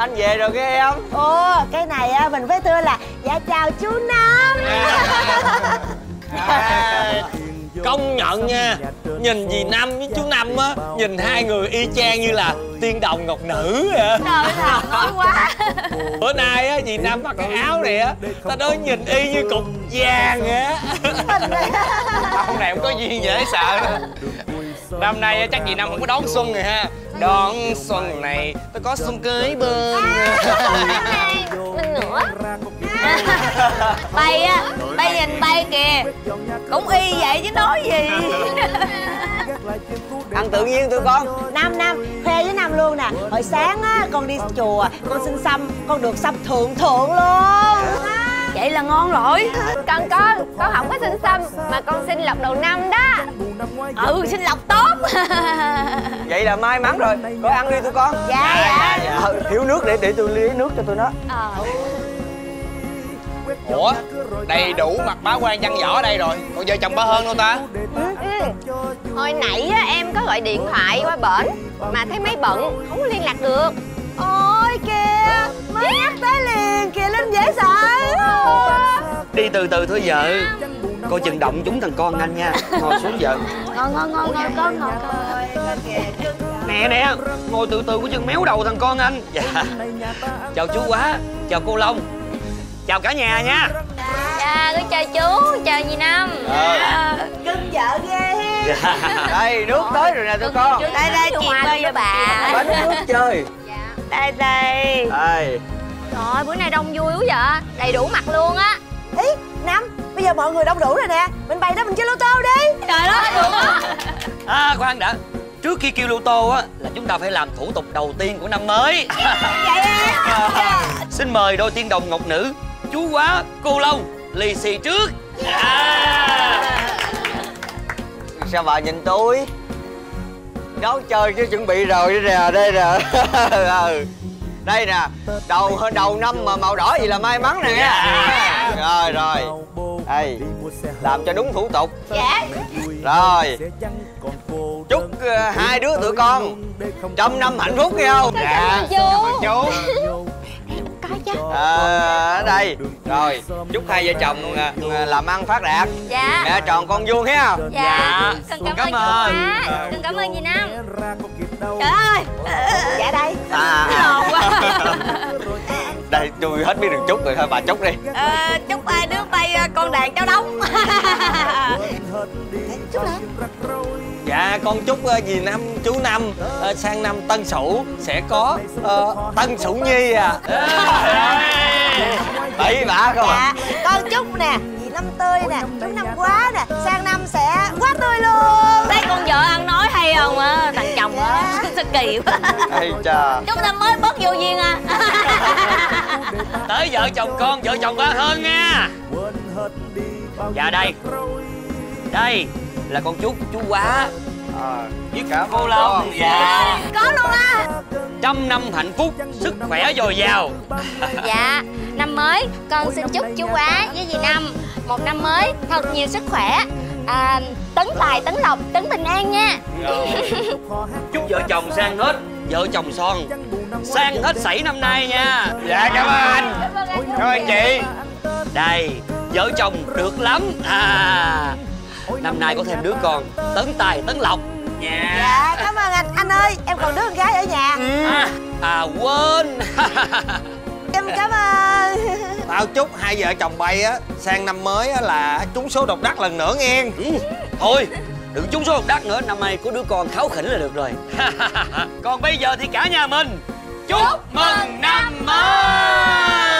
anh về rồi cái em ồ cái này á, mình phải thưa là dạ chào chú năm Công nhận nha. Nhìn dì Năm với chú Năm á Nhìn hai người y chang như là tiên đồng ngọc nữ vậy Trời ơi, quá. Bữa nay á dì Năm mặc cái áo này á Ta nói nhìn y như cục vàng á. Ông này không có duyên dễ sợ nữa Năm nay á, chắc dì Năm không có đón xuân rồi ha. Đón xuân này Tôi có xuân cưới bên. Mình nữa. Bay á bay nhìn bay kìa. Cũng y vậy chứ nói gì. Ăn tự nhiên tụi con. Năm năm khoe với năm luôn nè. Hồi sáng á con đi chùa con xin xăm con được xăm thượng thượng luôn. Vậy là ngon rồi. Con con con không có xin xăm mà con xin lọc đầu năm đó ừ xin lọc tốt. Vậy là may mắn rồi. Coi ăn đi tụi con. Dạ, dạ. Ờ, thiếu nước để để tôi lấy nước cho tôi nó. Ờ. Ủa Đầy đủ mặt bá quan văn võ ở đây rồi. Còn vợ chồng ba hơn đâu ta? Ừ. hồi nãy á, em có gọi điện thoại qua bển mà thấy máy bận không có liên lạc được. Ôi kìa mới nhắc tới liền kìa linh dễ sợ. Đi từ từ thôi vợ coi chừng động chúng thằng con anh nha. Ngồi xuống vợ ngon ngon ngon ngon con ngon nè nè ngồi từ từ của chừng méo đầu thằng con anh. Dạ. Chào chú quá chào cô long. Chào cả nhà nha. Dạ con chào chú chào dì năm. Ờ. cưng vợ ghê Dạ. đây nước tới rồi nè tụi con. đây đây chị bơi cho bà. Bánh nước chơi. Đây đây. Đây. Trời bữa nay đông vui quá vậy. Đầy đủ mặt luôn á. Ý năm bây giờ mọi người đông đủ rồi nè. Mình bày ra mình chơi lô tô đi. Trời đất. Được á à khoan đã. Trước khi kêu lô tô á là chúng ta phải làm thủ tục đầu tiên của năm mới. Xin mời đôi tiên đồng ngọc nữ chú quá cô long lì xì trước. À. sao bà nhìn tôi? Nấu chơi chứ chuẩn bị rồi đây nè đây nè. Ừ. đây nè đầu đầu năm mà màu đỏ gì là may mắn nè. Nha rồi rồi. Đây làm cho đúng thủ tục. Dạ. Rồi. Chúc ờ, hai đứa tụi con trăm năm hạnh phúc nghe không? Dạ. chú. chú. có chứ. Ờ, ở đây. Rồi chúc hai vợ chồng ờ, ờ, làm ăn phát đạt. Dạ. mẹ tròn con vuông thấy không dạ. con cảm, Cảm ơn. con cảm ơn dì năm trời ơi. Dạ đây. À, Lồn quá. đây tôi hết biết đường chúc rồi thôi bà chúc đi. Ờ, chúc ai nước tay ờ, con đàn cháu đóng. Chúc nào Dạ con chúc uh, dì Năm chú Năm ờ, sang năm Tân Sửu sẽ có ờ, Tân Sửu Nhi à. Bậy bạ không à? Dạ con chúc nè chị năm tươi nè chú năm quá nè sang năm sẽ quá tươi luôn. Thấy con vợ ăn nói hay không á thằng chồng á sao kỳ quá. Ây cha chúc năm mới bớt vô duyên à. Tới vợ chồng con vợ chồng ba hơn nha. Dạ đây. đây là con chúc chú quá. Với cả cô long dạ. Có luôn á. Trăm năm hạnh phúc sức khỏe dồi dào. Dạ năm mới con xin chúc chú quá với dì năm một năm mới thật nhiều sức khỏe. À, tấn tài tấn lộc tấn bình an nha. Chúc vợ chồng sang hết vợ chồng son. Sang hết sảy năm nay nha. Dạ, cảm ơn anh. Cảm ơn chị. Đây vợ chồng được lắm. À năm nay có thêm đứa con tấn tài tấn lộc. Nha dạ cảm ơn anh. Anh ơi em còn đứa con gái ở nhà. À, à quên. Em cảm ơn. Tao chúc hai vợ chồng bay á Sang năm mới á là trúng số độc đắc lần nữa nghe. Ừ, thôi đừng trúng số độc đắc nữa. Năm nay có đứa con kháu khỉnh là được rồi. Còn bây giờ thì cả nhà mình chúc mừng năm mới